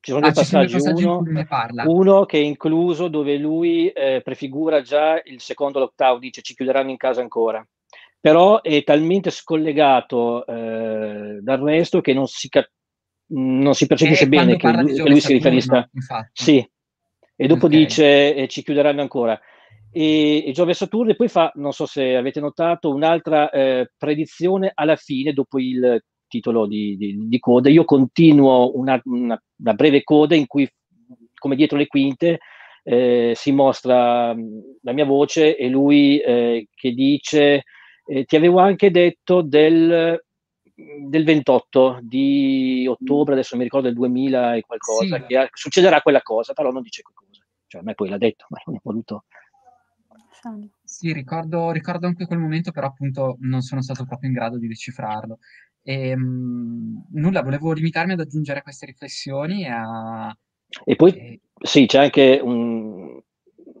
Ci sono Ah, due ci sono due passaggi. passaggi in Uno, cui ne parla. uno che è incluso dove lui eh, prefigura già il secondo lockdown, dice ci chiuderanno in casa ancora. Però è talmente scollegato eh, dal resto che non si, cap- non si percepisce È bene che lui, che lui si riferisca. Sì, e dopo Ok. dice eh, ci chiuderanno ancora. E, e Giove Saturno e poi fa, non so se avete notato, un'altra eh, predizione alla fine, dopo il titolo di, di- di coda. Io continuo una, una- una breve coda in cui, come dietro le quinte, eh, si mostra mh, la mia voce e lui eh, che dice eh, ti avevo anche detto del, del 28 di ottobre, adesso non mi ricordo del 2000 e qualcosa, Sì. che ha- succederà quella cosa, però non dice che cosa. Cioè, a me poi l'ha detto, ma non ho voluto. Sì, ricordo, ricordo anche quel momento, però appunto non sono stato proprio in grado di decifrarlo. E, mh, nulla, volevo limitarmi ad aggiungere queste riflessioni e a... E poi sì, c'è anche un-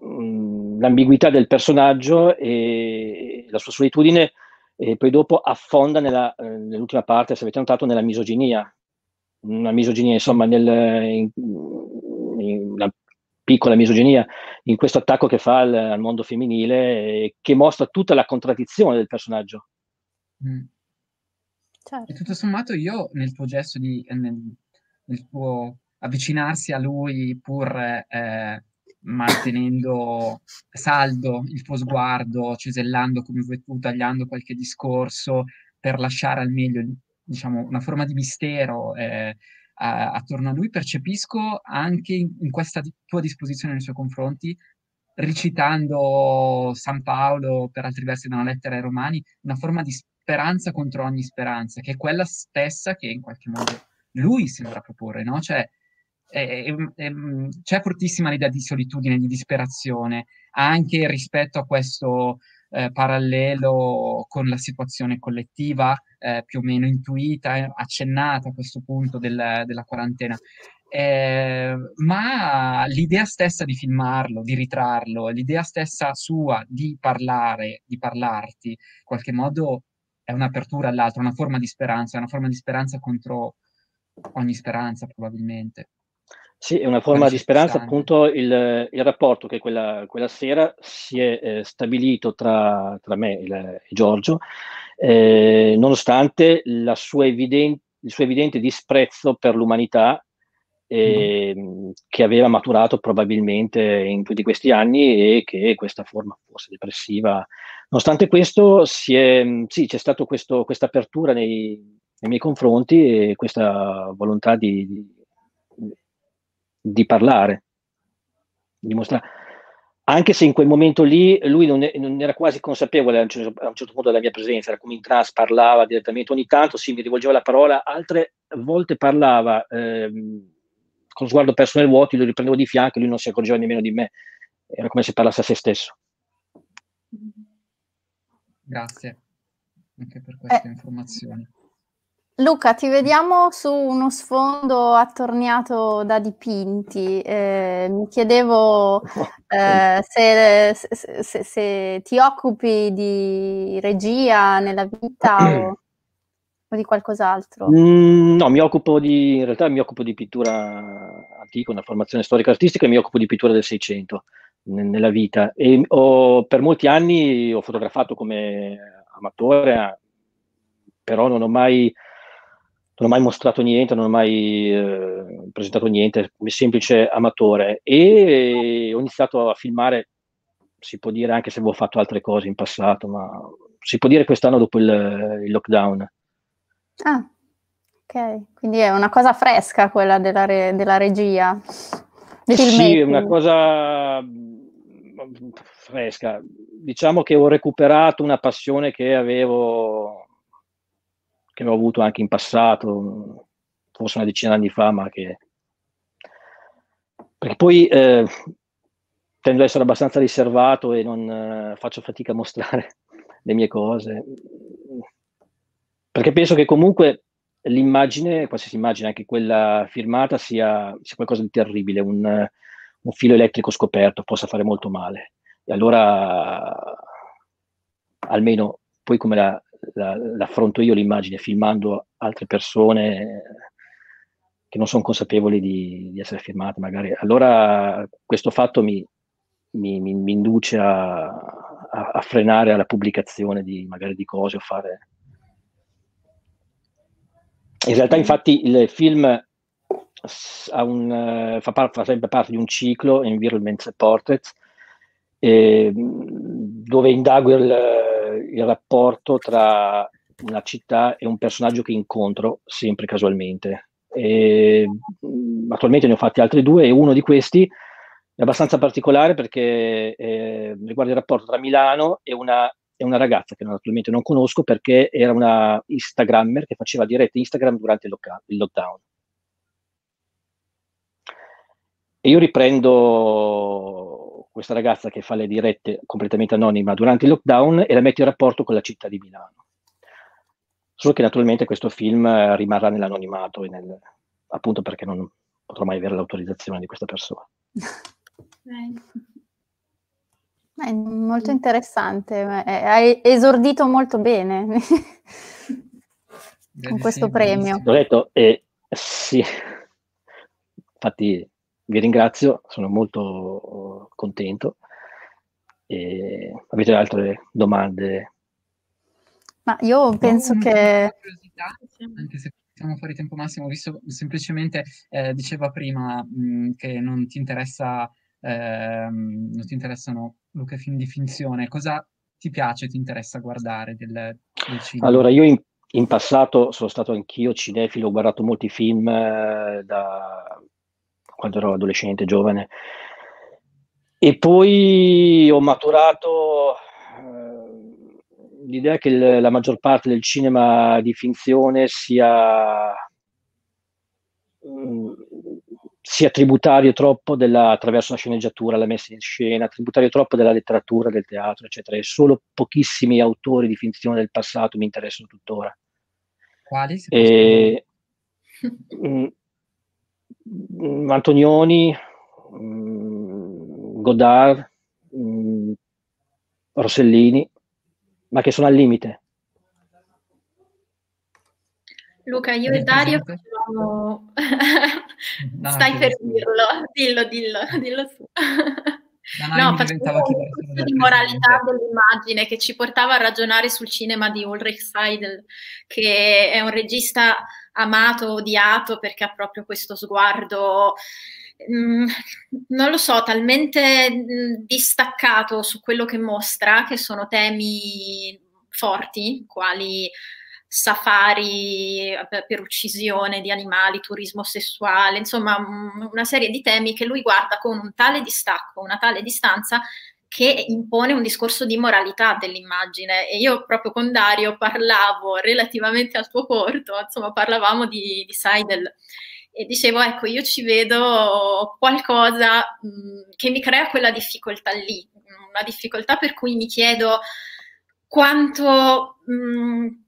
un- l'ambiguità del personaggio e la sua solitudine, e poi dopo affonda nella, eh, nell'ultima parte, se avete notato, nella misoginia. Una misoginia, insomma, nel, in, in una piccola misoginia in questo attacco che fa al, al mondo femminile, e che mostra tutta la contraddizione del personaggio. Mm. E tutto sommato io nel tuo gesto di, nel, nel tuo avvicinarsi a lui pur eh, mantenendo saldo il tuo sguardo, cesellando come vuoi tu, tagliando qualche discorso per lasciare al meglio, diciamo, una forma di mistero eh, a- attorno a lui, percepisco anche in, in questa di- tua disposizione nei suoi confronti recitando San Paolo per altri versi da una lettera ai Romani, una forma di speranza contro ogni speranza, che è quella stessa che in qualche modo lui sembra proporre, no? Cioè, è- è- c'è fortissima l'idea di solitudine, di disperazione, anche rispetto a questo eh, parallelo con la situazione collettiva, eh, più o meno intuita, eh, accennata a questo punto del- della quarantena. Eh, ma l'idea stessa di filmarlo, di ritrarlo, l'idea stessa sua di parlare, di parlarti, in qualche modo è un'apertura all'altro, una forma di speranza, è una forma di speranza contro ogni speranza, probabilmente. Sì, è una forma di speranza, appunto, il, il rapporto che quella, quella sera si è eh, stabilito tra, tra me e, la- e Giorgio, eh, nonostante la sua eviden- il suo evidente disprezzo per l'umanità ehm, che aveva maturato probabilmente in tutti questi anni e che questa forma forse depressiva. Nonostante questo, si è, sì, c'è stata questa apertura nei, nei miei confronti e questa volontà di, di, di parlare, di mostrare. Anche se in quel momento lì lui non, è, non era quasi consapevole a un, certo, a un, certo, punto della mia presenza, era come in trans, parlava direttamente, ogni tanto sì, mi rivolgeva la parola, altre volte parlava ehm, con sguardo perso nel vuoto, io lo riprendevo di fianco e lui non si accorgeva nemmeno di me, era come se parlasse a se stesso. Grazie anche per queste Eh. informazioni. Luca, ti vediamo su uno sfondo attorniato da dipinti. Eh, mi chiedevo eh, se, se- se- se ti occupi di regia nella vita o, o di qualcos'altro. Mm, no, mi occupo di, in realtà mi occupo di pittura antica, una formazione storica artistica e mi occupo di pittura del Seicento ne- nella vita. E ho- per molti anni ho fotografato come amatore, però non ho mai, non ho mai mostrato niente, non ho mai eh, presentato niente, come semplice amatore. E ho iniziato a filmare, si può dire, anche se avevo fatto altre cose in passato, ma si può dire quest'anno dopo il, il lockdown. Ah, ok, quindi è una cosa fresca quella della, re- della regia. del Sì, è una cosa mm, fresca. Diciamo che ho recuperato una passione che avevo, che avevo avuto anche in passato, forse una decina di anni fa, ma che... Perché poi eh, tendo ad essere abbastanza riservato e non eh, faccio fatica a mostrare le mie cose. Perché penso che comunque l'immagine, qualsiasi immagine, anche quella filmata, sia, sia qualcosa di terribile, un, un filo elettrico scoperto possa fare molto male. E allora, almeno poi come la, la- l'affronto io l'immagine, filmando altre persone che non sono consapevoli di, di essere filmate, magari. Allora questo fatto mi, mi- mi- mi induce a, a- a frenare alla pubblicazione di magari di cose o fare in realtà, infatti, il film un, eh, fa, par- fa sempre parte di un ciclo, Environment Portraits, eh, dove indago il, il rapporto tra una città e un personaggio che incontro sempre casualmente. E, mh, attualmente ne ho fatti altri due e uno di questi è abbastanza particolare perché eh, riguarda il rapporto tra Milano e una, e una ragazza che naturalmente non conosco perché era una Instagrammer che faceva dirette Instagram durante il, loca- il lockdown. E io riprendo questa ragazza che fa le dirette completamente anonima durante il lockdown e la metto in rapporto con la città di Milano. Solo che naturalmente questo film eh, rimarrà nell'anonimato, e nel- appunto perché non potrò mai avere l'autorizzazione di questa persona. È molto interessante, eh, hai esordito molto bene con questo premio. L'ho detto, eh, sì, infatti vi ringrazio, sono molto contento. E avete altre domande? Ma io penso una che... curiosità, anche se siamo fuori tempo massimo, visto semplicemente, eh, diceva prima mh, che non ti interessa, ehm, non ti interessano Luca film di finzione. Cosa ti piace, ti interessa guardare del, del cinema? Allora, io in, in passato sono stato anch'io cinefilo, ho guardato molti film eh, da quando ero adolescente, giovane, e poi ho maturato eh, l'idea che il- la maggior parte del cinema di finzione sia, mm, sia tributario troppo della, attraverso la sceneggiatura, la messa in scena, tributario troppo della letteratura, del teatro, eccetera. E solo pochissimi autori di finzione del passato mi interessano tuttora. Quali? E, mm, mm, Antonioni, mm, Godard, mm, Rossellini, ma che sono al limite. Luca, io Hai e Dario presente? facevamo... No, Stai per dirlo, dillo, dillo, dillo su. No, facevamo un di moralità dell'immagine che ci portava a ragionare sul cinema di Ulrich Seidel, che è un regista amato, odiato, perché ha proprio questo sguardo, mm, non lo so, talmente mm, distaccato su quello che mostra, che sono temi forti, quali safari per, per uccisione di animali, turismo sessuale, insomma m- una serie di temi che lui guarda con un tale distacco, una tale distanza che impone un discorso di moralità dell'immagine. E io proprio con Dario parlavo relativamente al tuo corto, insomma parlavamo di, di Seidel e dicevo ecco io ci vedo qualcosa mh, che mi crea quella difficoltà lì, una difficoltà per cui mi chiedo quanto... Mh,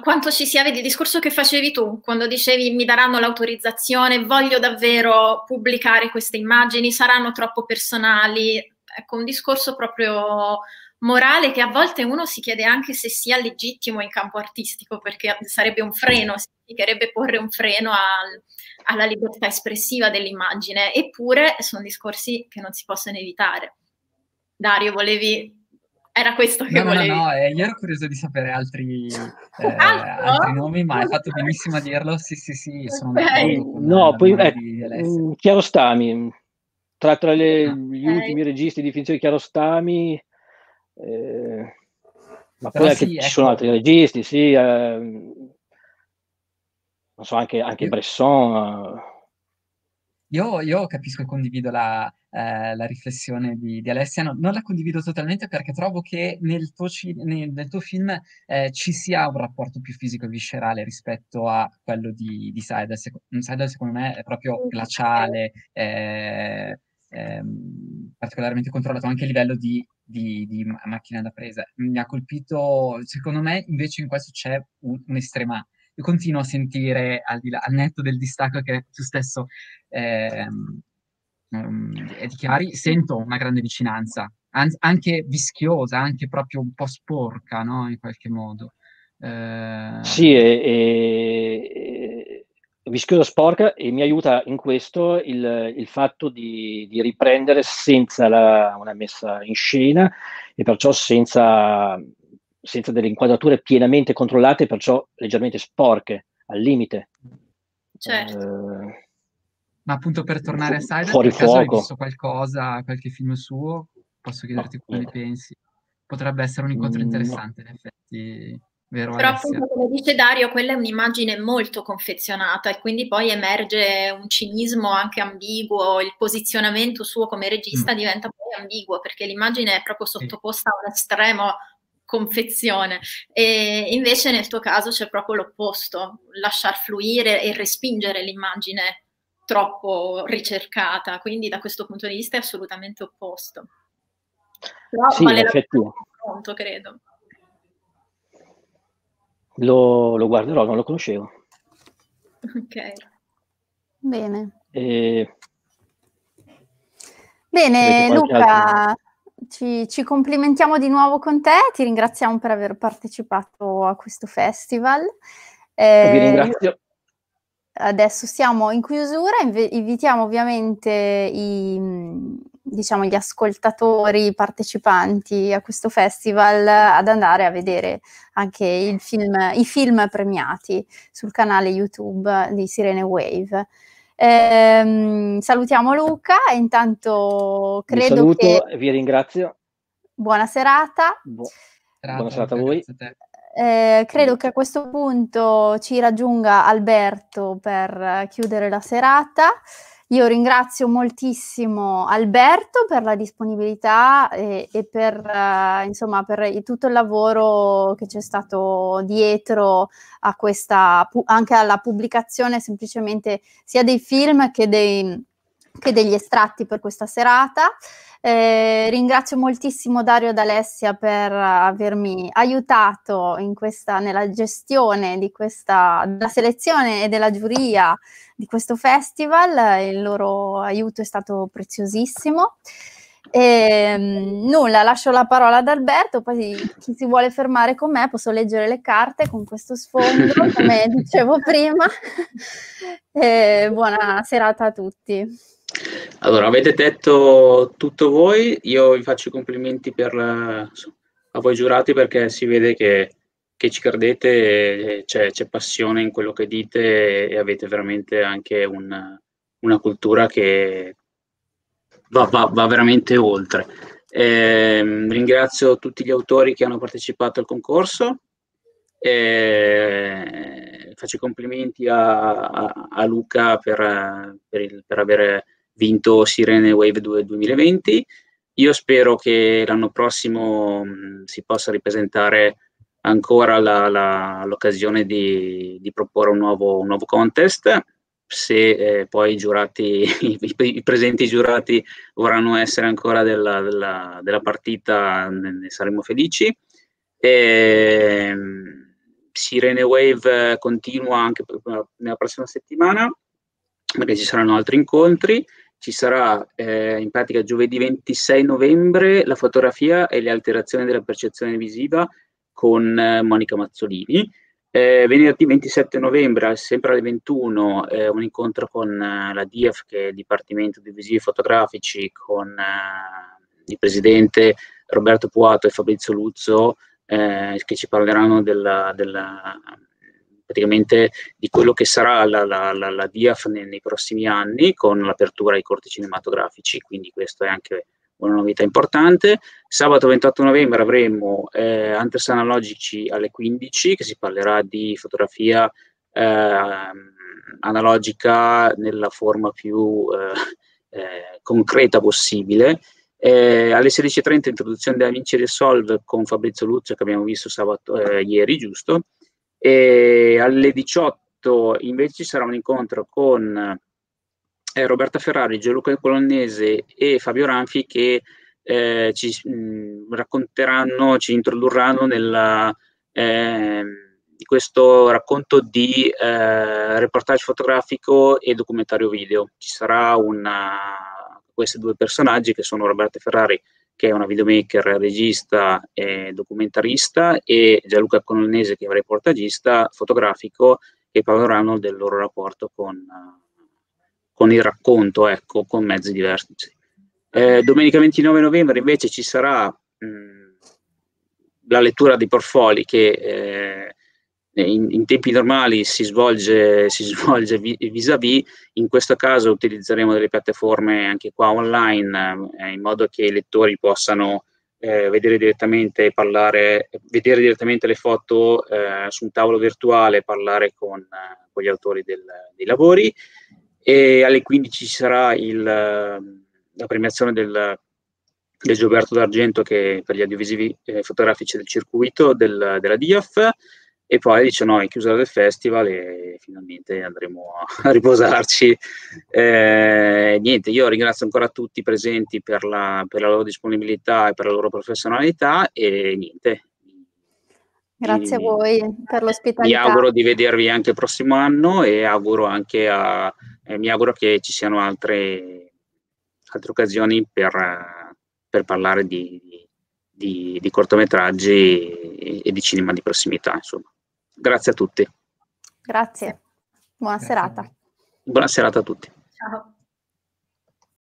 quanto ci sia, vedi il discorso che facevi tu, quando dicevi mi daranno l'autorizzazione, voglio davvero pubblicare queste immagini, saranno troppo personali, ecco un discorso proprio morale che a volte uno si chiede anche se sia legittimo in campo artistico, perché sarebbe un freno, significherebbe porre un freno al, alla libertà espressiva dell'immagine, eppure sono discorsi che non si possono evitare. Dario, volevi era questo che no, volevi. No, no, eh, io ero curioso di sapere altri, eh, altri nomi, ma hai fatto benissimo a dirlo. Sì, sì, sì, sono Ok. d'accordo con No, poi eh, mm, Chiarostami, tra, tra le- Ah. gli ultimi registi di finzione di Chiarostami, eh, ma Però poi anche sì, ci sono ecco. altri registi, sì, ehm, non so, anche, anche Io- Bresson. Io, io capisco e condivido la, eh, la riflessione di, di Alessia, no- non la condivido totalmente perché trovo che nel tuo, ci- nel, nel tuo film eh, ci sia un rapporto più fisico e viscerale rispetto a quello di, di Seidel. Seco- Seidel secondo me è proprio glaciale, eh, ehm, particolarmente controllato anche a livello di, di- di ma- macchina da presa. Mi ha colpito, secondo me invece in questo c'è un- un'estrema io continuo a sentire, al, di là, al netto del distacco che tu stesso ehm, ehm, dichiari, sento una grande vicinanza, an- anche vischiosa, anche proprio un po' sporca, no? In qualche modo. Eh, Sì, è vischiosa sporca e mi aiuta in questo il, il fatto di, di riprendere senza la- una messa in scena e perciò senza, senza delle inquadrature pienamente controllate, perciò leggermente sporche, al limite. Certo. Eh, ma appunto per tornare a Seidel, fuori per caso hai fuoco. visto qualcosa, qualche film suo? Posso chiederti cosa ne pensi? Potrebbe essere un incontro Mm, interessante, in effetti, vero Però Alessia? appunto, come dice Dario, quella è un'immagine molto confezionata e quindi poi emerge un cinismo anche ambiguo, il posizionamento suo come regista Mm. diventa poi ambiguo perché l'immagine è proprio sottoposta a un estremo confezione e invece nel tuo caso c'è proprio l'opposto, lasciar fluire e respingere l'immagine troppo ricercata, quindi da questo punto di vista è assolutamente opposto. Però Sì, vale la effetti pena il confronto, credo. lo, lo guarderò, non lo conoscevo. Ok. Bene. E Bene, avete qualche Luca, ci, ci complimentiamo di nuovo con te, ti ringraziamo per aver partecipato a questo festival. Vi Eh, ringrazio. Adesso siamo in chiusura, inve- invitiamo ovviamente i, diciamo, gli ascoltatori i partecipanti a questo festival ad andare a vedere anche il film- i film premiati sul canale YouTube di Sirene Wave. Ehm, salutiamo Luca e intanto Vi credo saluto che e vi ringrazio. buona serata. Bu- Serata, buona serata a voi. grazie a te. Eh, credo che a questo punto ci raggiunga Alberto per chiudere la serata. Io ringrazio moltissimo Alberto per la disponibilità e, e per, eh, insomma, per tutto il lavoro che c'è stato dietro a questa, anche alla pubblicazione semplicemente sia dei film che, dei, che degli estratti per questa serata. Eh, ringrazio moltissimo Dario ed Alessia per avermi aiutato in questa, nella gestione di questa, della selezione e della giuria di questo festival. Il loro aiuto è stato preziosissimo. E, mm, nulla, lascio la parola ad Alberto, poi chi si vuole fermare con me posso leggere le carte con questo sfondo, come dicevo prima. E buona serata a tutti. Allora, avete detto tutto voi, io vi faccio i complimenti per a voi giurati perché si vede che, che ci credete, c'è, c'è passione in quello che dite e avete veramente anche un- una cultura che va, va- va veramente oltre. Ehm, ringrazio tutti gli autori che hanno partecipato al concorso Eh, faccio i complimenti a, a, a Luca per, per, il, per, aver vinto Sirene Wave 2 2020. Io spero che l'anno prossimo mh, si possa ripresentare ancora la, la, l'occasione di, di, proporre un nuovo, un nuovo contest. Se eh, poi i giurati, i, i, presenti giurati vorranno essere ancora della, della, della partita, ne, ne, saremo felici. E, ehm, Sirene Wave continua anche nella prossima settimana, perché ci saranno altri incontri. Ci sarà eh, in pratica giovedì 26 novembre la fotografia e le alterazioni della percezione visiva con eh, Monica Mazzolini. Eh, venerdì 27 novembre, sempre alle 21, eh, un incontro con eh, la DIAF, che è il Dipartimento di Visivi Fotografici, con eh, il presidente Roberto Puato e Fabrizio Luzzo, eh, che ci parleranno della, della, praticamente di quello che sarà la, la, la, la DIAF nei, nei, prossimi anni con l'apertura ai corti cinematografici, quindi questo è anche una novità importante. Sabato 28 novembre avremo eh, Hunters Analogici alle 15 che si parlerà di fotografia eh, analogica nella forma più eh, eh concreta possibile eh, alle 16.30 introduzione della Vinci Resolve con Fabrizio Luzzo che abbiamo visto sabato, eh, ieri, giusto? E alle 18 invece ci sarà un incontro con eh, Roberta Ferrari, Gianluca Colonnese e Fabio Ranfi che eh, ci mh, racconteranno, ci introdurranno nella, eh, questo racconto di eh, reportage fotografico e documentario video. Ci sarà una questi due personaggi che sono Roberto Ferrari che è una videomaker, regista e documentarista e Gianluca Colonnese che è un reportagista fotografico che parleranno del loro rapporto con, con il racconto, ecco, con mezzi diversi. Eh, domenica 29 novembre invece ci sarà mh, la lettura dei portfoli che eh, in, in, tempi normali si svolge, si svolge vis-à-vis, in questo caso utilizzeremo delle piattaforme anche qua online eh, in modo che i lettori possano eh, vedere direttamente, parlare, vedere direttamente le foto eh, su un tavolo virtuale, parlare con, eh, con gli autori del, dei lavori. E alle 15 ci sarà il, la premiazione del, del Gioberto d'Argento che per gli audiovisivi eh, fotografici del circuito del, della DIAF e poi dice no, è chiusura del festival e finalmente andremo a, riposarci. Eh, niente, io ringrazio ancora tutti i presenti per la, per la, loro disponibilità e per la loro professionalità e niente. Grazie mi, a voi per l'ospitalità. Mi auguro di vedervi anche il prossimo anno e auguro anche a, eh, mi auguro che ci siano altre, altre occasioni per, per parlare di, di, di cortometraggi e, e di cinema di prossimità. Insomma. Grazie a tutti. Grazie. Buona Grazie. serata. Buona serata a tutti. Ciao.